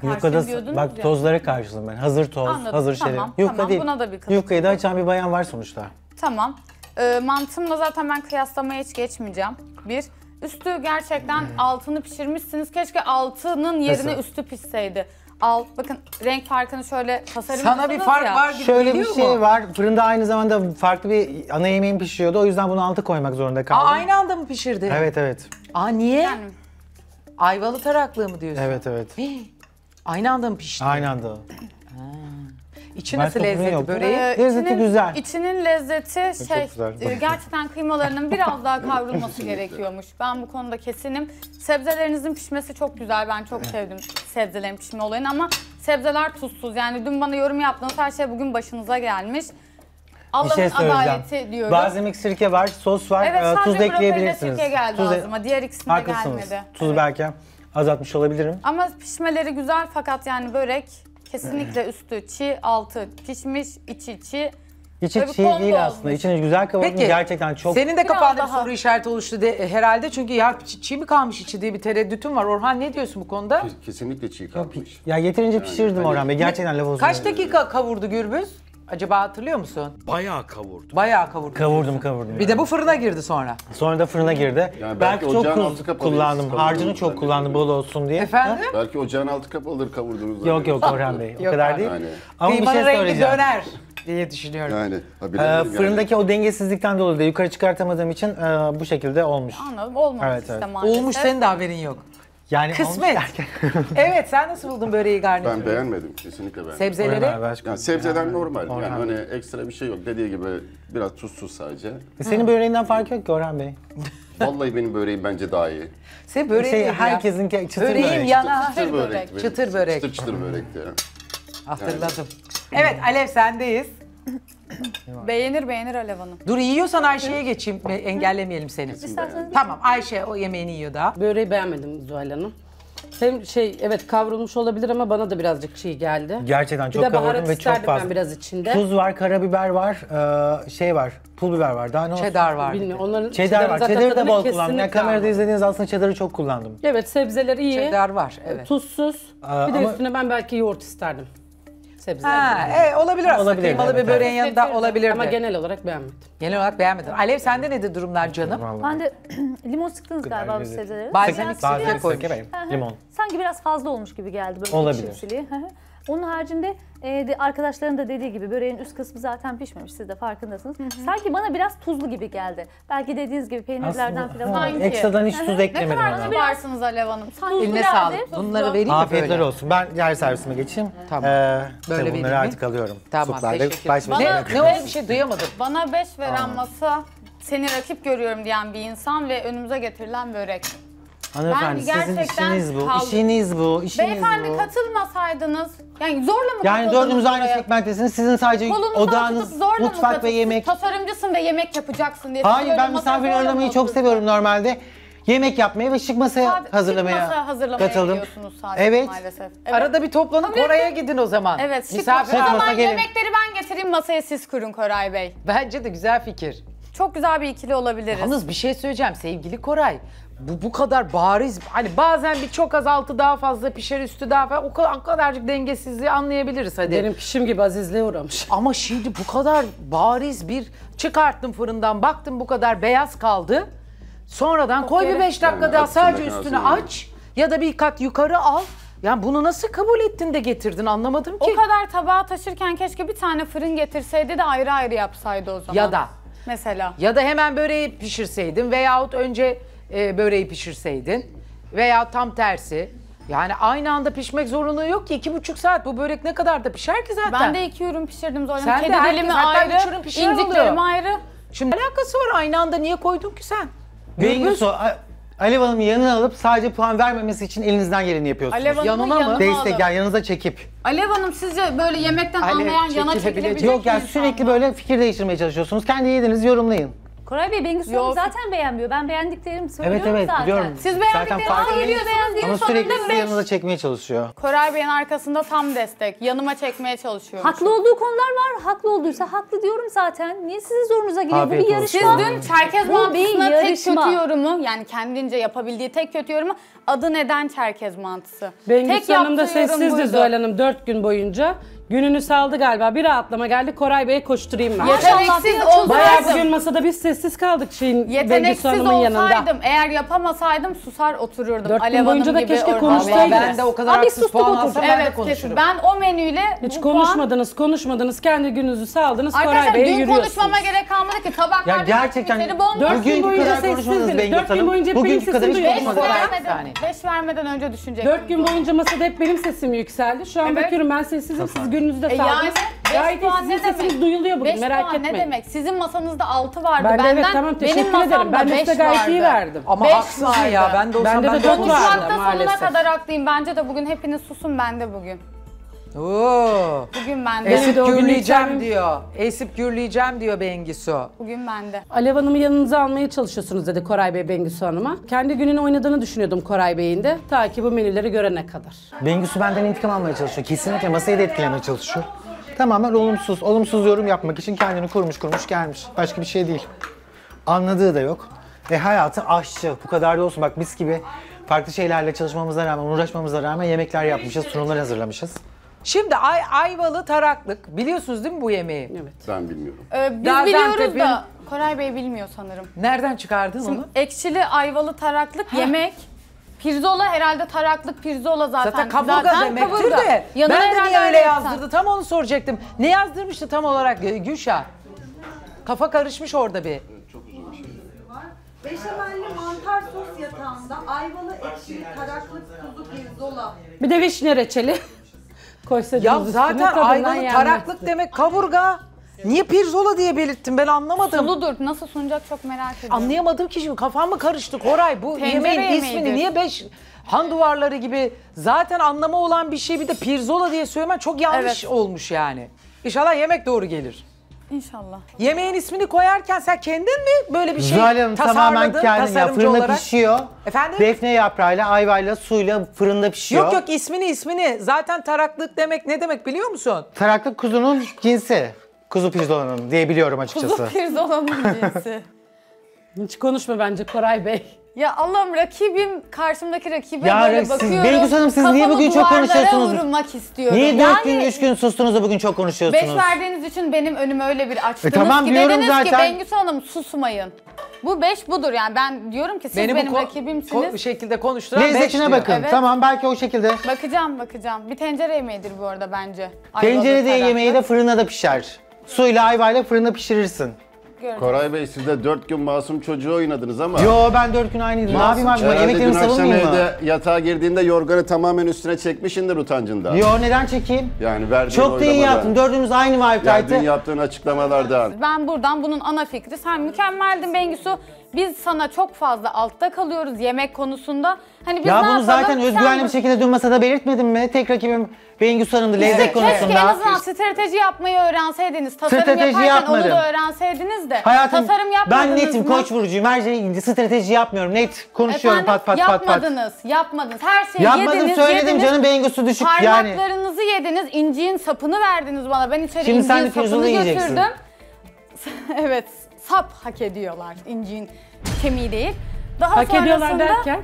Yukada diyordunuz bak ya. tozlara karşısın ben. Hazır toz, Anladım, hazır tamam, şerim. Yufka tamam. değil. Buna da bir. Yufkayı da açan bir bayan var sonuçta. Tamam. E, mantımla zaten ben kıyaslamaya hiç geçmeyeceğim. Bir. Üstü gerçekten altını pişirmişsiniz. Keşke altının yerine Nasıl? üstü pişseydi. Alt, bakın renk farkını şöyle tasarım Sana bir fark var gibi Şöyle bir şey mu? var. Fırında aynı zamanda farklı bir ana yemeğim pişiyordu. O yüzden bunu altı koymak zorunda Aa, kaldım. aynı anda mı pişirdi? Evet evet. Aa niye? Yani Ayvalı taraklığı mı diyorsun? Evet evet. Hii, Aynı anda mı pişti? Aynı anda. İçi Ben nasıl topunu lezzeti yok. böreği? Ee, Lezzeti içinin- güzel. İçinin lezzeti şey güzel. e, gerçekten kıymalarının biraz daha kavrulması gerekiyormuş. Ben bu konuda kesinim. Sebzelerinizin pişmesi çok güzel. Ben çok sevdim sebzelerin pişme olayını ama sebzeler tuzsuz. Yani dün bana yorum yaptığınız her şey bugün başınıza gelmiş. Bir Allah'ın şey söyleyeceğim. adaleti diyorum. Balzamik sirke var, sos var, evet e, sadece tuz da brokoli ve ekleyebilirsiniz. sirke geldi Tuz e- ağzıma. Diğer ikisinde Haklısınız. gelmedi. Tuzu Evet. belki azaltmış olabilirim. Ama pişmeleri güzel fakat yani börek kesinlikle üstü çiğ, altı pişmiş, içi çiğ. İçi bir çiğ combo değil aslında. olmuş. İçini güzel kavurdum. Peki. Gerçekten çok Senin de Biraz kafanda bir daha. soru işareti oluştu de, e, herhalde çünkü ya çi- çiğ mi kalmış içi diye bir tereddütüm var. Orhan ne diyorsun bu konuda? Kesinlikle çiğ kalmış. ya yeterince pişirdim hani- Orhan Bey. Gerçekten laf olsun. Kaç dakika kavurdu Gürbüz? Acaba hatırlıyor musun? Bayağı kavurdu. Bayağı kavurdu. Kavurdum kavurdum. Bir de bu fırına girdi sonra. Sonra da fırına girdi. Yani belki belki ocağın altı kapalı kullandım. Harcını çok kullandım bol olsun diye. Efendim? Belki ocağın altı kapalıdır kavurdunuz. Yok yok. Orhan Bey. O Yok kadar abi. değil. Yani. Ama bir Kıymanın şey rengi söyleyeceğim. döner diye düşünüyorum. Yani. Ha, Ee, bilemedim yani. fırındaki o dengesizlikten dolayı da yukarı çıkartamadığım için e, bu şekilde olmuş. Anladım. Olmamış Evet, işte evet. maalesef. Olmuş senin de haberin yok. Yani Kısmet. Evet sen nasıl buldun böreği garnitürü? Ben beğenmedim. Kesinlikle beğenmedim. Sebzeleri? Yani sebzeden normal. Yani hani ekstra bir şey yok. Dediği gibi biraz tuzsuz sadece. Senin böreğinden farkı yok ki Orhan Bey. Vallahi benim böreğim bence daha iyi. Senin böreğin Şey, ya? herkesin ke- çıtır Böreğim börek. yana. Çıtır börek. benim. Çıtır börek. Çıtır çıtır börek diyor. Hatırladım. Evet Alev sendeyiz. Beğenir beğenir Alev Hanım. Dur yiyorsan Ayşe'ye geçeyim. e, Engellemeyelim seni. İsterseniz Tamam Ayşe o yemeğini yiyor daha. Böreği beğenmedim Zuhal Hanım. Hem şey evet kavrulmuş olabilir ama bana da birazcık çiğ geldi. Gerçekten Bir çok de baharat kavurdum ve çok isterdim ben fazla. biraz içinde. Tuz var, karabiber var, e, şey var, pul biber var. Daha ne olsun? Cheddar var. Bilmiyorum. Onların Cheddar cheddar'ın var. zaten Cheddar'ı da tadını bol kullandım. Yani kamerada almadım. izlediğiniz aslında cheddar'ı çok kullandım. Evet sebzeler iyi. Cheddar var evet. Tuzsuz. Aa, bir de ama- üstüne ben belki yoğurt isterdim. Sebzeler. Ha, e, olabilir aslında. Olabilir, Kıymalı evet, bir böreğin evet. yanında Getirdim. olabilir Ama genel olarak beğenmedim. Genel olarak beğenmedin. Alev sende nedir durumlar canım? ben de limon sıktınız galiba bu sebzeleri. Balzamik koymuş. hı. limon. Sanki biraz fazla olmuş gibi geldi böyle Olabilir. Hı hı. Onun haricinde e, de arkadaşların da dediği gibi böreğin üst kısmı zaten pişmemiş. Siz de farkındasınız. Sanki bana biraz tuzlu gibi geldi. Belki dediğiniz gibi peynirlerden Aslında falan. ha, Sanki. ekstradan hiç Hı hı. tuz Ne eklemedim kadar varsınız Alev Hanım. Sanki Eline sağlık. tuzlu. Bunları vereyim mi Afiyetler böyle? olsun. Ben yer servisime geçeyim. Tamam. Ee, Böyle tabii vereyim bunları mi? artık alıyorum. Tamam teşekkür baş başa Ne, bırakıyorum. ne oldu bir şey duyamadım. Bana 5 veren masa seni rakip görüyorum diyen bir insan ve önümüze getirilen börek. Hanımefendi Ben sizin gerçekten işiniz bu. kaldım. İşiniz bu. işiniz Beyefendi bu. katılmasaydınız, yani zorla mı Yani katıldınız dördümüz aynı segmenttesiniz. Sizin sadece Kolunuzdan odağınız tutup zorla mı mutfak ve katıldınız? yemek. Tasarımcısın ve yemek yapacaksın diye. Hayır ben misafir ağırlamayı çok seviyorum normalde. Yemek yapmaya ve şık masaya Sadece hazırlamaya şık masa hazırlamaya katıldım. gidiyorsunuz sadece Evet. maalesef. Evet. Arada bir toplanıp Kabul oraya ettim. gidin o zaman. Evet, şık Misafir masa. O masa zaman gelin. yemekleri ben getireyim masaya siz kurun Koray Bey. Bence de güzel fikir. Çok güzel bir ikili olabiliriz. Yalnız bir şey söyleyeceğim sevgili Koray. Bu bu kadar bariz hani bazen bir çok az altı daha fazla pişer üstü daha fazla o, kadar, o kadarcık dengesizliği anlayabiliriz hadi. Benim kişim gibi azizliğe uğramış. Ama şimdi bu kadar bariz bir çıkarttım fırından baktım bu kadar beyaz kaldı. Sonradan koy bir gerek- 5 dakika Yani daha sadece lazım üstünü yani. aç ya da bir kat yukarı al. Yani bunu nasıl kabul ettin de getirdin anlamadım ki. O kadar tabağa taşırken keşke bir tane fırın getirseydi de ayrı ayrı yapsaydı o zaman. Ya da Mesela. ya da hemen böreği pişirseydin veyahut önce e, böreği pişirseydin veya tam tersi. Yani aynı anda pişmek zorunluluğu yok ki iki buçuk saat bu börek ne kadar da pişer ki zaten. Ben de iki ürün pişirdim Zoyla. Sen de Kedi herkes- dilimi hatta ayrı, üç ürün pişiren inciklerim oluyor. ayrı. Şimdi alakası var aynı anda niye koydun ki sen? Gürbüz. Bengüsü A- Alev Hanım'ın yanına alıp sadece puan vermemesi için elinizden geleni yapıyorsunuz. Alev Hanım'ı Yanına mı? yanıma Destek alıp. yani yanınıza çekip. Alev Hanım sizce böyle yemekten Alev anlayan yana çekilebilecek- çekilebilecek Yok yani sürekli insan böyle fikir değiştirmeye çalışıyorsunuz. Kendi yediğinizi yorumlayın. Koray Bey Bengüsü Yok. Hanım zaten beğenmiyor. Ben beğendiklerimi söylüyorum Evet evet zaten. biliyorum. Siz Zaten beğendiklerinizi farkındayım. geliyor Ama sürekli sizi yanınıza çekmeye çalışıyor. Koray Bey'in arkasında tam destek. Yanıma çekmeye çalışıyorum. Haklı olduğu konular var. Haklı olduysa haklı diyorum zaten. Niye sizin zorunuza gidiyor? Bu Afiyet bir olsun. Siz yarışma. dün Çerkez Bu bir mantısına tek yarışma. kötü yorumu yani kendince yapabildiği tek kötü yorumu adı neden Çerkez mantısı? Bengüs tek Hanım da sessizdi. Zuhal Hanım 4 gün boyunca. Gününü saldı galiba. Bir rahatlama geldi. Koray Bey'e koşturayım ben. Yeteneksiz Bayağı olsaydım, bugün masada biz sessiz kaldık şeyin yeteneksiz Hanım'ın yanında. olsaydım, eğer yapamasaydım susar otururdum. Dört gün Alev Hanım boyunca da gibi keşke orada. konuşsaydınız. Ben de o kadar Abi haksız sustuk puan oturduk. alsam ben de Evet konuşurum. kesin. Ben o menüyle Hiç bu puan... konuşmadınız, konuşmadınız. Kendi gününüzü saldınız. Koray Arkadaşlar Bey'e dün yürüyorsunuz. konuşmama gerek kalmadı ki tabaklar Ya gerçekten biteri bomboş. Dört gün bugünkü boyunca kadar konuşmadınız sessizdiniz. Bengüs Dört gün Hanım. boyunca hep benim Bugünkü kadar hiç sesimi Beş vermeden, saniye. beş vermeden önce düşünecektim. Dört gün boyunca masada hep benim sesim yükseldi. Şu an Evet. bakıyorum ben sessizim. Siz gününüzde E saldınız. yani beş Gayet iyi puan sizin ne sesiniz demek? duyuluyor bugün Beş merak puan etmeyin. ne demek? Sizin masanızda 6 vardı. Ben de Benden, evet tamam teşekkür benim ederim. masamda Ben de size 5 gayet vardı. iyi verdim. Ama Beş haksız ya ben de olsam Bende de ben de dört vardı. Konuşmakta sonuna maalesef. kadar haklıyım. Bence de bugün hepiniz susun ben de bugün. Oo. Bugün bende. Esip de o gün gürleyeceğim diyor. Esip gürleyeceğim diyor Bengisu. Bugün bende. Alev Hanım'ı yanınıza almaya çalışıyorsunuz dedi Koray Bey Bengüsü Hanım'a. Kendi gününü oynadığını düşünüyordum Koray Bey'in de. Ta ki bu menüleri görene kadar. Bengüsü benden intikam almaya çalışıyor. Kesinlikle masayı da etkilemeye çalışıyor. Tamamen olumsuz, olumsuz yorum yapmak için kendini kurmuş kurmuş gelmiş. Başka bir şey değil. Anladığı da yok. E hayatı aşçı. Bu kadar da olsun. Bak biz gibi farklı şeylerle çalışmamıza rağmen, uğraşmamıza rağmen yemekler yapmışız, sunumlar hazırlamışız. Şimdi ay, ayvalı taraklık biliyorsunuz değil mi bu yemeği? Evet. Ben bilmiyorum. Ee, biz Gaziantep'in- biliyoruz da Koray Bey bilmiyor sanırım. Nereden çıkardın onu? Ekşili ayvalı taraklık yemek. Pirzola herhalde taraklık pirzola zaten. Zaten kaburga demektir kaburga. de. Yanına ben de herhalde niye öyle yazdırdı tam onu soracaktım. Ne yazdırmıştı tam olarak Gü- Gülşah? Kafa karışmış orada bir. Beşamelli mantar sos yatağında ayvalı ekşili taraklık kuzu pirzola. Bir de vişne reçeli. Ya zaten yenmez. taraklık demek kaburga. Niye pirzola diye belirttim ben anlamadım. Suludur. Nasıl sunacak çok merak ediyorum. Anlayamadım ki şimdi kafam mı karıştı Koray bu Tencere yemeğin yemeğidir. ismini niye beş han duvarları gibi zaten anlamı olan bir şey bir de pirzola diye söylemen çok yanlış Evet. olmuş yani. İnşallah yemek doğru gelir. İnşallah. Yemeğin ismini koyarken sen kendin mi böyle bir şey Zuhal Hanım tamamen tasarladın kendi ya tasarımcı fırında olarak? pişiyor. Efendim? Defne yaprağıyla, ayvayla, suyla fırında pişiyor. Yok yok ismini ismini. Zaten taraklık demek ne demek biliyor musun? Taraklık kuzunun cinsi. Kuzu pirzolanın diye biliyorum açıkçası. Kuzu pirzolanın cinsi. Hiç konuşma bence Koray Bey. Ya Allah'ım rakibim, karşımdaki rakibe Ya böyle siz- bakıyorum. Bengüs Hanım, siz niye Kafamı bugün çok duvarlara konuşuyorsunuz? vurmak istiyorum. Niye dört gün, Yani üç gün sustunuz da bugün çok konuşuyorsunuz? Beş verdiğiniz için benim önüme öyle bir açtınız E tamam, ki diyorum dediniz ki zaten. Bengüs Hanım susmayın. Bu beş budur yani ben diyorum ki siz Beni benim bu ko- rakibimsiniz. ko- şekilde konuşturan beş Lezzetine diyor. bakın. Evet. Tamam belki o şekilde. Bakacağım bakacağım. Bir tencere yemeğidir bu arada bence. Ayvalı Tencerede taraklı. yemeği de fırında da pişer. Suyla ayvayla fırında pişirirsin. Göreceğiz. Koray Bey siz de dört gün masum çocuğu oynadınız ama. Yo ben dört gün aynıydım. Ne yapayım abi? Herhalde Yemeklerimi dün savunmayayım mı? evde yatağa girdiğinde yorganı tamamen üstüne çekmişindir utancından. Yo neden çekeyim? Yani verdiğin Çok da iyi yaptım. Dördümüz aynı Yani dün vibe'daydı. yaptığın açıklamalardan. Ben buradan bunun ana fikri sen mükemmeldin Bengüsü. Biz sana çok fazla altta kalıyoruz yemek konusunda. Hani biz Ya ne bunu yapalım? zaten Sen özgüvenli bir şekilde dün masada belirtmedim mi? Tek rakibim Bengüs Hanım'dı lezzet keşke en konusunda. azından strateji yapmayı öğrenseydiniz. Tasarım Strateji yaparken yapmadım. onu da öğrenseydiniz de. Hayatım Tasarım yapmadınız ben netim mı? koç burcuyum. Her şeyi strateji yapmıyorum. Net konuşuyorum Efendim, pat pat pat pat. yapmadınız, yapmadınız. Her şeyi Yapmadım yediniz, söyledim yediniz. canım Bengüs'ü düşük yani. Parmaklarınızı yediniz, inciğin sapını verdiniz bana. Ben içeri Şimdi sen inciğin de sapını yiyeceksin. götürdüm. evet, sap hak ediyorlar incin kemiği değil. Daha Hak ediyorlar sonrasında- derken?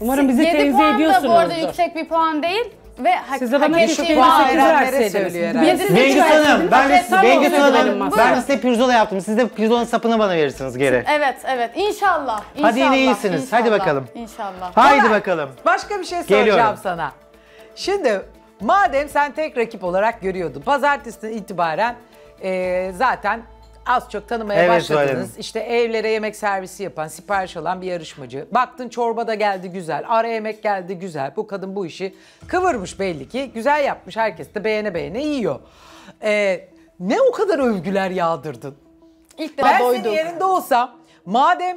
Umarım bizi Yedi tenzih puan da bu arada ediyorsunuzdur. yüksek bir puan değil ve hak, Size bana hak düşük ettiği puan puan. sekiz Verenlere verseydiniz. söylüyor herhalde. Hanım, ben de, Evet, olsaydı benim Hanım, ben de size pirzola yaptım. Siz de pirzolanın sapını bana verirsiniz geri. Evet evet inşallah. inşallah Hadi yine iyisiniz. Hadi inşallah, bakalım. İnşallah. Haydi bakalım. Başka bir şey soracağım Geliyorum. sana. Şimdi madem sen tek rakip olarak görüyordun. Pazartesinden itibaren e, zaten az çok tanımaya Evet, Zuhal başladınız. Hanım. İşte evlere yemek servisi yapan, sipariş alan bir yarışmacı. Baktın çorba da geldi güzel, ara yemek geldi güzel. Bu kadın bu işi kıvırmış belli ki. Güzel yapmış, herkes de beğene beğene yiyor. E, ne o kadar övgüler yağdırdın? İlk defa Ben doyduk. senin yerinde olsam madem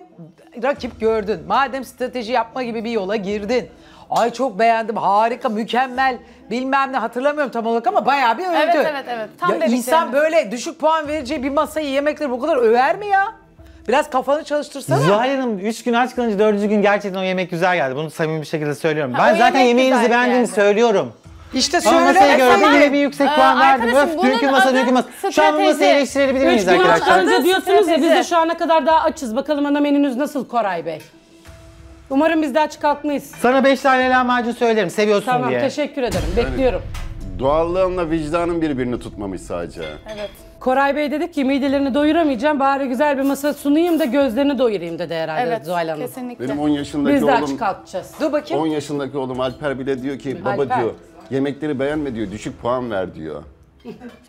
rakip gördün, madem strateji yapma gibi bir yola girdin. Ay çok beğendim, harika, mükemmel, bilmem ne hatırlamıyorum tam olarak ama bayağı bir övdü. Evet, evet, evet. Tam ya insan böyle düşük puan vereceği bir masayı yemekleri bu kadar över mi ya? Biraz kafanı çalıştırsana. Zuhal Hanım 3 gün aç kalınca 4. gün gerçekten o yemek güzel geldi. Bunu samimi bir şekilde söylüyorum. Ha, ben zaten yemeğinizi beğendiğimi geldi. söylüyorum. İşte Ama söyle. masayı gördüm tamam. yine bir yüksek Ee, puan verdim. arkadaşım, Öf dünkü masa dünkü masa. Şu an bu masayı eleştirebilir Üç miyiz gün aç arkadaşlar? kalınca diyorsunuz ya biz de şu ana kadar daha açız. Bakalım ana menünüz nasıl Koray Bey? Umarım biz de aç kalkmayız. Sana 5 tane lahmacun söylerim seviyorsun Tamam diye. teşekkür ederim. Bekliyorum. Doğallığımla vicdanım birbirini tutmamış sadece. Koray Bey dedi ki midelerini doyuramayacağım bari güzel bir masa sunayım da gözlerini doyurayım dedi herhalde Evet Zuhal Hanım. kesinlikle. Benim 10 yaşındaki Biz de aç oğlum kalkacağız. Dur bakayım. 10 yaşındaki oğlum Alper bile diyor ki baba Alper. diyor yemekleri beğenme diyor düşük puan ver diyor.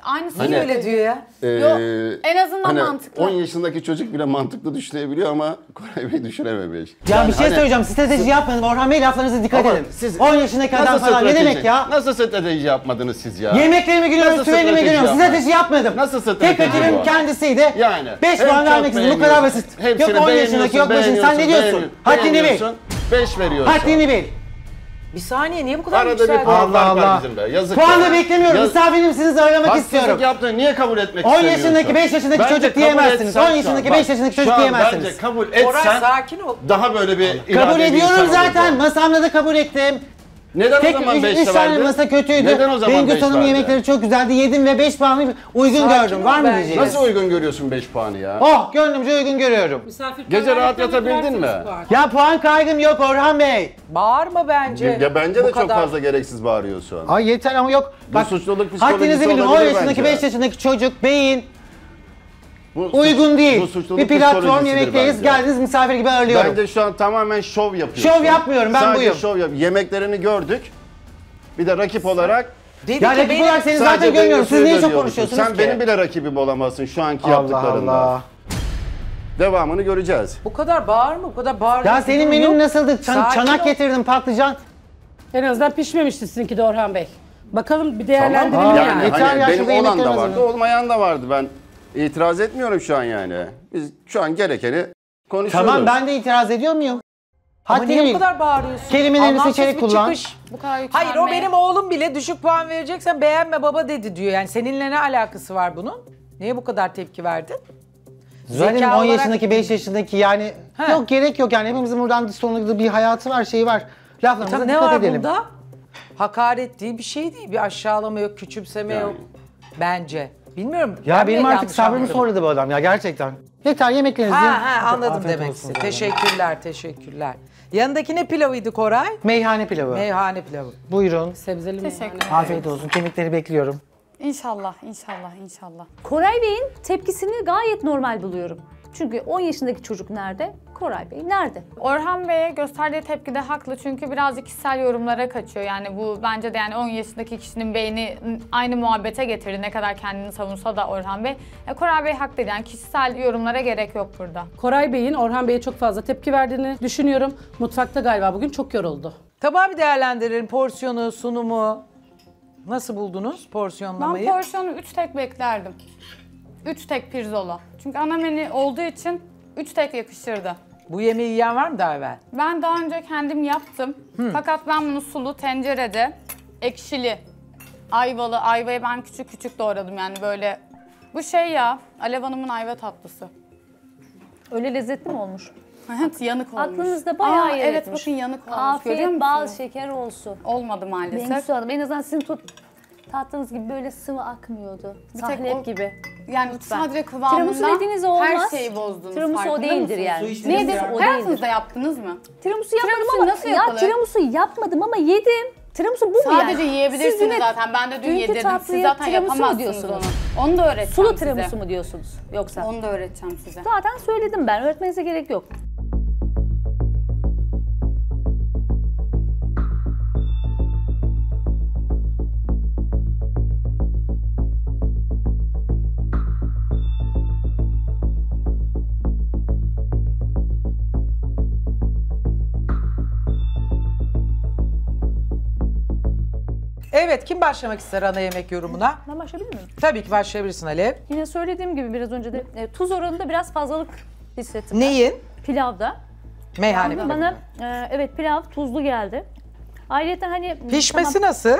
Aynısı Hani- öyle diyor ya? Ee, Yok, en azından hani mantıklı. 10 yaşındaki çocuk bile mantıklı düşünebiliyor ama Koray Bey düşünememiş. Ya Yani bir şey hani- söyleyeceğim. Strateji yapmadım. Orhan Bey laflarınıza dikkat edin. siz 10 yaşındaki adam falan ne demek ya? Nasıl strateji yapmadınız siz ya? Yemeklerimi gülüyorum, strateji gülüyorum. Strateji yapmadım. Nasıl strateji Tek bu? kendisiydi. Yani. 5 hem puan vermek istedim. Bu kadar basit. Yok 10 yaşındaki yok başın. Sen ne diyorsun? Haddini bil. beğeniyorsun, 5 veriyorsun. Haddini bil. Bir saniye niye bu kadar Arada bir yükseldin? puan Allah fark var Allah. bizim be. Yazık. Puan ya. beklemiyorum. Yaz- Misafirim sizi Haksızlık istiyorum. yaptın. Niye kabul etmek 10 istemiyorsun? yaşındaki, 5 yaşındaki Bence çocuk kabul diyemezsiniz. etsen 10 şu an, yaşındaki, bak, 5 yaşındaki şu çocuk an diyemezsiniz. Bence kabul Koray etsen sakin ol. daha böyle bir Kabul iradeli bir ediyorum insan zaten. olurdun. Masamda da kabul ettim. Neden Tek o zaman 5 3 tane masa kötüydü. Neden o zaman Bengüs 5 Hanım verdin? yemekleri çok güzeldi. Yedim ve 5 puanı uygun Sakin gördüm. ol Var mı bence. diyeceğiniz? Nasıl uygun görüyorsun 5 puanı ya? Oh gönlümce uygun görüyorum. Gece rahat yatabildin mi? Ya puan kaygım yok Orhan Bey. Bağırma bence. Ya bence Bu de çok kadar. fazla gereksiz bağırıyorsun. Ay yeter ama yok. Bu suçluluk psikolojisi Haddinizi bilin. 10 olabilir yaşındaki bence. 5 yaşındaki çocuk beyin Bu suç- uygun bu değil. suçluluk Bir platform yemekteyiz. bence. Geldiniz misafir gibi ağırlıyorum. Bence şu an tamamen şov yapıyorsun. Şov yapmıyorum, ben Sadece buyum. şov yap. Yemeklerini gördük. Bir de rakip olarak Dedi Ya ki rakip olarak seni zaten görmüyorum. Siz niye çok konuşuyorsunuz Sen ki? benim bile rakibim olamazsın şu anki Allah yaptıklarında. Allah. Devamını göreceğiz. Bu kadar bağırma, bu kadar bağırma. Ya senin menün nasıldı? Çan- Sakin çanak ol. getirdim patlıcan. En azından pişmemişti sizinki de Orhan Bey. Bakalım bir değerlendirelim Tamam. yani. Yani hani ya, benim olan da vardı, var. olmayan da vardı. Ben itiraz etmiyorum şu an yani. Biz şu an gerekeni konuşuyoruz. Tamam ben de itiraz ediyor muyum? Ama Haddini niye bu bil. kadar bağırıyorsun? Kelimelerimi Anlamsız seçerek bir kullan. çıkış. Bu kadar Hayır o benim oğlum bile düşük puan vereceksen beğenme baba dedi diyor. Yani seninle ne alakası var bunun? Niye bu kadar tepki verdin? Zaten Zeka 10 olarak- yaşındaki 5 yaşındaki yani He. yok gerek yok yani hepimizin buradan sonunda bir hayatı var şeyi var. Laflarımıza Tamam, ne dikkat var edelim. bunda? Hakaret değil bir şey değil. Bir aşağılama yok, küçümseme Yani. yok. Bence. Bilmiyorum. Ya ben benim artık sabrımı sordu bu adam ya gerçekten. Yeter yemeklerinizi Ha ha anladım Afiyet demek sana. Teşekkürler, teşekkürler. Yanındaki ne pilavıydı Koray? Meyhane pilavı. Meyhane pilavı. Buyurun. Sebzeli mi? Teşekkür ederim. Afiyet olsun. Kemikleri bekliyorum. İnşallah, inşallah, inşallah. Koray Bey'in tepkisini gayet normal buluyorum. Çünkü 10 yaşındaki çocuk nerede? Koray Bey nerede? Orhan Bey'e gösterdiği tepki de haklı çünkü birazcık kişisel yorumlara kaçıyor. Yani bu bence de yani 10 yaşındaki kişinin beyni aynı muhabbete getirdi. Ne kadar kendini savunsa da Orhan Bey. E, Koray Bey haklı yani kişisel yorumlara gerek yok burada. Koray Bey'in Orhan Bey'e çok fazla tepki verdiğini düşünüyorum. Mutfakta galiba bugün çok yoruldu. Tabağı bir değerlendirelim. Porsiyonu, sunumu. Nasıl buldunuz Ben porsiyonlamayı? porsiyonu 3 tek beklerdim. 3 tek pirzola. Çünkü ana menü olduğu için 3 tek yakışırdı. Bu yemeği yiyen var mı daha evvel? Ben daha önce kendim yaptım. Fakat ben bunu sulu tencerede ekşili ayvalı ayvayı ben küçük küçük doğradım yani böyle bu şey ya Alev Hanım'ın ayva tatlısı. Öyle lezzetli mi olmuş? Evet yanık olmuş. Aklınızda bayağı Aa, yer Evet etmiş. bakın yanık olmuş görüyor Afiyet bal şeker olsun. Olmadı maalesef. Bengüsü Hanım en azından sizin tut, tattığınız gibi böyle sıvı akmıyordu. tek Sahlep o- gibi. Yani Lütfen. sadece kıvamında Tiramisu dediğiniz o olmaz. her şeyi bozdunuz. Tiramisu o farkında değildir mısınız? yani. Nedir? Tiramisu o Hayatınızda değildir. yaptınız mı? Tiramisu yapmadım Tiramisu ama nasıl ya yapılır? tiramisu yapmadım ama yedim. Tiramisu bu mu yani? Sadece yiyebilirsiniz Siz yine zaten. Ben de dün dünkü yedirdim. Siz tatlıya zaten tiramisu mu yapamazsınız diyorsunuz? onu. Onu da öğreteceğim Sulu size. tiramisu mu diyorsunuz yoksa? Onu da öğreteceğim size. Zaten söyledim ben. Öğretmenize gerek yok. Evet kim başlamak ister ana yemek yorumuna? Ben başlayabilir miyim? Tabii ki başlayabilirsin Alev. Yine söylediğim gibi biraz önce de e, tuz oranında biraz fazlalık hissettim. Neyin? Pilavda. Meyhane Yani pilavı. bana e, evet pilav tuzlu geldi. Ayrıca hani Pişmesi tamam, nasıl?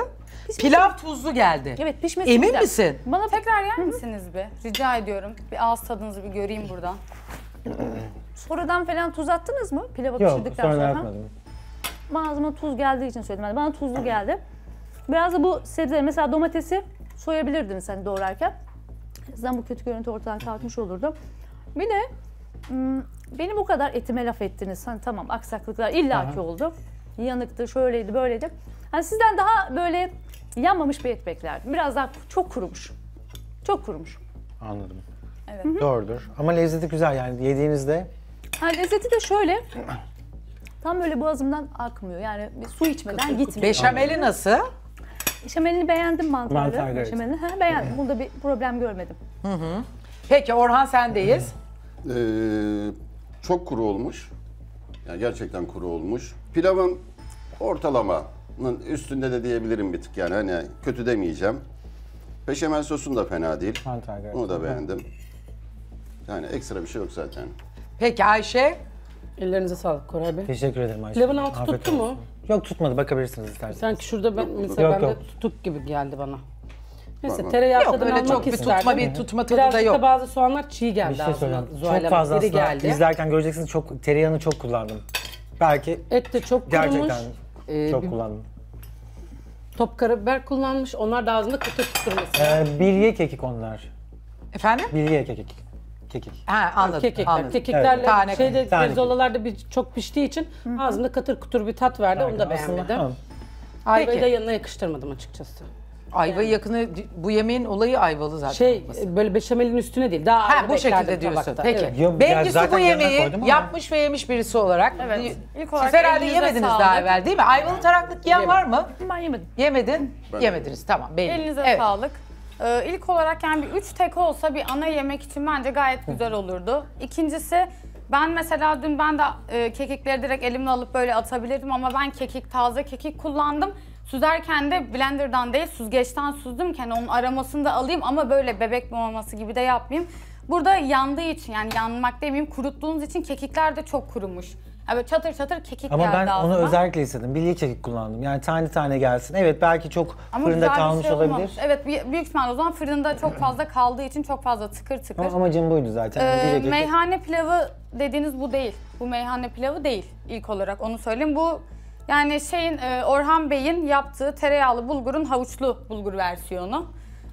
Pilav tuzlu geldi. Evet pişmesi Emin güzel. misin? Bana Tekrar yer misiniz bir? Rica ediyorum. Bir ağız tadınızı bir göreyim buradan. sonradan falan tuz attınız mı? Pilavı Yok pişirdikten sonra sonra. yapmadım. Bana ağzıma tuz geldiği için söyledim. Yani bana tuzlu geldi. Biraz da bu sebze mesela domatesi soyabilirdiniz hani doğrarken. En azından bu kötü görüntü ortadan kalkmış olurdu. Bir de hmm, benim bu kadar etime laf ettiniz. Hani tamam aksaklıklar illaki oldu. Yanıktı, şöyleydi, böyleydi. Hani sizden daha böyle yanmamış bir et beklerdim. Biraz daha çok kurumuş. Çok kurumuş. Anladım. Evet. Doğrudur. Ama lezzeti güzel yani yediğinizde Ha, lezzeti de şöyle. Tam böyle boğazımdan akmıyor. Yani bir su içmeden gitmiyor. Beşameli nasıl? Beşamelini beğendim mantarlı. Mantar, evet. Beşamelini ha, beğendim. Bunda bir problem görmedim. Peki Orhan sendeyiz. Ee, çok kuru olmuş. Yani gerçekten kuru olmuş. Pilavın ortalamanın üstünde de diyebilirim bir tık yani hani kötü demeyeceğim. Beşamel sosun da fena değil. Mantar gerçekten. Onu da beğendim. Yani ekstra bir şey yok zaten. Peki Ayşe? Ellerinize sağlık Koray Bey. teşekkür ederim Ayşe. Pilavın altı Afiyet tuttu mu? olsun. Yok tutmadı bakabilirsiniz isterseniz. Sanki şurada ben mesela Yok, bende yok. tutuk gibi geldi bana. Neyse tereyağı Yok tadını öyle almak çok bir isterdim. tutma bir tutma tadı Birazcık da yok. da bazı soğanlar çiğ geldi Bir şey. Zuhal Çok fazla Hanım. Diri aslında geldi. izlerken göreceksiniz çok tereyağını çok kullandım. Belki Et de çok kurumuş. gerçekten Ee, çok bir kullandım. top karabiber kullanmış. Onlar da ağzında kıtır mesela. Ee, bilye kekik onlar. Efendim? Bilye kekik. Kekik. Ha anladım. Kekikler. anladım. Kekiklerle Evet. Tane- şeyde tane. pirzolalarda bir çok piştiği için ağzında katır kutur bir tat verdi. Onu da Aslında, beğenmedim. tamam. Ayvayı Peki. da yanına yakıştırmadım açıkçası. Ayva yakını bu yemeğin olayı ayvalı zaten. Şey olması. böyle beşamelin üstüne değil. Daha Ha bu şekilde diyorsun. tabakta. Peki. Evet. Bengüsü ya zaten bu yemeği yapmış ve yemiş birisi olarak. Evet. İlk olarak Siz herhalde yemediniz sağlık. daha evvel değil mi? Ayvalı taraklık yiyen var mı? Ben yemedim. Yemedin. Yemediniz tamam belli. Elinize Evet. sağlık. Ee, ilk olarak yani bir üç tek olsa bir ana yemek için bence gayet güzel olurdu. İkincisi ben mesela dün ben de e, kekikleri direkt elimle alıp böyle atabilirdim ama ben kekik, taze kekik kullandım. Süzerken de blenderdan değil süzgeçten süzdüm ki hani onun aromasını da alayım ama böyle bebek maması gibi de yapmayayım. Burada yandığı için yani yanmak demeyeyim kuruttuğunuz için kekikler de çok kurumuş. Yani böyle çatır çatır kekik Ama geldi ben onu ağzıma. özellikle istedim. Bilye kekik kullandım. Yani tane tane gelsin. Evet belki çok Ama fırında güzel bir kalmış şey olabilir. olmamış. Evet büyük ihtimal o zaman fırında çok fazla kaldığı için çok fazla tıkır tıkır. Ama amacım buydu zaten. Ee, Bilye kekik. meyhane pilavı dediğiniz bu değil. Bu meyhane pilavı değil ilk olarak onu söyleyeyim. Bu yani şeyin e, Orhan Bey'in yaptığı tereyağlı bulgurun havuçlu bulgur versiyonu.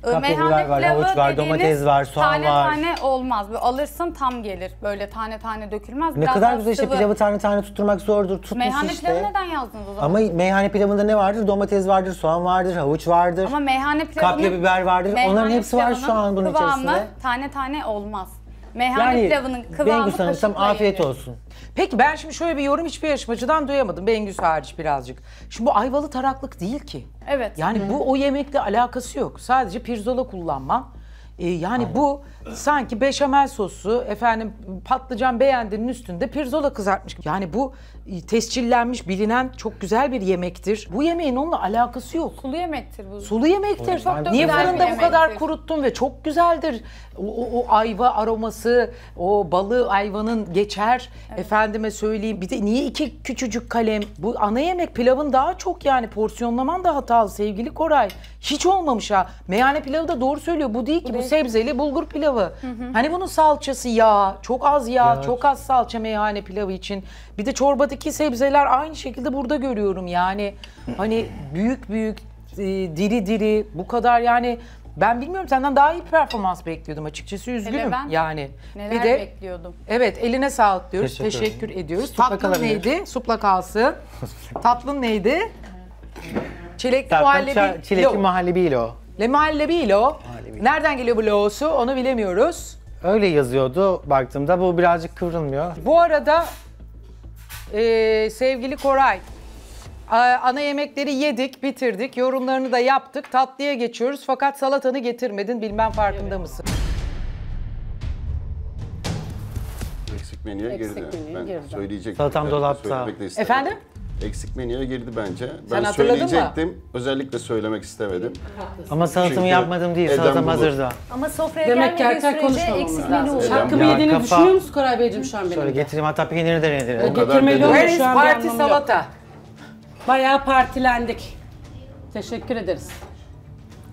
Ee, Kapya biber var, havuç var, dediğiniz domates var, soğan tane var. tane olmaz. Böyle alırsın tam gelir. Böyle tane tane dökülmez. Ne Biraz kadar daha güzel işte sıvı. pilavı tane tane tutturmak zordur. Tutmuş Meyhane işte. pilavı neden yazdınız o zaman? Ama meyhane pilavında ne vardır? Domates vardır, soğan vardır, havuç vardır. Ama meyhane pilavının... Kapya biber vardır. Onların meyhane hepsi var şu pilavının an bunun kıvamı içerisinde. tane tane olmaz. Meyhane pilavının kıvamı Bengüs Hanım tam kaşıkla afiyet yenir. olsun. Peki ben şimdi şöyle bir yorum hiçbir yarışmacıdan duyamadım. Bengüs hariç birazcık. Şimdi bu ayvalı taraklık değil ki. Evet. Yani bu o yemekle alakası yok. Sadece pirzola kullanma. Ee, yani bu sanki beşamel sosu, efendim patlıcan beğendiğinin üstünde pirzola kızartmış. Yani bu tescillenmiş, bilinen çok güzel bir yemektir. Bu yemeğin onunla alakası yok. Sulu yemektir bu. Sulu yemektir. Çok da Niye güzel bir fırında bu kadar yemektir. kuruttun ve çok güzeldir. O, o, o ayva aroması, o balı ayvanın geçer. Efendime söyleyeyim. Bir de niye iki küçücük kalem? Bu ana yemek pilavın daha çok yani porsiyonlaman da hatalı sevgili Koray. Hiç olmamış ha. Meyhane pilavı da doğru söylüyor. Bu değil ki bu, sebzeli bulgur pilavı. Hani bunun salçası yağ, çok az yağ, Ya. çok az salça meyhane pilavı için. Bir de çorbadaki sebzeler aynı şekilde burada görüyorum yani. Hani büyük büyük e, diri diri bu kadar yani Ben bilmiyorum senden daha iyi performans bekliyordum açıkçası üzgünüm Hele ben yani. Neler bir de bekliyordum. evet eline sağlık diyoruz. Teşekkür Teşekkür, ediyoruz. Supla Tatlın kalabilir. neydi? Supla kalsın. Tatlın neydi? Çilekli Zaten muhallebi. ça- çilekli lo. muhallebi o. Le muhallebi lo. Nereden geliyor bu lo'su onu bilemiyoruz. Öyle yazıyordu baktığımda. Bu birazcık kıvrılmıyor. Bu arada eee, sevgili Koray, ana yemekleri yedik, bitirdik, yorumlarını da yaptık. Tatlıya geçiyoruz fakat salatanı getirmedin, bilmem farkında mısın? Eksik menüye Eksik girdi. menüye ben girdi. söyleyecektim. Salatam dolapta. söylemek de istemedim. Efendim? Eksik menüye girdi bence. Sen Ben hatırladın mı? söyleyecektim. Özellikle söylemek istemedim. Ama salatamı Çünkü yapmadım değil. Eden Salatam bulur. hazırda. Ama sofraya Demek ki gelmediği erken sürece konuşmamamız eksik menü lazım. olur. Hakkımı Ya yediğini kafa- düşünüyor musun Koray Beyciğim şu an Şöyle benim? getireyim hatta peyniri de nedir? kadar Getirmeli dedim. olur Where is şu an bir party anlamı yok. salata? Bayağı partilendik. Teşekkür ederiz.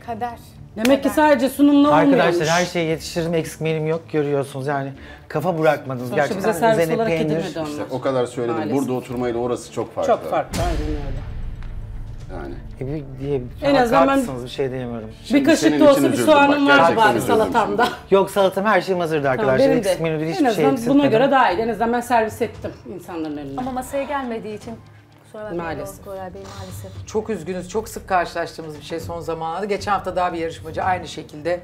Kader. Demek ki sadece sunumla olmuyormuş. Arkadaşlar her şeyi yetiştiririm eksik menüm yok görüyorsunuz yani. Kafa bırakmadınız Sonuçta gerçekten. bize servis Üzerine olarak peynir. onlar. İşte o kadar söyledim. Maalesef. Burada oturmayla orası çok farklı. Çok farklı. Aynen öyle. Yani. E, bir, diye, En azından ben- haklısınız, bir şey diyemiyorum. Şimdi bir kaşık senin da için olsa bir üzüldüm soğanım vardı gerçekten bari üzüldüm salatamda. Yok salatam her şeyim hazırdı Tamam, arkadaşlar. benim de. Eksik menüde En hiçbir şey azından buna eksiltmedim. göre daha iyi. En azından ben servis ettim insanların önüne. Ama masaya gelmediği için kusura bakmayın Maalesef. Koray Bey maalesef. Çok üzgünüz, çok sık karşılaştığımız bir şey son zamanlarda. Geçen hafta daha bir yarışmacı aynı şekilde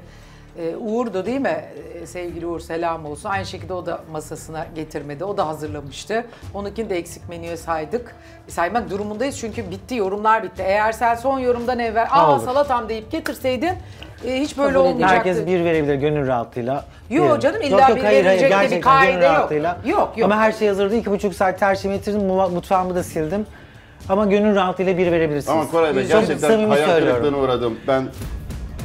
e, Uğur'du değil mi? E, sevgili Uğur selam olsun. Aynı şekilde o da masasına getirmedi. O da hazırlamıştı. Onunkini de eksik menüye saydık. Saymak durumundayız çünkü bitti, yorumlar bitti. Eğer sen son yorumdan evvel aa Olur. salatam deyip getirseydin e, hiç böyle Kabul olmayacaktı. Herkes bir verebilir gönül rahatlığıyla. Yok Verin. canım, illa bir verilecek de bir gerçekten kaide gönül yok. rahatlığıyla. Yok, yok. Ama her şey hazırdı. İki buçuk saat her şeyimi bitirdim. Mu- Mutfağımı da sildim. Ama gönül rahatlığıyla bir verebilirsiniz. Ama Koray Bey gerçekten samimi hayal söylüyorum. kırıklığına uğradım. Ben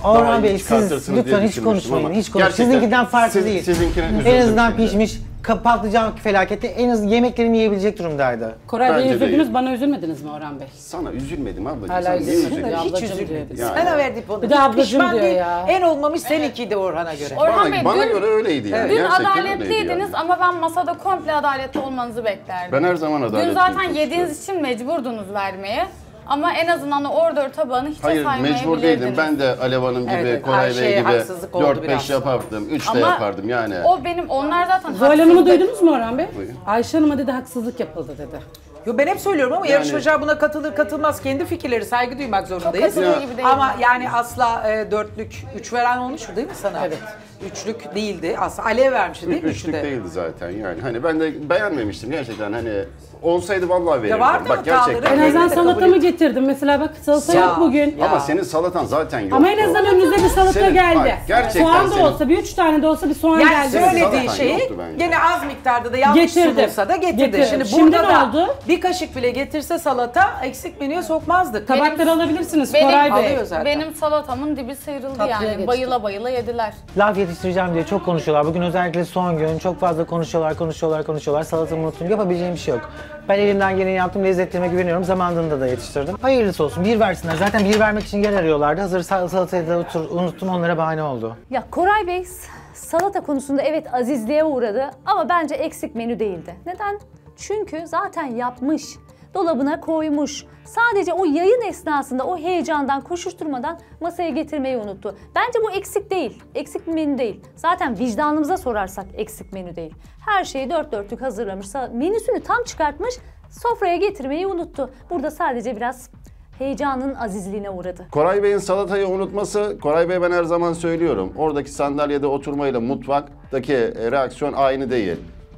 Orhan Bey siz lütfen hiç konuşmayın. Hiç konuşmayın. Sizinkinden farklı değil. Sizinkine En azından pişmiş. Ka- Patlıcan felaketi en az yemeklerimi yiyebilecek durumdaydı. Koray Bence de üzüldünüz, iyi. bana üzülmediniz mi Orhan Bey? Sana üzülmedim ablacığım. Hala Sen niye üzüldün? Ya Hiç ablacım üzülmedim. diyor. Yani. Sana verdik onu. Bir de ablacım Pişman diyor değil. ya. En olmamış seninkiydi Orhan'a göre. Orhan Bana, Bey bana dün, göre öyleydi yani. dün Gerçekten adaletliydiniz yani. ama ben masada komple adaletli olmanızı beklerdim. Ben her zaman adaletliyim. Dün zaten yediğiniz için mecburdunuz vermeye. Ama en azından o ordör tabağını hiçe Hayır mecbur değildim. Ben de Alev Hanım gibi, Evet, evet, Koray Bey Ayşe'ye gibi haksızlık oldu 4-5 biraz. yapardım. 3 de Ama yapardım yani. O benim, onlar zaten Zuhal Hanım'ı haksızlık. duydunuz mu Orhan Bey? Buyurun. Ayşe Hanım'a dedi haksızlık yapıldı dedi. Yo ben hep söylüyorum ama Yani- yarışmacılar buna katılır katılmaz kendi fikirleri saygı duymak zorundayız. Ya. gibi değilim. Ama yani asla e, dörtlük, üç veren olmuş mu değil mi sana? Evet. Üçlük değildi. Aslında Alev vermişti değil mi Üçlük üçlü de? değildi zaten yani. Hani ben de beğenmemiştim gerçekten hani olsaydı vallahi verirdim. vardı Bak hataları. gerçekten. En azından kabul salatamı et. getirdim. Mesela bak salata Ya. yok bugün. Ya. Ama senin salatan zaten yoktu. Ama en azından önünüze bir salata Senin- geldi. bak, gerçekten soğan da senin- olsa bir üç tane de olsa bir soğan Yani geldi. söylediği Salatan şeyi yoktu bence. gene az miktarda da yanlış Getirdim. sunulsa da getirdi. Getirdim. Şimdi Şimdi burada ne da oldu? bir kaşık bile getirse salata eksik menüye sokmazdık. Tabakları alabilirsiniz Benim- Koray Bey. Alıyor zaten. Benim salatamın dibi sıyrıldı Tatlıya yani. geçti. Bayıla bayıla yediler. Laf yetiştireceğim diye çok konuşuyorlar. Bugün özellikle son gün çok fazla konuşuyorlar, konuşuyorlar, konuşuyorlar. Salatamı unuttum. Yapabileceğim bir şey yok. Ben elimden geleni yaptım. Lezzetlerime güveniyorum. Zamanında da yetiştirdim. Hayırlısı olsun. Bir versinler. Zaten bir vermek için yer arıyorlardı. Hazır sal- salatayı da otur, unuttum. Onlara bahane oldu. Ya Koray Bey salata konusunda evet azizliğe uğradı ama bence eksik menü değildi. Neden? Çünkü zaten yapmış, dolabına koymuş. Sadece o yayın esnasında o heyecandan, koşuşturmadan masaya getirmeyi unuttu. Bence bu eksik değil, eksik menü değil. Zaten vicdanımıza sorarsak eksik menü değil. Her şeyi dört dörtlük hazırlamış, menüsünü tam çıkartmış, sofraya getirmeyi unuttu. Burada sadece biraz heyecanın azizliğine uğradı. Koray Bey'in salatayı unutması, Koray Bey ben her zaman söylüyorum. Oradaki sandalyede oturmayla mutfaktaki reaksiyon aynı değil.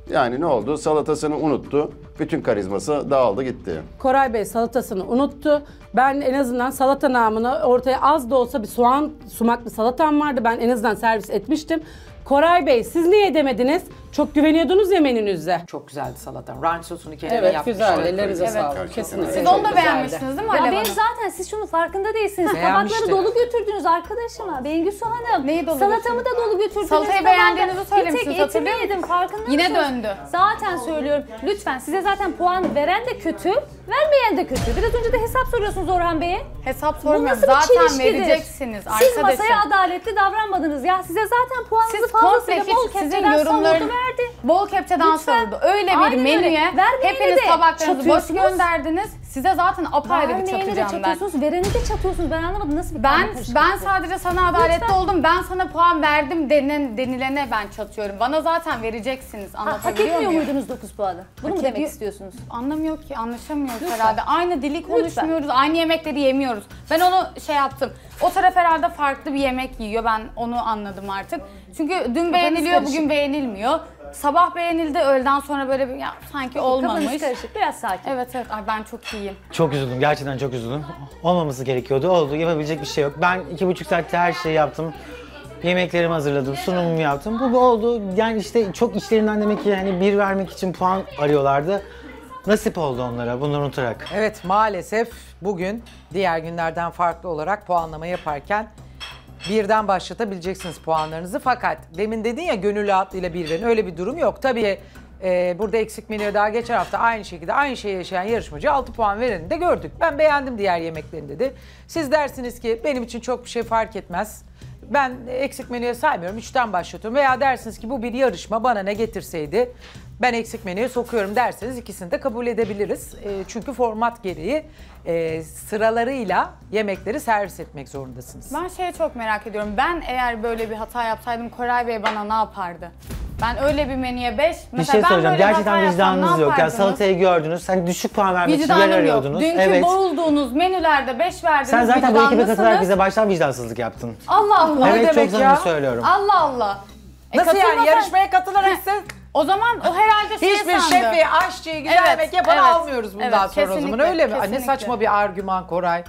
Yani ne oldu? Salatasını unuttu. Bütün karizması dağıldı gitti. Koray Bey salatasını unuttu. Ben en azından salata namına ortaya az da olsa bir soğan sumaklı salatam vardı. Ben en azından servis etmiştim. Koray Bey siz niye demediniz? Çok güveniyordunuz ya menünüzde. Çok güzeldi salatan. Ranch sosunu kendine Evet yapmıştı. güzel. Ellerinize Evet. sağlık. Kesinlikle. Siz onu da beğenmişsiniz değil mi Ya Alev benim Hanım? zaten siz şunun farkında değilsiniz. Tabakları dolu götürdünüz arkadaşıma. Bengüsü Hanım. Neyi dolu Salatamı da dolu götürdünüz. Salatayı beğendiğinizi söylemişsiniz, Bir tek etimi hatırlıyor yedim farkında Yine mısınız? döndü. Zaten söylüyorum. Lütfen size zaten puan veren de kötü, vermeyen de kötü. Biraz önce de hesap soruyorsunuz Orhan Bey'e. Hesap Bu sormuyorum. nasıl bir Zaten çelişkidir? vereceksiniz Siz arkadaşım. masaya adaletli davranmadınız ya. Size zaten puanınızı Siz fazlasıyla komple bol hiç sizin kepçeden yorumların verdi. bol kepçeden Lütfen. soruldu. Öyle bir Aynen öyle. menüye Vermeyeni hepiniz de tabaklarınızı boş çatıyorsunuz. gönderdiniz. Size zaten apayrı bir Vermeyene de çatacağım ben. çatıyorsunuz, verene de çatıyorsunuz. Ben anlamadım nasıl bir Ben karmakarışıklık ben bu? sadece sana adaletli Lütfen. oldum. Ben sana puan verdim denen, denilene ben çatıyorum. Bana zaten vereceksiniz. Ha, hak Anlatabiliyor etmiyor muyum? muydunuz 9 puanı? Bunu mu Hak demek ediyor- istiyorsunuz? Anlamıyor ki, anlaşamıyoruz Lütfen. herhalde. Aynı dili konuşmuyoruz, aynı yemekleri yemiyoruz. Ben onu şey yaptım. O taraf herhalde farklı bir yemek yiyor. Ben onu anladım artık. Çünkü dün beğeniliyor, karışık. bugün beğenilmiyor. Sabah beğenildi, öğleden sonra böyle bir ya sanki olmamış. Kafanız karışık, biraz sakin. Evet evet, ay ben çok iyiyim. Çok üzüldüm. Gerçekten çok üzüldüm. Olmaması gerekiyordu. Oldu. Yapabilecek bir şey yok. Ben iki buçuk saatte her şeyi yaptım. Yemeklerimi hazırladım, sunumumu yaptım. Bu, bu oldu. Yani işte çok içlerinden demek ki hani bir vermek için puan arıyorlardı. Nasip oldu onlara bunu unutarak. Evet maalesef bugün diğer günlerden farklı olarak puanlama yaparken birden başlatabileceksiniz puanlarınızı. Fakat demin dedin ya gönül rahatlığıyla bir verin öyle bir durum yok. Tabii e, burada eksik menüye daha geçen hafta aynı şekilde aynı şeyi yaşayan yarışmacı 6 puan vereni de gördük. Ben beğendim diğer yemeklerini dedi. Siz dersiniz ki benim için çok bir şey fark etmez. Ben eksik menüye saymıyorum. Üçten başlatıyorum. Veya dersiniz ki bu bir yarışma bana ne getirseydi ben eksik menüye sokuyorum derseniz ikisini de kabul edebiliriz. E, çünkü format gereği e, sıralarıyla yemekleri servis etmek zorundasınız. Ben şeyi çok merak ediyorum. Ben eğer böyle bir hata yapsaydım Koray Bey bana ne yapardı? Ben öyle bir menüye 5, Bir şey söyleyeceğim. Gerçekten vicdanınız yok. Yani salatayı gördünüz. Hani düşük puan vermek için yer Vicdanım yok. arıyordunuz. Dünkü evet. boğulduğunuz menülerde 5 verdiniz. Sen zaten bu ekibe katılarak vicdanlısınız. bize baştan vicdansızlık yaptın. Allah Allah. evet demek çok samimi ya? söylüyorum. Allah Allah. E, Nasıl yani yarışmaya katılarak O zaman o herhalde şey hiçbir sandı. şefi, aşçıyı, güzel Evet, yemek yapanı evet. almıyoruz bundan Evet, sonra o zaman kesinlikle, öyle mi? Ay, Ne kesinlikle. saçma bir argüman Koray.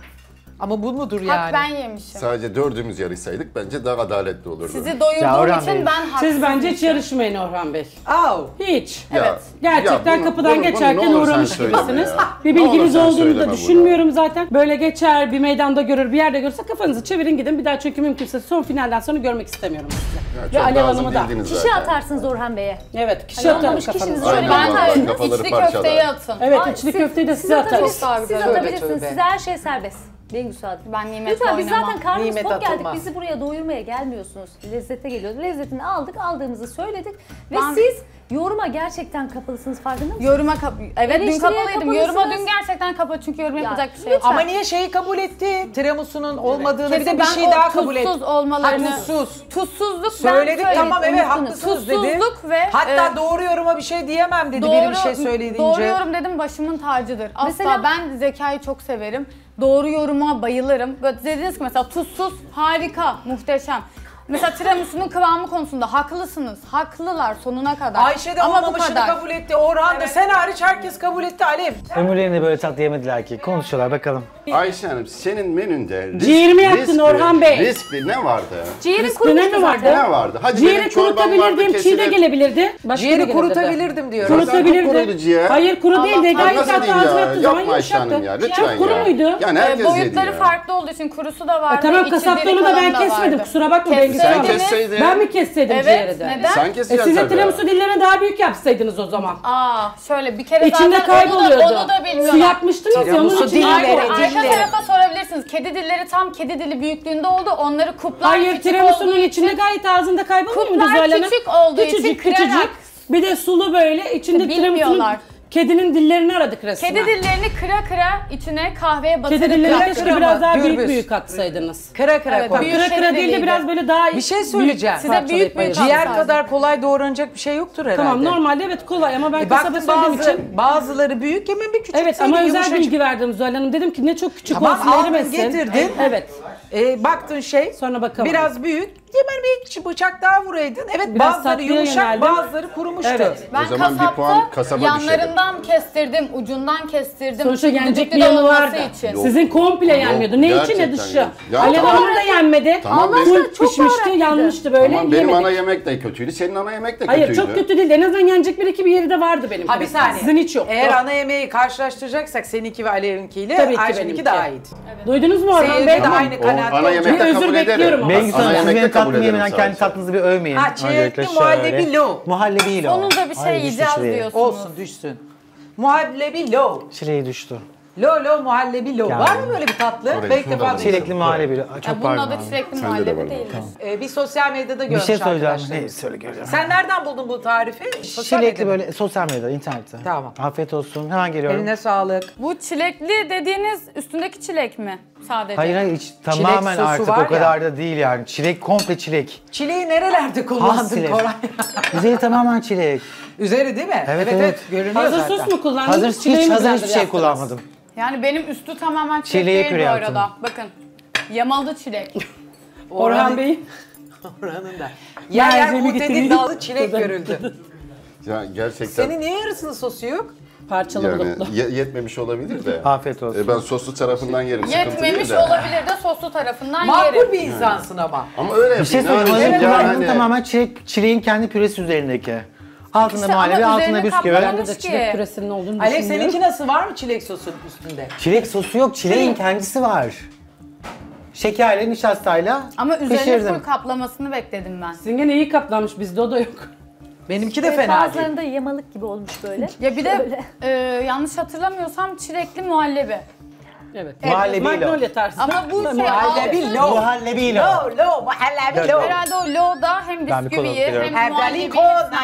Ama bu mudur yani? Hak ben yemişim. Sadece dördümüz yarışsaydık bence daha adaletli olurdu. Sizi doyurduğum Orhan için Bey, ben haksızım. Siz bence hiç yarışmayın Orhan Bey. Au. Hiç. Ya, Evet. Gerçekten ya bunu- kapıdan bunu- bunu geçerken ne olur sen uğramış söyleme gibisiniz. ya. Bir Ne olur bilginiz sen olduğunu söyleme da bunu. düşünmüyorum zaten. Böyle geçer, bir meydanda görür, bir yerde görürse kafanızı çevirin gidin. Bir daha çünkü mümkünse son finalden sonra görmek istemiyorum sizi. Ya Ve çok Alev lazım Hanım'ı da. bildiniz Kişi zaten. atarsınız Orhan Bey'e. Evet, kişi atarım anlamış kafanızı. kişinizi Aynen şöyle vallahi, ben kafaları İçli parçalar. köfteyi atın. Evet, Ay, içli siz- köfteyi de siz size atarız. atabilirsiniz, Siz Tövbe, atabilirsiniz. tövbe. Size her şey serbest. Bengüsü Hanım. Ben nimetle Lütfen biz oynamam. zaten karnımız Nimet tok geldik. Bizi buraya doyurmaya gelmiyorsunuz. Lezzete geliyoruz. Lezzetini aldık, aldığımızı söyledik. Ve Ben- siz yoruma gerçekten kapalısınız farkında mısınız? Yoruma kap Evet dün kapalıydım. Yoruma dün gerçekten kapalı çünkü yorum Ya, yapacak bir şey yok. Ama niye şeyi kabul etti? Tiramisu'nun olmadığını bir Kesin de bir şey daha kabul etti. tuzsuz olmalarını- Ha, tuzsuz. Tuzsuzluk Söyledik ben tamam evet haklısınız dedi. Tuzsuzluk ve Hatta e, doğru yoruma bir şey diyemem dedi doğru, biri bir şey söyleyince. Doğru yorum dedim başımın tacıdır. Asla Mesela- ben zekayı çok severim. Doğru yoruma bayılırım. Böyle dediniz ki mesela tuzsuz harika, muhteşem. Mesela tiramisu'nun kıvamı konusunda haklısınız. Haklılar sonuna kadar. Ayşe de Ama bu olmamışını kadar. kabul etti. Orhan da sen hariç herkes kabul etti Alev. Ömürlerinde böyle tatlı yemediler ki. Konuşuyorlar bakalım. Ayşe Hanım senin menünde risk, Ciğer mi yaptın riskli- Orhan Bey? Riskli ne vardı? Riskli kurumuştu ne vardı? zaten. Ne vardı? Hadi Ciğeri benim çorbam vardı kurutabilirdim, çiğ de gelebilirdi. Başka da Ciğeri gelebilirdi. kurutabilirdim diyor. Kurut- kurudu Kurutabilirdi. ciğer. Hayır kuru Allah değildi. Allah. Gayet Nasıl tatlı değil ağzına ya? attığı zaman Yapma Ayşe Hanım yumuşaktı. ya lütfen Kuru ya. muydu? Yani herkes yedi boyutları ya. farklı olduğu için kurusu da vardı. E tamam içi da ben kalanı kesmedim. vardı. Kusura bakma. Sen kesseydin. Ben mi kesseydim Evet, ciğeri de? neden? Sen E keseceksin tabii. tiramisu dillerine daha büyük yapsaydınız o zaman. Aa şöyle bir kere İçinde zaten onu da, kayboluyordu. onu da bilmiyorlar. Su yapmıştınız ya onun Tiramisu için. Arka, Dilleri, arka dilleri. tarafa sorabilirsiniz. Kedi dilleri tam kedi dili büyüklüğünde oldu. Onları kuplar Hayır küçük tiramisu'nun olduğu içinde için gayet ağzında kaybolmuyor mu Kuplar Zuhal Hanım? küçük olduğu için Küçücük kırarak. küçücük. Bir de sulu böyle içinde tiramisu'nun Bilmiyorlar. Kedinin dillerini aradık resmen. kedi dillerini kıra kıra içine kahveye batırıp Kedi dillerini kıra keşke kıra biraz mı? daha büyük büyük atsaydınız. Kıra kıra Evet, koy. büyük Kıra kıra değil de biraz böyle daha Bir şey söyleyeceğim. Size büyük büyük parçalayıp Ciğer Tamam. kadar kolay doğranacak bir şey yoktur herhalde. Tamam normalde evet kolay ama ben E kasaba baktım söylediğim bazı, için. bazıları büyük hemen bir küçük Evet ama özel bilgi verdim Zuhal Hanım. Dedim ki ne çok küçük Tamam, olsun aldın, erimesin. getirdin. Evet. E, baktın şey Sonra bakalım. biraz büyük. Hemen bir bıçak daha vuraydın. Evet Biraz bazıları tatlıya yumuşak yöneldim. bazıları kurumuştu. Evet. Ben O zaman bir kasapta puan kasaba yanlarından kestirdim, ucundan kestirdim. Sonuçta yenecek Düdüklü bir de yanı olması vardı. için. Yok. Sizin komple yenmiyordu. Ne içi ne gerçekten dışı. yok. Ya Alev tamam. Hanım da yenmedi. Tamam, Allah benim- çok pişmişti, yanmıştı böyle. Tamam benim yemedik. ana yemek de kötüydü. Senin ana yemek de Hayır kötüydü. çok kötü değil. En azından yenecek bir iki bir yeri de vardı benim. Ha bir saniye. Sizin hiç yok. Eğer ana yemeği karşılaştıracaksak seninki ve Alev'inkiyle Tabii ki Ayşe'ninki benimki. daha iyiydi. Duydunuz mu Orhan Seyirci Bey? de aynı O kanaatte ana yemekte Bir kabul özür ederim. bekliyorum ama. Bengüsü Ana Hanım siz yemekte benim kabul tatlı ederim yemeden kendi tatlınızı bir övmeyin. Ha, çilekli Öncelikle muhallebi şöyle. lo. Muhallebi lo. Sonunda bir şey düştü yiyeceğiz çileğe. diyorsunuz. Olsun düşsün. Muhallebi low. Çileği düştü. Lolo muhallebi lo. Yani. Var mı böyle bir tatlı? Orayı Belki alalım. Çilekli muhallebi. Aa, Ya Çok bunun pardon adı çilekli de muhallebi bu. değildir. Ee, bir sosyal medyada Bir görmüş şey söyleyeceğim. arkadaşlarımız. Ne söyle göreceğim. Sen nereden buldun bu tarifi? Sosyal Çilekli medyada. böyle sosyal medyada, internette. Tamam. Afiyet olsun. Hemen geliyorum. Eline sağlık. Bu çilekli dediğiniz üstündeki çilek mi sadece? Hayır hayır hiç tamamen sosu artık var o ya. kadar da değil yani. Çilek komple çilek. Çileği nerelerde Has kullandın çilek. Koray? Üzeri tamamen çilek. Üzeri değil mi? Evet, evet. Görünüyor Hazır zaten. sos mu kullandınız? Hazır çileği hiç mi hazır hiçbir şey kullanmadım. Yani benim üstü tamamen çilek Çileği değil bu arada. Bakın. Yamalı çilek. Orhan Bey. Orhan'ın da. Yer yer Mercimeği muhtedil getireyim. dallı çilek görüldü. Ya gerçekten Senin niye yarısının sosu yok? Parçalı yani bulutlu. ye- yetmemiş olabilir de. Afiyet olsun. E, ben soslu tarafından yerim. sıkıntı Yetmemiş de. olabilir de soslu tarafından Makbul yerim. bir insansın ama. Ama öyle Bir şey yapayım. söyleyeyim. ne kullandığım Yani tamamen çilek, çileğin kendi püresi üzerindeki. Altında İşte ama muhallebi, altında üzerine bisküvi. Bende de çilek püresinin olduğunu Alev seninki nasıl? Var mı çilek sosu üstünde? Çilek sosu yok, çileğin kendisi var. Şekerle, nişastayla Ama üzerine pişirdim. full kaplamasını bekledim ben. Sizin gene iyi kaplanmış bizde o da yok. Benimki de fena değil. Bazılarında yamalık gibi olmuş böyle. Ya bir de e, yanlış hatırlamıyorsam çilekli muhallebi. Evet. Muhallebiyle. Magnolia tarzı. Ama bu şey Muhallebi lo. Muhallebiyle. Lo lo muhallebi lo. Herhalde o lo'da hem Ben bir bisküviyi kola hem muhallebiyi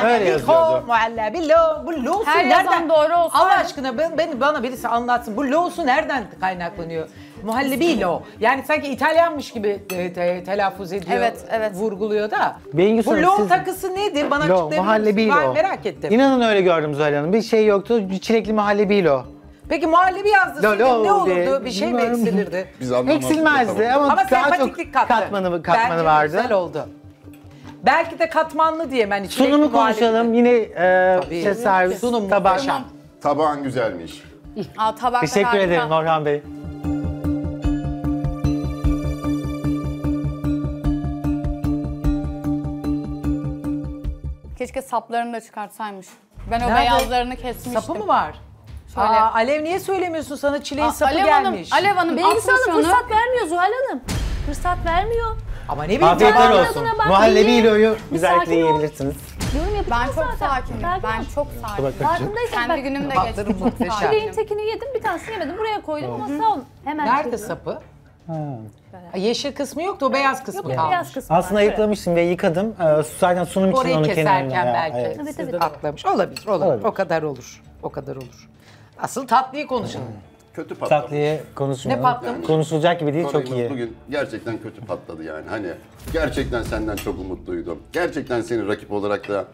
Öyle yazıyordu. muhallebi lo. Bu lo'su Her nereden? yazan doğru olsa- Allah aşkına ben, beni, bana birisi anlatsın. Bu lo'su nereden kaynaklanıyor? Muhallebi lo. Yani sanki İtalyanmış gibi e, te- telaffuz ediyor. Evet, evet. Vurguluyor da. Bengüsü Bu lo siz- takısı nedir? Bana Lo, açıklayabilir muhallebi misin? Ben lo. merak ettim. İnanın öyle gördüm Zuhal Hanım. Bir şey yoktu. Bir çilekli muhallebi o. Peki muhallebi yazdı. Lo, lo ne olurdu? Bir şey mi Bilmiyorum. eksilirdi? Biz anlamazdık. Eksilmezdi Tamam. ama, Ama daha çok sempatiklik kattı. katmanı, katmanı Bence vardı. güzel oldu. Belki de katmanlı diye ben içindeki Sunumu muhallebi- konuşalım. Yine e, Tabii. işte servis, Sunum tabak. muhteşem. Tabağın güzelmiş. Aa, tabaklar Teşekkür harika. ederim Orhan Bey. Keşke saplarını da çıkartsaymış. Ben o Nerede? beyazlarını kesmiştim. Sapı mı var? Şöyle. Aa, Alev niye söylemiyorsun sana çileğin Aa, sapı Alev gelmiş? Hanım, Alev Hanım atmış Hanım onu. fırsat vermiyor Zuhal Hanım. Fırsat vermiyor. Ama ne bileyim Afiyetler olsun. Muhallebi iloyu Bir güzellikle yiyebilirsiniz. Yorum Ben çok zaten. sakinim. Sakin Ben çok sakinim. Farkındaysan Kendi bak. günüm de geçti. Çileğin tekini yedim bir tanesini yemedim. Buraya koydum ama sağ olun. Hemen Nerede sapı? Ha, Yeşil kısmı yoktu, o beyaz kısmı Yok kalmış. beyaz kısmı Aslında var. ayıklamıştım ve yıkadım. Ee, zaten sunum için Orayı onun kenarına. keserken ya, belki. evet. Evet, evet. Atlamış. Olabilir, olur. Olabilir. O kadar olur. O kadar olur. Asıl tatlıyı konuşalım. Kötü patladı. Tatlıyı konuşmayalım. Ne patlamış? Konuşulacak gibi değil, çok Koray'ımız iyi. Bugün gerçekten kötü patladı yani. Hani gerçekten senden çok umutluydum. Gerçekten seni rakip olarak da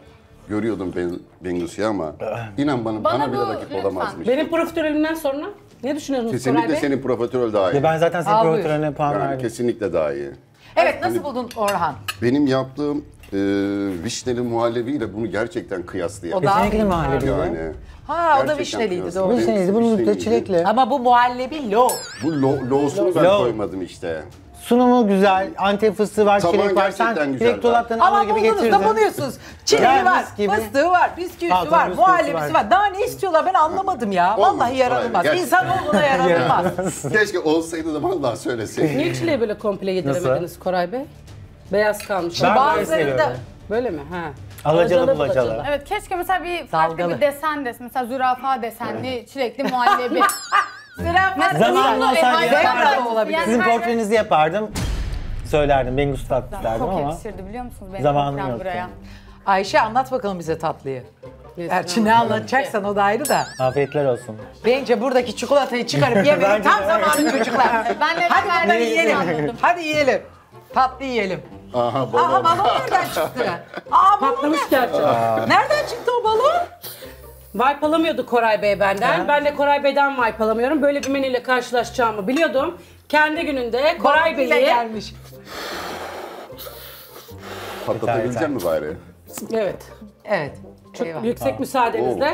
görüyordum ben, Bengüsü ama inan bana, bana, Bana bile bu rakip lütfen. olamazmış. Benim profiterolimden sonra ne düşünüyorsunuz Koray Kesinlikle Bey? senin profiterol daha iyi. Ben zaten senin Al buyur. profiterolüne puan Yani verdim. kesinlikle daha iyi. Evet, nasıl buldun Orhan? Benim yaptığım e, vişneli muhallebiyle bunu gerçekten kıyaslayamam. O daha Kesinlikle muhallebi. Yani Ha, o da vişneliydi, doğru. Vişneliydi, bunun da çilekli. Ama bu muhallebi lo. Bu lo, lo'sunu ben Lo. koymadım işte. Sunumu güzel, antep fıstığı var, Taban çilek var. gerçekten Sen güzel direkt var. dolaptan Ama alır gibi buldunuz getirdin. da buluyorsunuz. Çileği Yani var, mis gibi. fıstığı var, bisküvisi Altın var, bisküvisi muhallebisi var. var. Daha ne istiyorlar ben anlamadım ya. Olmamış, Vallahi yaranılmaz. Koray Bey, İnsanoğluna yaranılmaz. Keşke olsaydı da vallahi söyleseydin. Niye çileği böyle komple yediremediniz Koray Bey? Beyaz kalmış. Ben böyle Bazılarında seviyorum. Böyle mi? Ha. Alacalı bulacalı. Evet keşke mesela bir farklı Dalgalı. bir desen desin. Mesela zürafa desenli çilekli muhallebi. Zürafa Zamanında olsaydı yapardım. da olabilir. Sizin portrenizi yapardım. Söylerdim, Bengüs tatlı derdim Çok ama. yakışırdı biliyor musunuz benim Zamanım portrem yok buraya. yani. Ayşe anlat bakalım bize tatlıyı. Gerçi ne anlatacaksan o da ayrı da. Afiyetler olsun. Bence buradaki çikolatayı çıkarıp yemenin Bence tam de. zamanı çocuklar. Ben de Hadi bunları yiyelim. Hadi yiyelim. Tatlı yiyelim. Aha balon. Aha balon nereden çıktı? Aa balon Patlamış nereden? gerçekten. Nereden çıktı o balon? Wipe alamıyordu Koray Bey benden. Ben de Koray Bey'den wipe alamıyorum. Böyle bir menüyle karşılaşacağımı biliyordum. Kendi gününde Koray Balon bile Bey'i... gelmiş. Patlatabilecek mi bari? Evet. Evet. Çok Eyvah. yüksek müsaadenizle.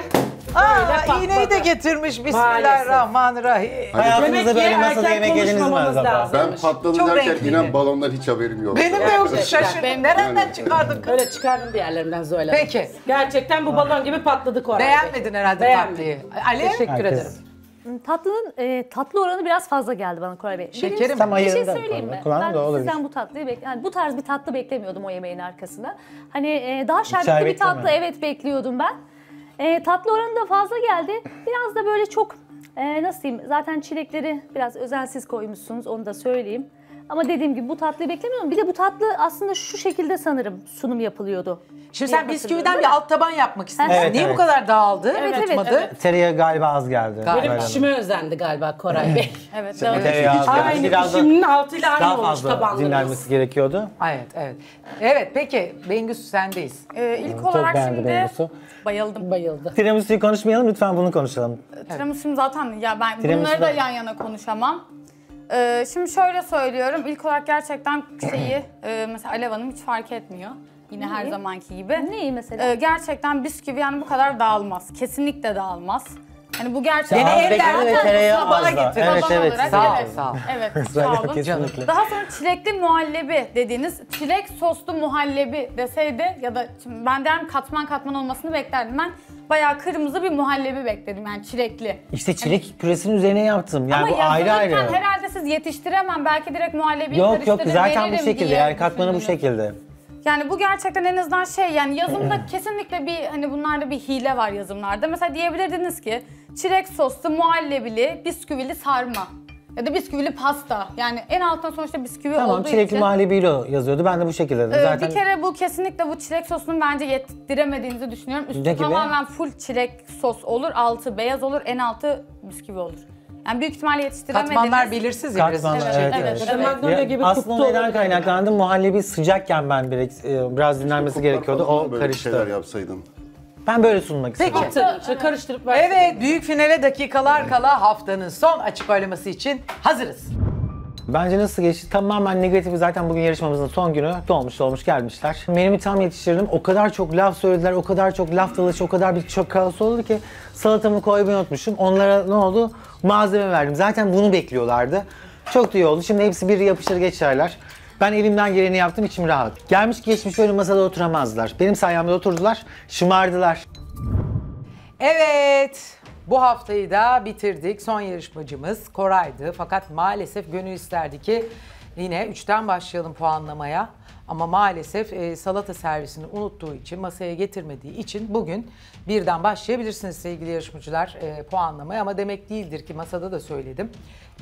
Aa, patladı. iğneyi de getirmiş. Bismillahirrahmanirrahim. Hayatınızda Demek ki böyle masada yemek yediniz mi acaba? lazım. Ben patladı Çok derken renkliydi. inan balondan hiç haberim yok. Benim de yoktu şaşırdım. Nereden çıkardın kız? Öyle çıkardım diğerlerinden Zoyla. Peki. Gerçekten bu balon gibi patladı Koray Bey. Beğenmedin herhalde Beğenmedim. tatlıyı. Ali? Teşekkür Herkes. ederim. Tatlının e, tatlı oranı biraz fazla geldi bana Koray Bey. Tam Bir şey ayarında söyleyeyim mi? Ben olabilir. sizden bu tatlıyı bek yani bu tarz bir tatlı beklemiyordum o yemeğin arkasında. Hani e, daha şerbetli bir tatlı mi? evet bekliyordum ben. E, tatlı oranı da fazla geldi. Biraz da böyle çok Ee, nasıl diyeyim? Zaten çilekleri biraz özensiz koymuşsunuz onu da söyleyeyim. Ama dediğim gibi bu tatlıyı beklemiyorum. Bir de bu tatlı aslında şu şekilde sanırım sunum yapılıyordu. Şimdi sen bisküviden bir alt taban yapmak istemişsin. Evet, Niye bu evet. kadar dağıldı? Evet, evet, Tutmadı. evet. Tereyağı galiba az geldi. Galiba. Benim Böyle. pişime özendi galiba Koray Bey. Evet. Tereyağı az geldi. Aynı Biraz da pişiminin altıyla aynı daha olmuş fazla tabanlarımız. dinlenmesi gerekiyordu. Evet, evet. Evet, peki Bengüsü sendeyiz. Ee, ilk olarak beğendim şimdi Bengüsü. bayıldım. Bayıldı. Tiramisu'yu konuşmayalım lütfen bunu konuşalım. Tiramisu'm zaten ya ben Tiramisu bunları da da- yan yana konuşamam. Ee, şimdi şöyle söylüyorum. İlk olarak gerçekten şeyi e, mesela Alev Hanım hiç fark etmiyor. Yine her Neyi? zamanki gibi. Neyi mesela? Ee, gerçekten bisküvi yani bu kadar dağılmaz. Kesinlikle dağılmaz. Hani bu gerçekten... Yine Az evden ve tereyağı sabana az da. getirdi. Evet evet. olarak, Sağ ol, evet. sağ ol. Evet, sağ olun. kesinlikle. Daha sonra çilekli muhallebi dediğiniz çilek soslu muhallebi deseydi ya da şimdi ben derim katman katman olmasını beklerdim. Ben bayağı kırmızı bir muhallebi bekledim yani çilekli. İşte çilek püresinin üzerine yaptım. Yani Ama bu ayrı ayrı. herhalde siz yetiştiremem. Belki direkt muhallebiyi Yok yok karıştırır, zaten bu şekilde yani katmanı bu şekilde. Yani bu gerçekten en azından şey yani yazımda kesinlikle bir hani bunlarda bir hile var yazımlarda. Mesela diyebilirdiniz ki çilek soslu muhallebili bisküvili sarma. Ya da bisküvili pasta. Yani en alttan sonuçta bisküvi Tamam olduğu çilekli için. muhallebiyle yazıyordu. Ben de bu şekilde dedim. Ee, Zaten Bir kere bu kesinlikle bu çilek sosunun bence yettiremediğinizi düşünüyorum. Üstü Ne gibi? tamamen full çilek sos olur, altı beyaz olur, en altı bisküvi olur. Yani büyük ihtimalle yetiştiremediniz. Katmanlar belirsiz ya. Katmanlar, evet, evet, evet. evet. Magnolia gibi aslında neden kaynaklandı? Muhallebi sıcakken ben biraz, e, biraz dinlenmesi gerekiyordu. O Böyle bir şeyler karıştı. yapsaydın. Ben böyle sunmak istedim. Peki. İşte karıştırıp versin. Evet, büyük finale dakikalar kala haftanın son açık oylaması için hazırız. Bence nasıl geçti? Tamamen negatifi zaten bugün yarışmamızın son günü. Dolmuş dolmuş gelmişler. Menümü tam yetiştirdim. O kadar çok laf söylediler, o kadar çok laf dalaşı, o kadar bir çok kaos oldu ki salatamı koymayı unutmuşum. Onlara ne oldu? Malzeme verdim. Zaten bunu bekliyorlardı. Çok da iyi oldu. Şimdi hepsi bir yapışır geçerler. Ben elimden geleni yaptım, içim rahat. Gelmiş geçmiş böyle masada oturamazlar. Benim sayemde oturdular, şımardılar. Evet, bu haftayı da bitirdik. Son yarışmacımız Koray'dı. Fakat maalesef gönül isterdi ki yine 3'ten başlayalım puanlamaya. Ama maalesef e, salata servisini unuttuğu için, masaya getirmediği için bugün birden başlayabilirsiniz sevgili yarışmacılar e, puanlamaya. Ama demek değildir ki masada da söyledim.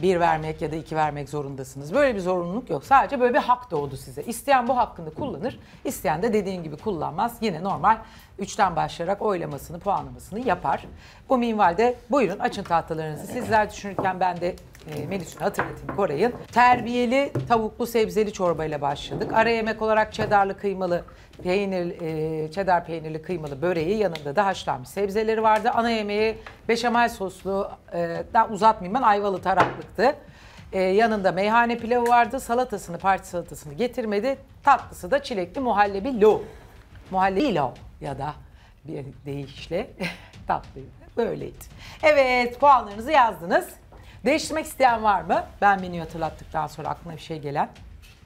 Bir vermek ya da iki vermek zorundasınız. Böyle bir zorunluluk yok. Sadece böyle bir hak doğdu size. İsteyen bu hakkını kullanır, isteyen de dediğim gibi kullanmaz. Yine normal 3'ten başlayarak oylamasını, puanlamasını yapar. Bu minvalde buyurun açın tahtalarınızı. Sizler düşünürken ben de e, menüsünü hatırlatayım Koray'ın. Terbiyeli tavuklu sebzeli çorbayla başladık. Ara yemek olarak çedarlı kıymalı peynir, e, çedar peynirli kıymalı böreği yanında da haşlanmış sebzeleri vardı. Ana yemeği beşamel soslu, e, daha uzatmayayım ben ayvalı taraklıktı. E, yanında meyhane pilavı vardı. Salatasını, parti salatasını getirmedi. Tatlısı da çilekli muhallebi lo. Muhallebi lo ya da bir deyişle tatlıydı. Böyleydi. Evet puanlarınızı yazdınız. Değiştirmek isteyen var mı? Ben menüyü hatırlattıktan sonra aklına bir şey gelen.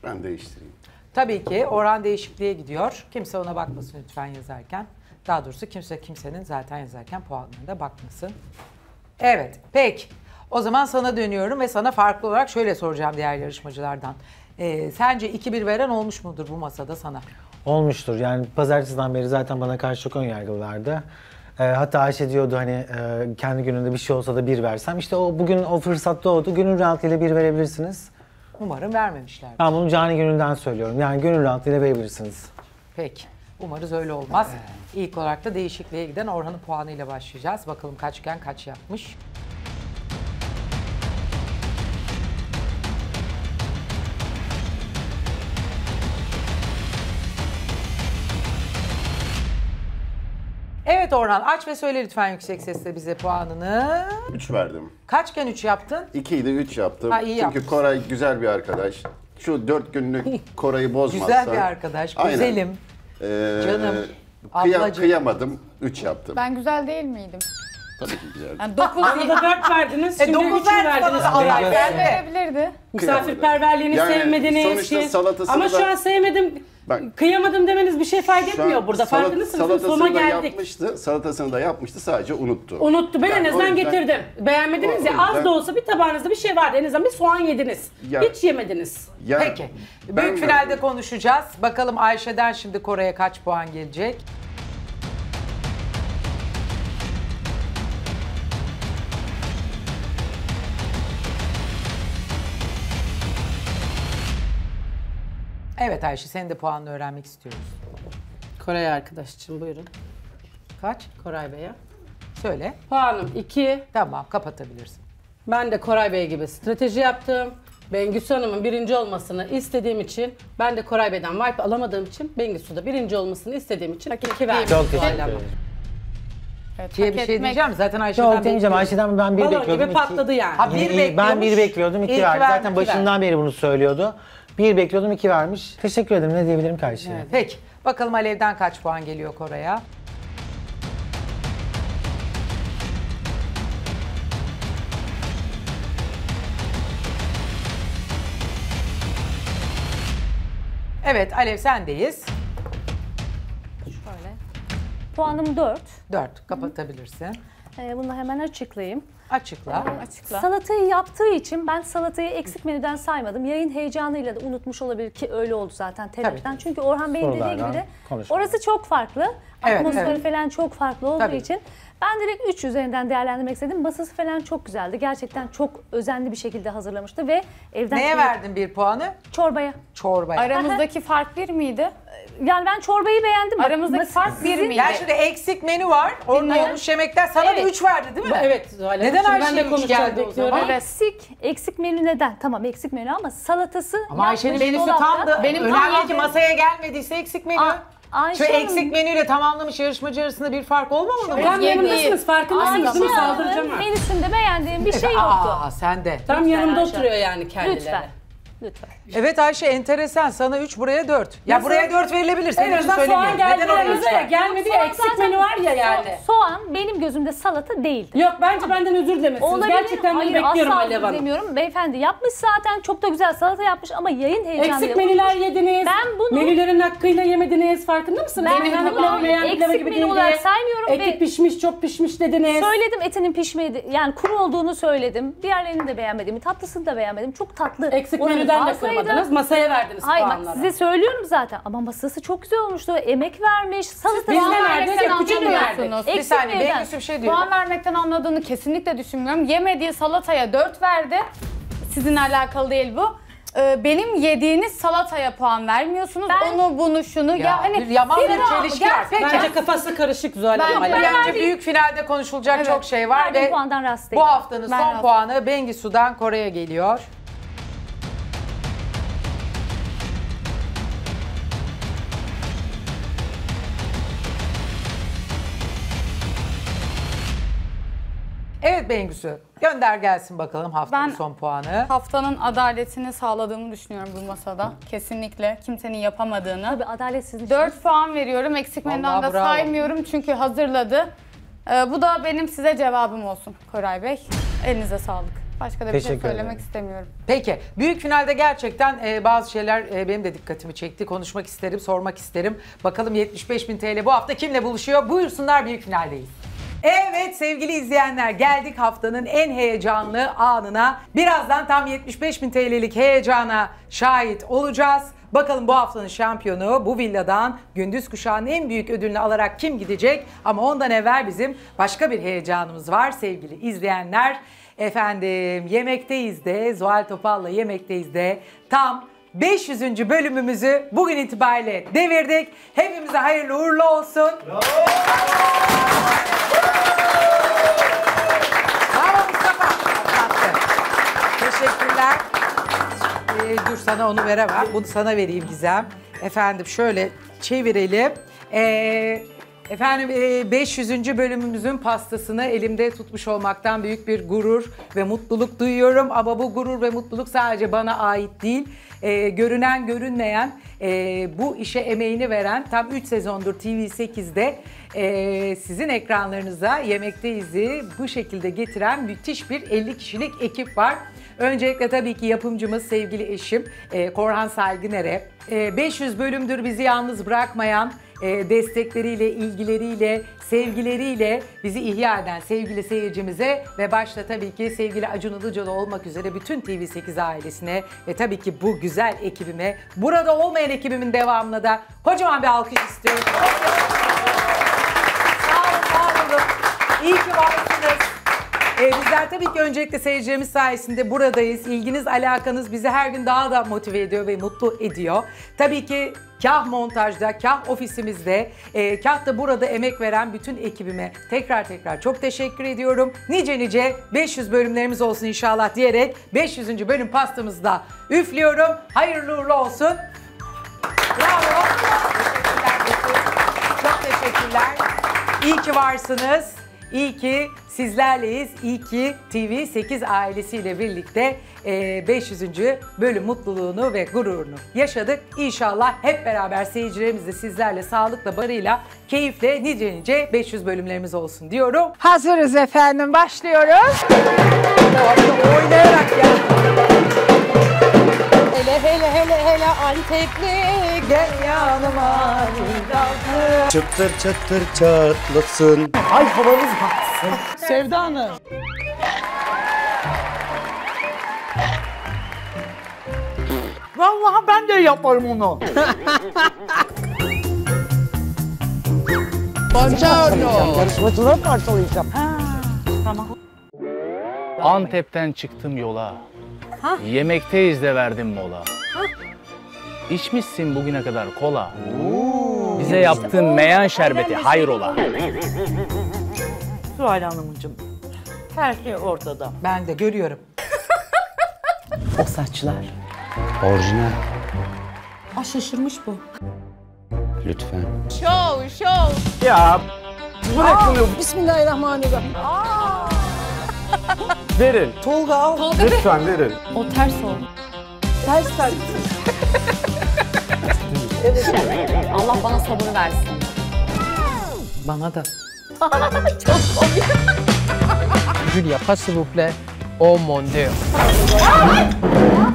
Ben değiştireyim. Tabii ki oran değişikliğe gidiyor. Kimse ona bakmasın lütfen yazarken. Daha doğrusu kimse kimsenin zaten yazarken puanlarına bakmasın. Evet, peki. O zaman sana dönüyorum ve sana farklı olarak şöyle soracağım diğer yarışmacılardan. Ee, sence 2-1 veren olmuş mudur bu masada sana? Olmuştur. Yani pazartesiden beri zaten bana karşı çok önyargılılardı. Ee, hatta Ayşe diyordu hani e, kendi gününde bir şey olsa da bir versem. İşte o bugün o fırsat doğdu. Gönül rahatlığıyla bir verebilirsiniz. Umarım vermemişler. Ben bunu cani gönülden söylüyorum. Yani gönül rahatlığıyla verebilirsiniz. Peki. Umarız öyle olmaz. İlk olarak da değişikliğe giden Orhan'ın puanıyla başlayacağız. Bakalım kaçken kaç yapmış. Evet Orhan aç ve söyle lütfen yüksek sesle bize puanını. 3 verdim. Kaçken 3 yaptın? 2'yi de 3 yaptım. Ha, iyi Çünkü yapmışsın. Koray güzel bir arkadaş. Şu 4 günlük Koray'ı bozmazsa. Güzel bir arkadaş, Aynen. güzelim. Ee, Canım, kıya- ablacığım. kıyamadım. 3 yaptım. Ben güzel değil miydim? Tabii ki güzel. Yani 9 Bana da 4 verdiniz, E, şimdi dokuz 3 verdin verdiniz. bana da Allah Evet. verdi. verebilirdi. Misafirperverliğini Yani sevmediniz. sonuçta salatasını Ama da- şu an sevmedim, Bak- kıyamadım demeniz bir şey fayda Şu an etmiyor burada. salat- Farkındasınız. salatasını Sona da geldik. yapmıştı. Salatasını da yapmıştı. Sadece unuttu. Unuttu. Ben Yani en o azından yüzden- getirdim. Beğenmediniz O ya. Az yüzden- da olsa bir tabağınızda bir şey vardı. En azından bir soğan yediniz. Ya- Hiç yemediniz. Ya, Peki. ben Büyük de- finalde konuşacağız. Bakalım Ayşe'den şimdi Koray'a kaç puan gelecek? Evet Ayşe senin de puanını öğrenmek istiyoruz. Koray arkadaş için buyurun. Kaç? Koray Bey'e. Söyle. Puanım 2. Tamam kapatabilirsin. Ben de Koray Bey gibi strateji yaptım. Bengüsü Hanım'ın birinci olmasını istediğim için, ben de Koray Bey'den wipe alamadığım için Bengüsü de birinci olmasını istediğim için iki verdim. Çok teşekkür ederim. Evet, Diye hak bir şey etmek- diyeceğim zaten Ayşe'den Yok demeyeceğim bekliyorum. Ayşe'den ben bir Balon bekliyordum. gibi iki- patladı yani. Ha, bir iyi. Ben bir bekliyormuş, bekliyordum, iki iyi ki verdi. verdi, Zaten iki başından beri bunu söylüyordu. Bir bekliyordum, iki vermiş. Teşekkür ederim. Ne diyebilirim ki Ayşe'ye? Peki bakalım Alev'den kaç puan geliyor Koray'a? Evet Alev sendeyiz. Puanım 4. 4 kapatabilirsin. Ee, bunu hemen açıklayayım. Açıkla. Açıkla. Salatayı yaptığı için ben salatayı eksik menüden saymadım. Yayın heyecanıyla da unutmuş olabilir ki öyle oldu zaten telaştan. Çünkü Orhan Bey'in dediği Sorulardan gibi de konuşma. orası çok farklı. Evet, Atmosferi evet. falan çok farklı olduğu Tabii. için ben direkt 3 üzerinden değerlendirmek istedim. Masası falan çok güzeldi. Gerçekten çok özenli bir şekilde hazırlamıştı ve evden Neye verdin bir puanı? Çorbaya. Çorbaya. Aramızdaki fark bir miydi? Yani ben çorbayı beğendim. Bak, Aramızdaki mas- fark bir miydi? Yani şimdi eksik menü var. Orada olmuş yemekler. Sana da Evet. 3 verdi değil mi? Evet Zuhal Hanım. Neden Şimdi ben de üç konuşacağım geldi o bekliyorum. zaman? Eksik, eksik menü neden? Tamam eksik menü ama salatası Ama Ayşe'nin yapmış menüsü dolapta. tam da Benim önemli tam ki masaya gelmediyse eksik menü. A- Ayşe Şu Hanım- eksik menüyle tamamlamış yarışmacı arasında bir fark olmamalı mı? Tam Yedi. yanımdasınız, farkındasınız değil mi? Ayşe Saldıracağım Hanım'ın ha. menüsünde beğendiğim bir şey yoktu. Aa sen de. Tam Lütfen yanımda Ayşe. oturuyor yani kendileri. Lütfen. Lütfen. Evet Ayşe enteresan. Sana 3 buraya 4. Ya Nasıl? buraya 4 verilebilir. Senin En azından soğan geldi Neden oraya üç yanımıza ya. Gelmedi ya eksik menü var ya so- yani. Soğan benim gözümde salata değildi. Yok bence benden özür dilemesiniz. Olabilir. Gerçekten bunu bekliyorum Alev Hanım. demiyorum. Beyefendi yapmış zaten çok da güzel salata yapmış ama yayın heyecanı Eksik menüler yediniz. Ben bunu- Menülerin hakkıyla yemediniz. Farkında mısınız? Ben Benim bunu eksik menü olarak saymıyorum Eti ve- pişmiş çok pişmiş dediniz. Söyledim etinin pişmedi. Yani kuru olduğunu söyledim. Diğerlerini de beğenmediğimi, tatlısını da beğenmedim. Çok tatlı. Eksik menüden de fazlaydı. kırmadınız. Masaya verdiniz Hayır bak puanları. size söylüyorum zaten ama masası çok güzel olmuştu. Emek vermiş. Salata Biz ne verdik? Küçük verdik? Bir saniye. Bengüsü bir şey diyor. Puan vermekten anladığını kesinlikle düşünmüyorum. Yemediği salataya 4 verdi. Sizinle alakalı değil bu. Ee, benim yediğiniz salataya puan vermiyorsunuz. Ben- Onu bunu şunu. Ya, Ya, hani bir yaman bir çelişki var. Bence kafası karışık Zuhal Ben- Hanım. ben-. Bence büyük finalde konuşulacak Evet. çok şey var ve bu haftanın Ben son razı. puanı Bengisu'dan Kore'ye geliyor. Evet Bengüsü gönder gelsin bakalım haftanın Ben- son puanı. Haftanın adaletini sağladığımı düşünüyorum bu masada. Kesinlikle kimsenin yapamadığını. Tabii adaletsizlik. 4 puan veriyorum. Eksik menüden Vallahi de bravo. saymıyorum çünkü hazırladı. Ee, bu da benim size cevabım olsun Koray Bey. Elinize sağlık. Başka da bir şey Teşekkür söylemek ederim. istemiyorum. Peki büyük finalde gerçekten e, bazı şeyler e, benim de dikkatimi çekti. Konuşmak isterim, sormak isterim. Bakalım 75 bin TL bu hafta kimle buluşuyor? Buyursunlar büyük finaldeyiz. Evet sevgili izleyenler geldik haftanın en heyecanlı anına. Birazdan tam 75 bin TL'lik heyecana şahit olacağız. Bakalım bu haftanın şampiyonu bu villadan gündüz kuşağının en büyük ödülünü alarak kim gidecek? Ama ondan evvel bizim başka bir heyecanımız var sevgili izleyenler. Efendim yemekteyiz de Zuhal Topal'la yemekteyiz de tam 500. bölümümüzü bugün itibariyle devirdik. Hepimize hayırlı uğurlu olsun. Bravo Mustafa. Tatlım. Teşekkürler. Ee, dur sana onu veremem. Bunu sana vereyim Gizem. Efendim şöyle çevirelim. Ee, efendim e, 500. bölümümüzün pastasını elimde tutmuş olmaktan büyük bir gurur ve mutluluk duyuyorum. Ama bu gurur ve mutluluk sadece bana ait değil. Ee, görünen görünmeyen e, bu işe emeğini veren tam 3 sezondur TV8'de e, sizin ekranlarınıza Yemekteyiz'i bu şekilde getiren müthiş bir 50 kişilik ekip var. Öncelikle tabii ki yapımcımız sevgili eşim e, Korhan Saygıner'e, e, 500 bölümdür bizi yalnız bırakmayan, e, destekleriyle, ilgileriyle, sevgileriyle bizi ihya eden sevgili seyircimize ve başta tabii ki sevgili Acun Ilıcalı olmak üzere bütün TV8 ailesine ve tabii ki bu güzel ekibime, burada olmayan ekibimin devamına da kocaman bir alkış istiyorum. Sağ olun, var olun. İyi ki varsınız. Ee, bizler tabii ki öncelikle seyircilerimiz sayesinde buradayız. İlginiz, alakanız bizi her gün daha da motive ediyor ve mutlu ediyor. Tabii ki kah montajda, kah ofisimizde, e, kah da burada emek veren bütün ekibime tekrar tekrar çok teşekkür ediyorum. Nice nice 500 bölümlerimiz olsun inşallah diyerek 500. bölüm pastamızı da üflüyorum. Hayırlı uğurlu olsun. Bravo. Çok teşekkürler. İyi ki varsınız. İyi ki sizlerleyiz. İyi ki TV8 ailesiyle birlikte e, 500. bölüm mutluluğunu ve gururunu yaşadık. İnşallah hep beraber seyircilerimiz de sizlerle sağlıkla, barıyla, keyifle nice nice 500 bölümlerimiz olsun diyorum. Hazırız efendim başlıyoruz. Oynayarak ya. Hele hele hele hele Antepli Gel yanıma. Çıtır çıtır çatlasın. Ay havamız batsın. Sevda Hanım. Vallahi ben de yaparım onu. Yarışmacıları parçalayacağım. Antep'ten çıktım yola. Yemekteyiz de verdim mola. İçmişsin bugüne kadar kola. Bize yaptığın meyan şerbeti hayrola. Zuhal Hanımcığım. Her şey ortada. Ben de görüyorum. O saçlar. Orijinal. Aa, şaşırmış bu. Lütfen. Şov şov. Ya bu ne kılıyor? Verin. Tolga al. Lütfen verin. O ters oldu. Ters ters. Allah bana sabır versin. Bana da. Julia, pas s'il vous plaît. Oh mon dieu.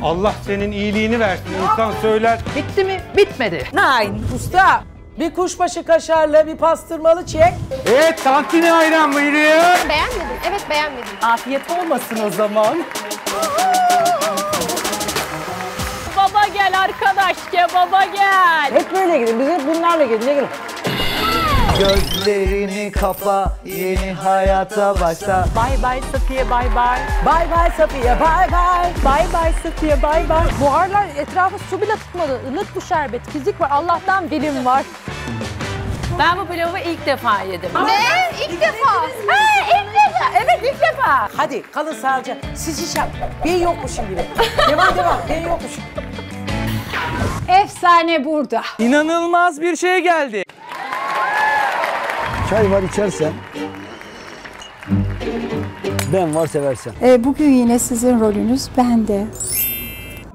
Allah senin iyiliğini versin. İnsan söyler. Bitti mi? Bitmedi. Nein. Usta. Bir kuşbaşı kaşarlı, bir pastırmalı çek. Evet tantuni ayran buyuruyor. Beğenmedim. Evet beğenmedim. Afiyet olmasın o zaman. Baba gel arkadaş gel baba gel. Hep böyle gidin. Biz hep bunlarla gidin. Ne gidin? Gözlerini kapa, yeni hayata başla. Bay bay Safiye bay bay. Bay bay Safiye, bay bay. Bay bay Safiye bay bay. Buharlar etrafı su bile tutmadı. Ilık bu şerbet. Fizik var. Allah'tan bilim var. Ben bu pilavı ilk defa yedim. Ne? İlk defa. Ha, ilk defa. Evet ilk defa. Hadi kalın sağlıcakla. Siz hiç yap. Ben yokmuşum gibi. devam devam. Ben yokmuşum. Efsane burada. İnanılmaz bir şey geldi. Çay var içersen. Ben var seversen. E, bugün yine sizin rolünüz bende.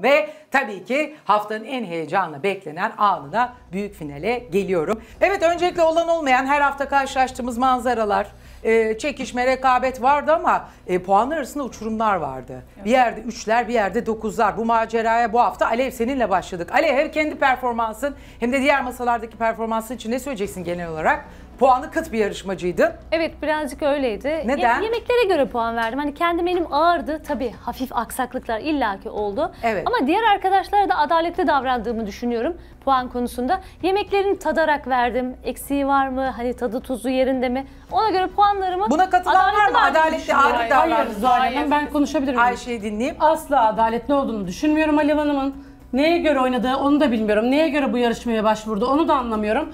Ve tabii ki haftanın en heyecanla beklenen anına büyük finale geliyorum. Evet öncelikle olan olmayan her hafta karşılaştığımız manzaralar, e, çekişme, rekabet vardı ama e, puanlar arasında uçurumlar vardı. Bir yerde üçler, bir yerde dokuzlar. Bu maceraya bu hafta Alev seninle başladık. Alev hem kendi performansın hem de diğer masalardaki performansın için ne söyleyeceksin genel olarak? Puanı kıt bir yarışmacıydın. Evet birazcık öyleydi. Neden? Ye- yemeklere göre puan verdim. Hani kendi benim ağırdı. Tabii hafif aksaklıklar illaki oldu. Evet. Ama diğer arkadaşlara da adaletli davrandığımı düşünüyorum puan konusunda. Yemeklerini tadarak verdim. Eksiği var mı? Hani tadı tuzu yerinde mi? Ona göre puanlarımı Buna katılan var mı? verdiğimi Adaletli, düşünüyorum. adil Hayır. Zuhal Hanım ben konuşabilir miyim? Ayşe'yi dinleyeyim. Asla adaletli olduğunu düşünmüyorum Alev Hanım'ın. Neye göre oynadığı onu da bilmiyorum. Neye göre bu yarışmaya başvurdu onu da anlamıyorum.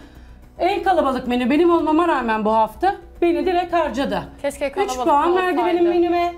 En kalabalık menü benim olmama rağmen bu hafta beni direkt harcadı. Keşke 3 kalabalık puan verdi olsaydı. benim menüme.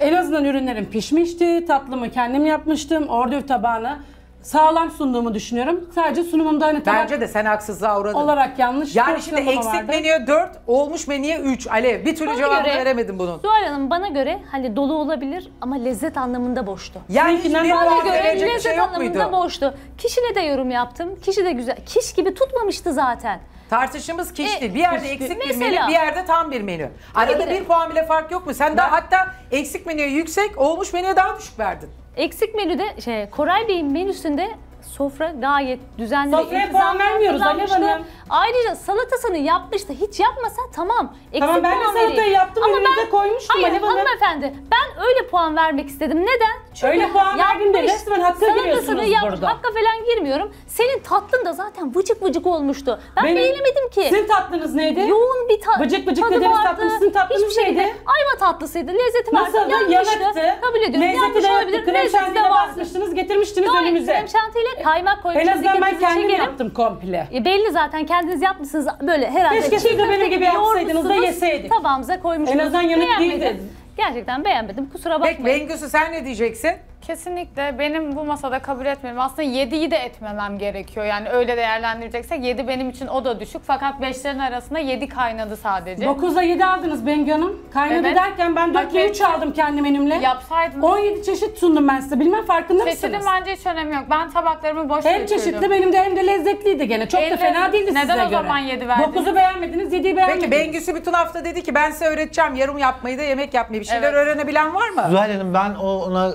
En azından ürünlerim pişmişti. Tatlımı kendim yapmıştım. Ordöv tabağını sağlam sunduğumu düşünüyorum. Sadece sunumumda hani tabak Bence de sen haksızlığa uğradın. olarak yanlış Yani şimdi eksik vardı. menüye 4, olmuş menüye 3. Alev bir türlü Bana cevabını göre- veremedim bunun. Zuhal Hanım bana göre hani dolu olabilir ama lezzet anlamında boştu. Yani daha puan az göre verecek bir lezzet şey yok anlamında muydu? boştu. Kişine de yorum yaptım. Kişi de güzel. Kiş gibi tutmamıştı zaten. Tartışımız kiş E. Bir yerde kiş eksik bir Mesela- menü, bir yerde tam bir menü. Arada ki de. bir puan bile fark yok mu? Sen daha hatta eksik menüye yüksek, olmuş menüye daha düşük verdin. Eksik menüde şey Koray Bey'in menüsünde sofra gayet düzenli. Sofraya puan vermiyoruz Alev. Hanım. Ayrıca salatasını yapmıştı. Hiç yapmasa tamam. Eksik Tamam, ben de puan salatayı vereyim. yaptım, önünüze koymuştum Hayır Alev Hanım. hanımefendi ben öyle puan vermek istedim. Neden? Öyle puan verdim de yapmış, resmen hakka salatasını giriyorsunuz. yaptınız yap- burada? Hakka falan girmiyorum. Senin tatlın da zaten vıcık vıcık olmuştu. Ben Benim- beğenemedim ki. Sizin tatlınız neydi? Yoğun bir tat. Vıcık vıcık tadı dediğiniz vardı. tatlı, sizin tatlınız Hiçbir şeydi. neydi? Ayva tatlısıydı. Lezzeti vardı. Nasıldı? Yanlıştı. Yanıktı. Kabul ediyorum. Lezzeti Yanlış de olabilir. yoktu. Krem Lezzeti de şantiyle vardı. basmıştınız, getirmiştiniz Gayet önümüze. Krem şantiyle kaymak koymuşsunuz. En azından ben kendim gelin. yaptım komple. E, belli zaten kendiniz yapmışsınız böyle herhalde. Keşke siz de benim gibi yapsaydınız da yeseydik. Tabağımıza koymuşsunuz. En azından yanık değildi. Gerçekten beğenmedim. Kusura bakmayın. Peki Bengüsü sen ne diyeceksin? Kesinlikle benim bu masada kabul etmem. Aslında 7'yi de etmemem gerekiyor. Yani öyle değerlendireceksek 7 benim için o da düşük. Fakat 5'lerin arasında 7 kaynadı sadece. 9'a 7 aldınız Bengü Hanım. Kaynadı Evet. derken ben 4 Hak ile 3 ettim. aldım kendi menümle. Yapsaydınız. 17 çeşit sundum ben size. Bilmem farkında Çeşidin mısınız? bence hiç önemi yok. Ben tabaklarımı boş Hem götürdüm. çeşitli benim de hem de lezzetliydi gene. Çok da fena değildi Neden size o göre. zaman yedi verdiniz? 9'u beğenmediniz, 7'yi beğenmediniz. Peki Bengüsü bütün hafta dedi ki ben size öğreteceğim yorum yapmayı da yemek yapmayı. Bir şeyler Evet. öğrenebilen var mı? Zuhal Hanım ben o- ona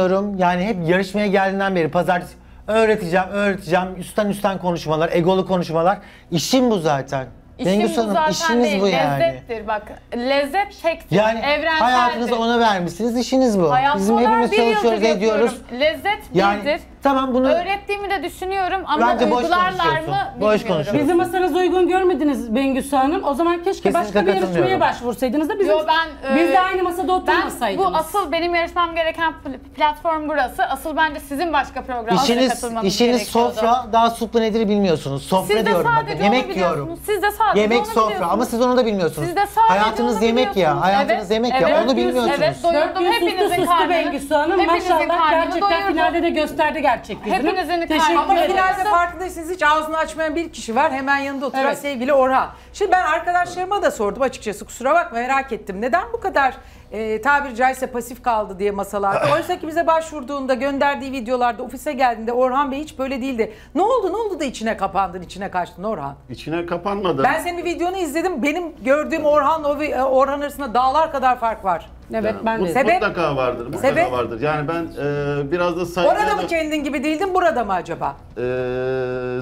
katılmıyorum. Yani hep yarışmaya geldiğinden beri pazartesi öğreteceğim, öğreteceğim. Üstten üstten konuşmalar, egolu konuşmalar. İşim bu zaten. İşim Bengüs bu Hanım zaten işiniz değil. bu yani. Lezzettir bak. Lezzet tektir. Yani Evrenseldir. hayatınızı ona vermişsiniz, işiniz bu. Hayatı Bizim olarak hepimiz bir yıldır çalışıyoruz, ediyoruz. yapıyorum. Lezzet Yani birdir. Tamam bunu Öğrettiğimi de düşünüyorum ama Bence boş uygularlar konuşuyorsun. mı Boş bilmiyorum. konuşuyorsun. Bizim masanızı uygun görmediniz Bengüsü Hanım. O zaman keşke Kesinlikle başka bir yarışmaya başvursaydınız da bizim, Yo, ben, biz e, de aynı masada Ben oturmasaydınız. bu asıl benim yarışmam gereken pl- platform burası. Asıl bence sizin başka programlara İşiniz, katılmanız işiniz gerekiyordu. sofra, daha suplu nedir bilmiyorsunuz. Sofra Siz de diyorum sadece bakın. onu Yemek diyorum. Siz de sadece Yemek onu sofra biliyorsunuz. ama siz onu da bilmiyorsunuz. Siz de sadece Hayatınız onu yemek ya. biliyorsunuz. Hayatınız Evet, yemek ya. evet. Onu bilmiyorsunuz. Evet, doyurdum Dört gün hepinizin sustu sustu karnını. Bengüsü Hanım. Hepinizin Maşallah karnını gerçekten doyurdum. finalde de gösterdi gerçek yüzünü. Hepinizin Teşekkür karnını Ama ederim. finalde farkındaysanız hiç ağzını açmayan bir kişi var. Hemen yanında oturan Evet. sevgili Orhan. Şimdi ben arkadaşlarıma da sordum açıkçası. Kusura bakma merak ettim. Neden bu kadar e, tabiri caizse pasif kaldı diye masalarda. Oysa ki bize başvurduğunda gönderdiği videolarda ofise geldiğinde Orhan Bey hiç böyle değildi. Ne oldu ne oldu da içine kapandın içine kaçtın Orhan? İçine kapanmadı. Ben senin bir videonu izledim. Benim gördüğüm Orhan'la o vi- Orhan arasında dağlar kadar fark var. Evet Yani ben bu- de. Sebep? Mutlaka vardır. Mutlaka Sebep? vardır. Yani ben e, biraz da saygıyla... Orada mı kendin gibi değildin burada mı acaba? Ee,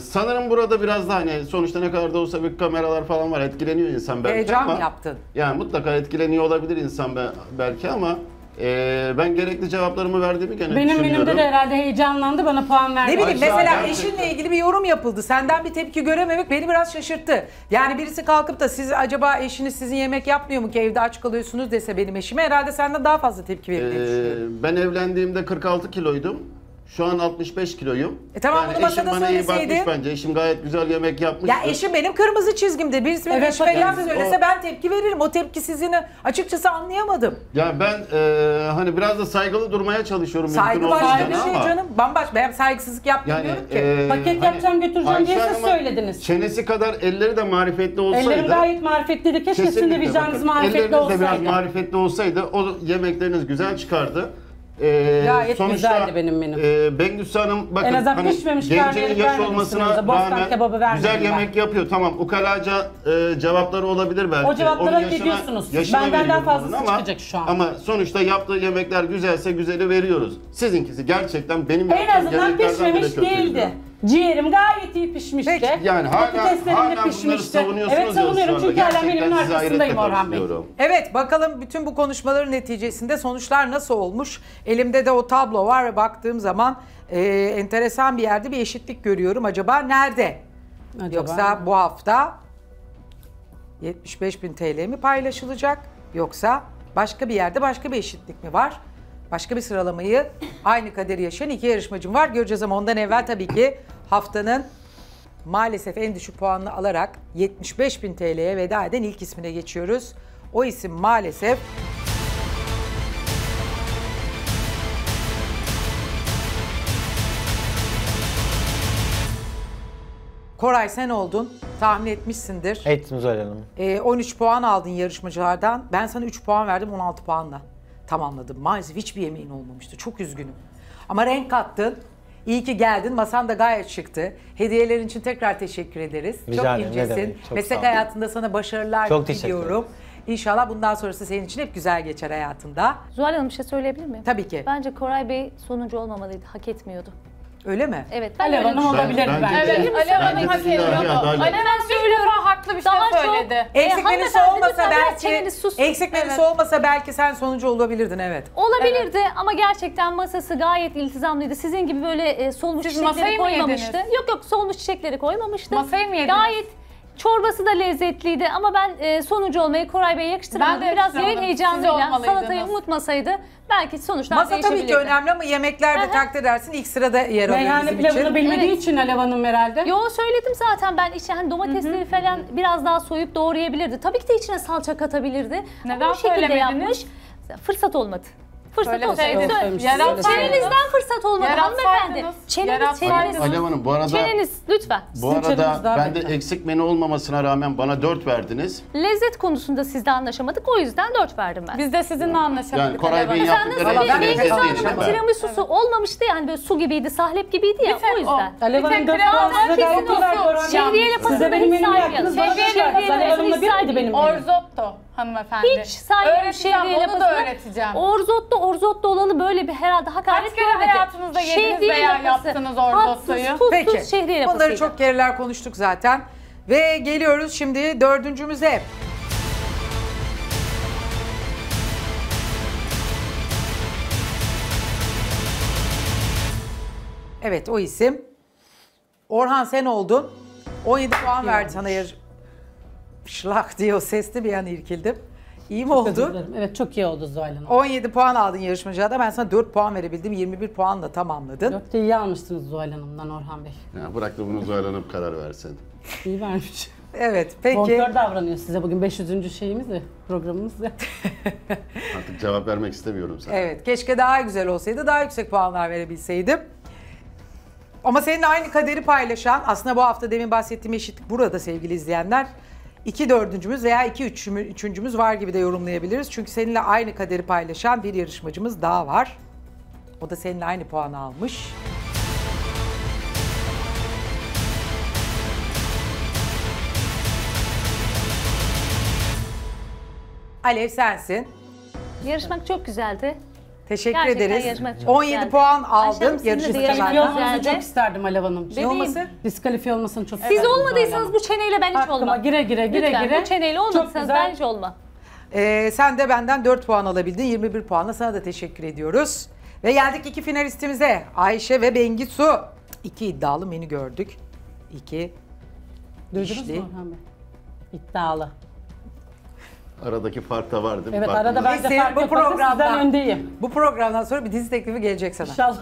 sanırım burada biraz da hani sonuçta ne kadar da olsa bir kameralar falan var etkileniyor insan belki Heyecan ama mı yaptın? yani mutlaka etkileniyor olabilir insan be- belki ama e, ben gerekli cevaplarımı verdiğimi gene Benim düşünüyorum. menümde de herhalde heyecanlandı bana puan verdi. Ne bileyim Ay, şu an mesela gerçekten. eşinle ilgili bir yorum yapıldı. Senden bir tepki görememek beni biraz şaşırttı. Yani birisi kalkıp da siz acaba eşiniz sizin yemek yapmıyor mu ki evde aç kalıyorsunuz dese benim eşime herhalde senden daha fazla tepki verir diye düşünüyorum. Ee, ben evlendiğimde 46 kiloydum. Şu an 65 kiloyum. E tamam, bunu eşim masada bana iyi söyleseydin. bakmış bence. Eşim gayet güzel yemek yapmış. Ya eşim benim kırmızı çizgimdir. Birisi benim Evet, laf siz söylese o- ben tepki veririm. O tepki sizini açıkçası anlayamadım. Ya ben e, hani biraz da saygılı durmaya çalışıyorum. Saygı mümkün başka bir olunca şey ama canım. Bambaşka. Ben saygısızlık yapmıyorum Yani ki. e, Paket yapacağım, götüreceğim diye siz Hanım'ın söylediniz. Çenesi kadar elleri de marifetli olsaydı. Ellerim gayet marifetliydi. Keşke sizin de Kesinlikle vicdanınız bakın, marifetli elleriniz de biraz olsaydı. marifetli olsaydı o yemekleriniz güzel çıkardı. Ee, Gayet güzeldi benim menüm. E, Bengüsü Hanım bakın En azından hani pişmemiş karnıyarık yaş vermedim olmasına. Bostan rağmen kebabı vermedim güzel ben. yemek yapıyor. Tamam ukalaca e, cevapları olabilir belki. O cevapları Onun hak ediyorsunuz siz. yaşına Benden daha veriyorum fazlası ama, çıkacak şu an. Ama sonuçta yaptığı yemekler güzelse güzeli veriyoruz. Sizinkisi gerçekten benim En yaptığım azından yemeklerden bile pişmemiş kötüydü. değildi. Ciğerim gayet iyi pişmişti. Peki, yani hala- Patateslerim hala de bunları pişmişti. savunuyorsunuz Evet savunuyorum çünkü hala Gerçekten sizi arkasındayım hayretle Orhan Bey. karşılıyorum. Evet bakalım bütün bu konuşmaların neticesinde sonuçlar nasıl olmuş? Elimde de o tablo var ve baktığım zaman e, enteresan bir yerde bir eşitlik görüyorum. Acaba nerede? Acaba? Yoksa bu hafta 75 bin TL mi paylaşılacak? Yoksa başka bir yerde başka bir eşitlik mi var? Başka bir sıralamayı aynı kaderi yaşayan iki yarışmacım var. Göreceğiz ama ondan evvel tabii ki haftanın maalesef en düşük puanını alarak 75 bin TL'ye veda eden ilk ismine geçiyoruz. O isim maalesef Koray sen oldun. Tahmin etmişsindir. Ettim Zuhal Hanım. Ee, 13 puan aldın yarışmacılardan. Ben sana 3 puan verdim 16 puanla tamamladım. Maalesef hiçbir yemeğin olmamıştı. Çok üzgünüm. Ama renk kattın. İyi ki geldin. Masan da gayet şıktı. Hediyelerin için tekrar teşekkür ederiz. Rica Çok ederim, ne incesin. demek. Çok Meslek olun. hayatında sana başarılar Çok teşekkür diliyorum. İnşallah bundan sonrası senin için hep güzel geçer hayatında. Zuhal Hanım bir şey söyleyebilir miyim? Tabii ki. Bence Koray Bey sonuncu olmamalıydı. Hak etmiyordu. Öyle mi? Evet. Ben Alev öyle Hanım düşünüyorum. olabilir Ben- bence. bence- Evet, Alev Hanım Bence hak ilahi ediyordu. adalet. Alev Hanım söylüyorum. haklı bir şey Daha çok- söyledi. Eksik E, menüsü hanımefendi, olmasa lütfen biraz belki çeneniz sussun. eksik menüsü Evet. olmasa belki sen sonuncu olabilirdin evet. Olabilirdi ama gerçekten masası gayet iltizamlıydı. Sizin gibi böyle e, solmuş Siz çiçekleri masayı mı koymamıştı. yediniz? Yok yok solmuş çiçekleri koymamıştı. Masayı mı yediniz? Gayet çorbası da lezzetliydi ama ben e, sonucu olmayı Koray Bey'e yakıştıramadım. Ben de Biraz yakıştıramadım. yayın Siz heyecanıyla olmalıydınız. salatayı unutmasaydı belki sonuçlar Masa tabii ki önemli ama yemekler de takdir edersin ilk sırada yer alıyor Meyhane bizim pilavını için. bilmediği Evet. için Alev Hanım herhalde. Yo söyledim zaten ben içine hani domatesleri falan biraz daha soyup doğrayabilirdi. Tabii ki de içine salça katabilirdi. Neden Ama bu şekilde söylemediniz? yapmış. Fırsat olmadı. Fırsat Söyleseydiniz. olsaydı. Söylemiş. Yaratsaydınız. Çenenizden fırsat olmadı hanımefendi. Çeneniz, çeneniz. Alev Hanım bu arada Çeneniz lütfen. bu arada ben de eksik menü olmamasına rağmen bana 4 verdiniz. Lezzet konusunda sizle anlaşamadık. O yüzden 4 verdim ben. Biz de sizinle anlaşamadık. Yani Koray Bey'in yaptıkları ben Bengüsü lezzetli Hanım'ın değil mi? tiramisusu olmamıştı yani böyle su gibiydi, sahlep gibiydi ya o yüzden. o. Alev Hanım tek dört biraz puan daha size kesin gayet iyi verdi olsun. Orhan Bey. Şehriye Siz yapasını de benim hiç menümü yaptınız. saymıyorum. Bana Şehriye hoş geldiniz. Alev yapasını Hanım'la hiç menüm? Orzotto hanımefendi. Hiç Öğreteceğim, şehriye onu da öğreteceğim. Orzotto, orzotto olanı böyle bir herhalde hakaret Kaç kere görmedi. hayatınızda yediniz Şehriye veya yapası. yaptınız orzottoyu? Tatsız, tuzsuz Peki şehriye yapasıydı. bunları çok keriler konuştuk zaten. Ve geliyoruz şimdi dördüncümüze. Evet o isim. Orhan sen oldun. 17 puan verdi sana yarış. Şlak diye o sesli bir an irkildim. İyi mi Özür oldu? Evet çok iyi oldu Zuhal Hanım. 17 puan aldın yarışmacıya da ben sana 4 puan verebildim. 21 puanla tamamladın. Yok da iyi almışsınız Zuhal Hanım'dan Orhan Bey. Ya bırak da bunu Zuhal Hanım karar versin. İyi vermiş. Evet peki. Bonkör davranıyor size bugün 500. şeyimiz ya programımız ya. Artık cevap vermek istemiyorum sana. Evet keşke daha güzel olsaydı daha yüksek puanlar verebilseydim. Ama seninle aynı kaderi paylaşan aslında bu hafta demin bahsettiğim eşitlik burada sevgili izleyenler. İki dördüncümüz veya iki üçüncümüz var gibi de yorumlayabiliriz. Çünkü seninle aynı kaderi paylaşan bir yarışmacımız daha var. O da seninle aynı puanı almış. Alev sensin. Yarışmak çok güzeldi. Teşekkür Gerçekten ederiz. yarışmak çok 17 güzeldi. puan Ayşe aldın Hanım, sizinle de yarışmacı yarışmak Diskalifiye benden. olmasını güzeldi. çok isterdim Alev Hanım. Bebeğim. olması? Diskalifiye olmasını çok Siz isterdim olmadıysanız bu çeneyle ben hiç Hakkıma olmam. gire gire gire Lütfen gire. bu çeneyle Çok olmadıysanız güzel. ben hiç olmam. Ee, sen de benden 4 puan alabildin. 21 puanla sana da teşekkür ediyoruz. Ve geldik iki finalistimize. Ayşe ve Bengisu. İki iddialı menü gördük. İki Duydunuz mu Orhan Bey? İddialı. Aradaki fark da var değil mi? Evet Farklı. arada ben de Neyse, fark bu yaparım sizden programda- öndeyim. Bu programdan sonra bir dizi teklifi gelecek sana. İnşallah.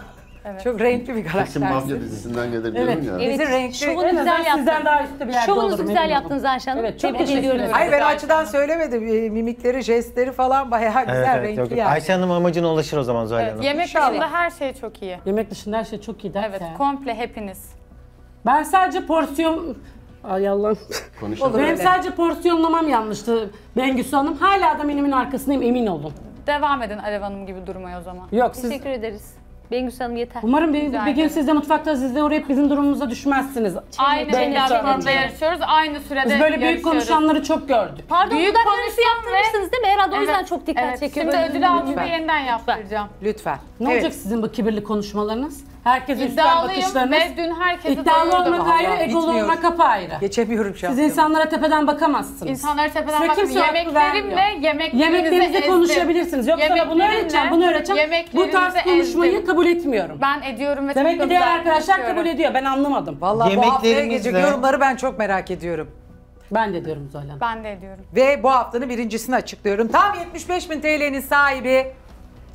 Çok renkli bir Kesin mafya karaktersin. dizisinden gelir Evet. diyorum ya. Bizi renkli... Şovunu En azından güzel sizden yaptın. daha üstte bir yerde Şovunuzu olurum, güzel eminim. yaptınız Ayşe Hanım. Evet, çok Tebrik teşekkür ediyorum. ederim. Hayır ben açıdan söylemedim. Ee, Mimikleri, jestleri falan bayağı güzel, renkli yani. Ayşe Hanım amacına ulaşır o zaman Zuhal Evet, Hanım. yemek İnşallah. dışında her şey çok iyi. Yemek dışında her şey çok iyi derse. Evet, komple hepiniz. Ben sadece porsiyon... Ay Allah'ım. Konuşalım. Benim sadece porsiyonlamam yanlıştı Bengüsü Hanım. Hala da menümün arkasındayım emin olun. Devam edin Alev Hanım gibi durmaya o zaman. Yok siz... Teşekkür ederiz. Bengüs Hanım yeter. Umarım bir, bir gün siz de mutfakta siz de uğrayıp bizim durumumuza düşmezsiniz. Aynı Hanımcığım. yarışıyoruz, aynı sürede Biz böyle büyük yarışıyoruz. konuşanları çok gördük. Pardon Büyük arası konuşan yaptırmışsınız değil mi? Herhalde o yüzden Evet, çok dikkat evet. çekiyor. Şimdi Böyle ödül aldım Lütfen. ve yeniden yaptıracağım. Lütfen. Ne Evet. olacak sizin bu kibirli konuşmalarınız? Herkese üstten İddialıyım bakışlarınız. ve dün herkese İddialı olmak ayrı, egolu olmak apayrı. Geçemiyorum şu an. Siz insanlara tepeden bakamazsınız. İnsanlara tepeden Size bakın kimse hakkı yemeklerimle vermiyor. yemeklerinizi Yemeklerinizde ezdim. konuşabilirsiniz. Yoksa da bunu öğreteceğim, bunu öğreteceğim. Bu tarz Yemeklerinizi konuşmayı ezdim. kabul etmiyorum. Ben ediyorum ve Demek çok da ki diğer güzel arkadaşlar konuşuyorum. kabul ediyor. Ben anlamadım. Vallahi bu haftaya Yemeklerimizle- gelecek yorumları ben çok merak ediyorum. Ben de diyorum Hanım. Ben de ediyorum. Ve bu haftanın birincisini açıklıyorum. Tam 75 bin TL'nin sahibi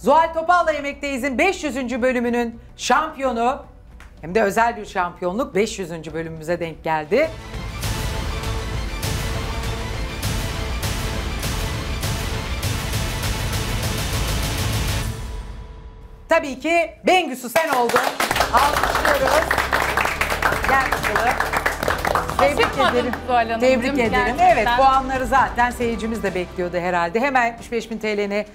Zuhal Topal'la Yemekteyiz'in 500. bölümünün şampiyonu hem de özel bir şampiyonluk 500. bölümümüze denk geldi. Tabii ki Bengüsü sen oldun. Alkışlıyoruz. Gel bakalım. Tebrik ederim. Hanımcığım, Tebrik ederim. gerçekten. Evet puanları zaten seyircimiz de bekliyordu herhalde. Hemen 75 bin TL'ni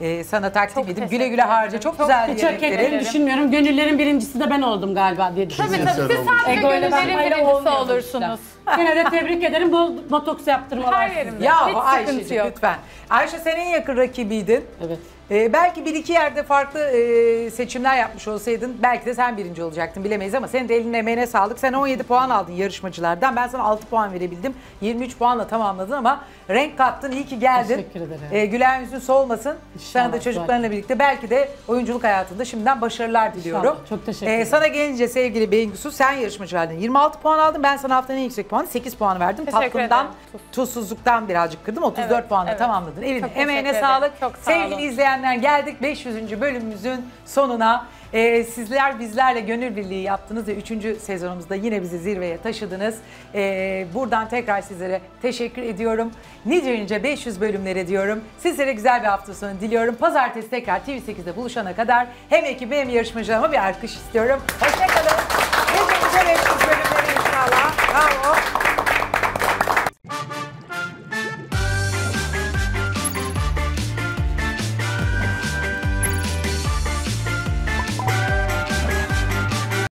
e, sana takdim Çok edeyim. Güle teşekkür güle harca. ederim. Çok, Çok güzel Hiç hak ettiğini düşünmüyorum. Gönüllerin birincisi de ben oldum galiba diye Tabii düşünüyorum. tabii siz sadece Egoyla ben gönüllerin ayrı birincisi olmuyorum olursunuz. Yine de tebrik ederim. Bol botoks yaptırmalar. Her yerimde. Ya Hiç Ayşe'cim sıkıntı yok. lütfen. Ayşe senin yakın rakibiydin. Evet. Ee, belki bir iki yerde farklı e, seçimler yapmış olsaydın belki de sen birinci olacaktın bilemeyiz ama senin de eline emeğine sağlık. Sen 17 puan aldın yarışmacılardan. Ben sana 6 puan verebildim. 23 puanla tamamladın ama renk kattın. İyi ki geldin. Teşekkür ederim. Ee, gülen yüzün solmasın. Sana da İnşallah, çocuklarınla birlikte belki de oyunculuk hayatında şimdiden başarılar diliyorum. İnşallah. Çok teşekkür Ee, ederim. sana gelince sevgili Bengüsü sen yarışmacılardan 26 puan aldın. Ben sana haftanın en yüksek puanı 8 puan verdim. Teşekkür Tatlından, ederim. tuzsuzluktan birazcık kırdım. 34 Evet, puanla evet. tamamladın. Eline, Çok emeğine sağlık. Çok sağ Sevgili olun. izleyenler geldik 500. bölümümüzün sonuna. Ee, sizler bizlerle gönül birliği yaptınız ve 3. sezonumuzda yine bizi zirveye taşıdınız. Ee, buradan tekrar sizlere teşekkür ediyorum. Nice nice 500 bölümlere diyorum. Sizlere güzel bir hafta sonu diliyorum. Pazartesi tekrar TV8'de buluşana kadar hem ekibi hem yarışmacılarıma bir alkış istiyorum. Hoşçakalın. Nice nice 500 bölümlere falar. alô.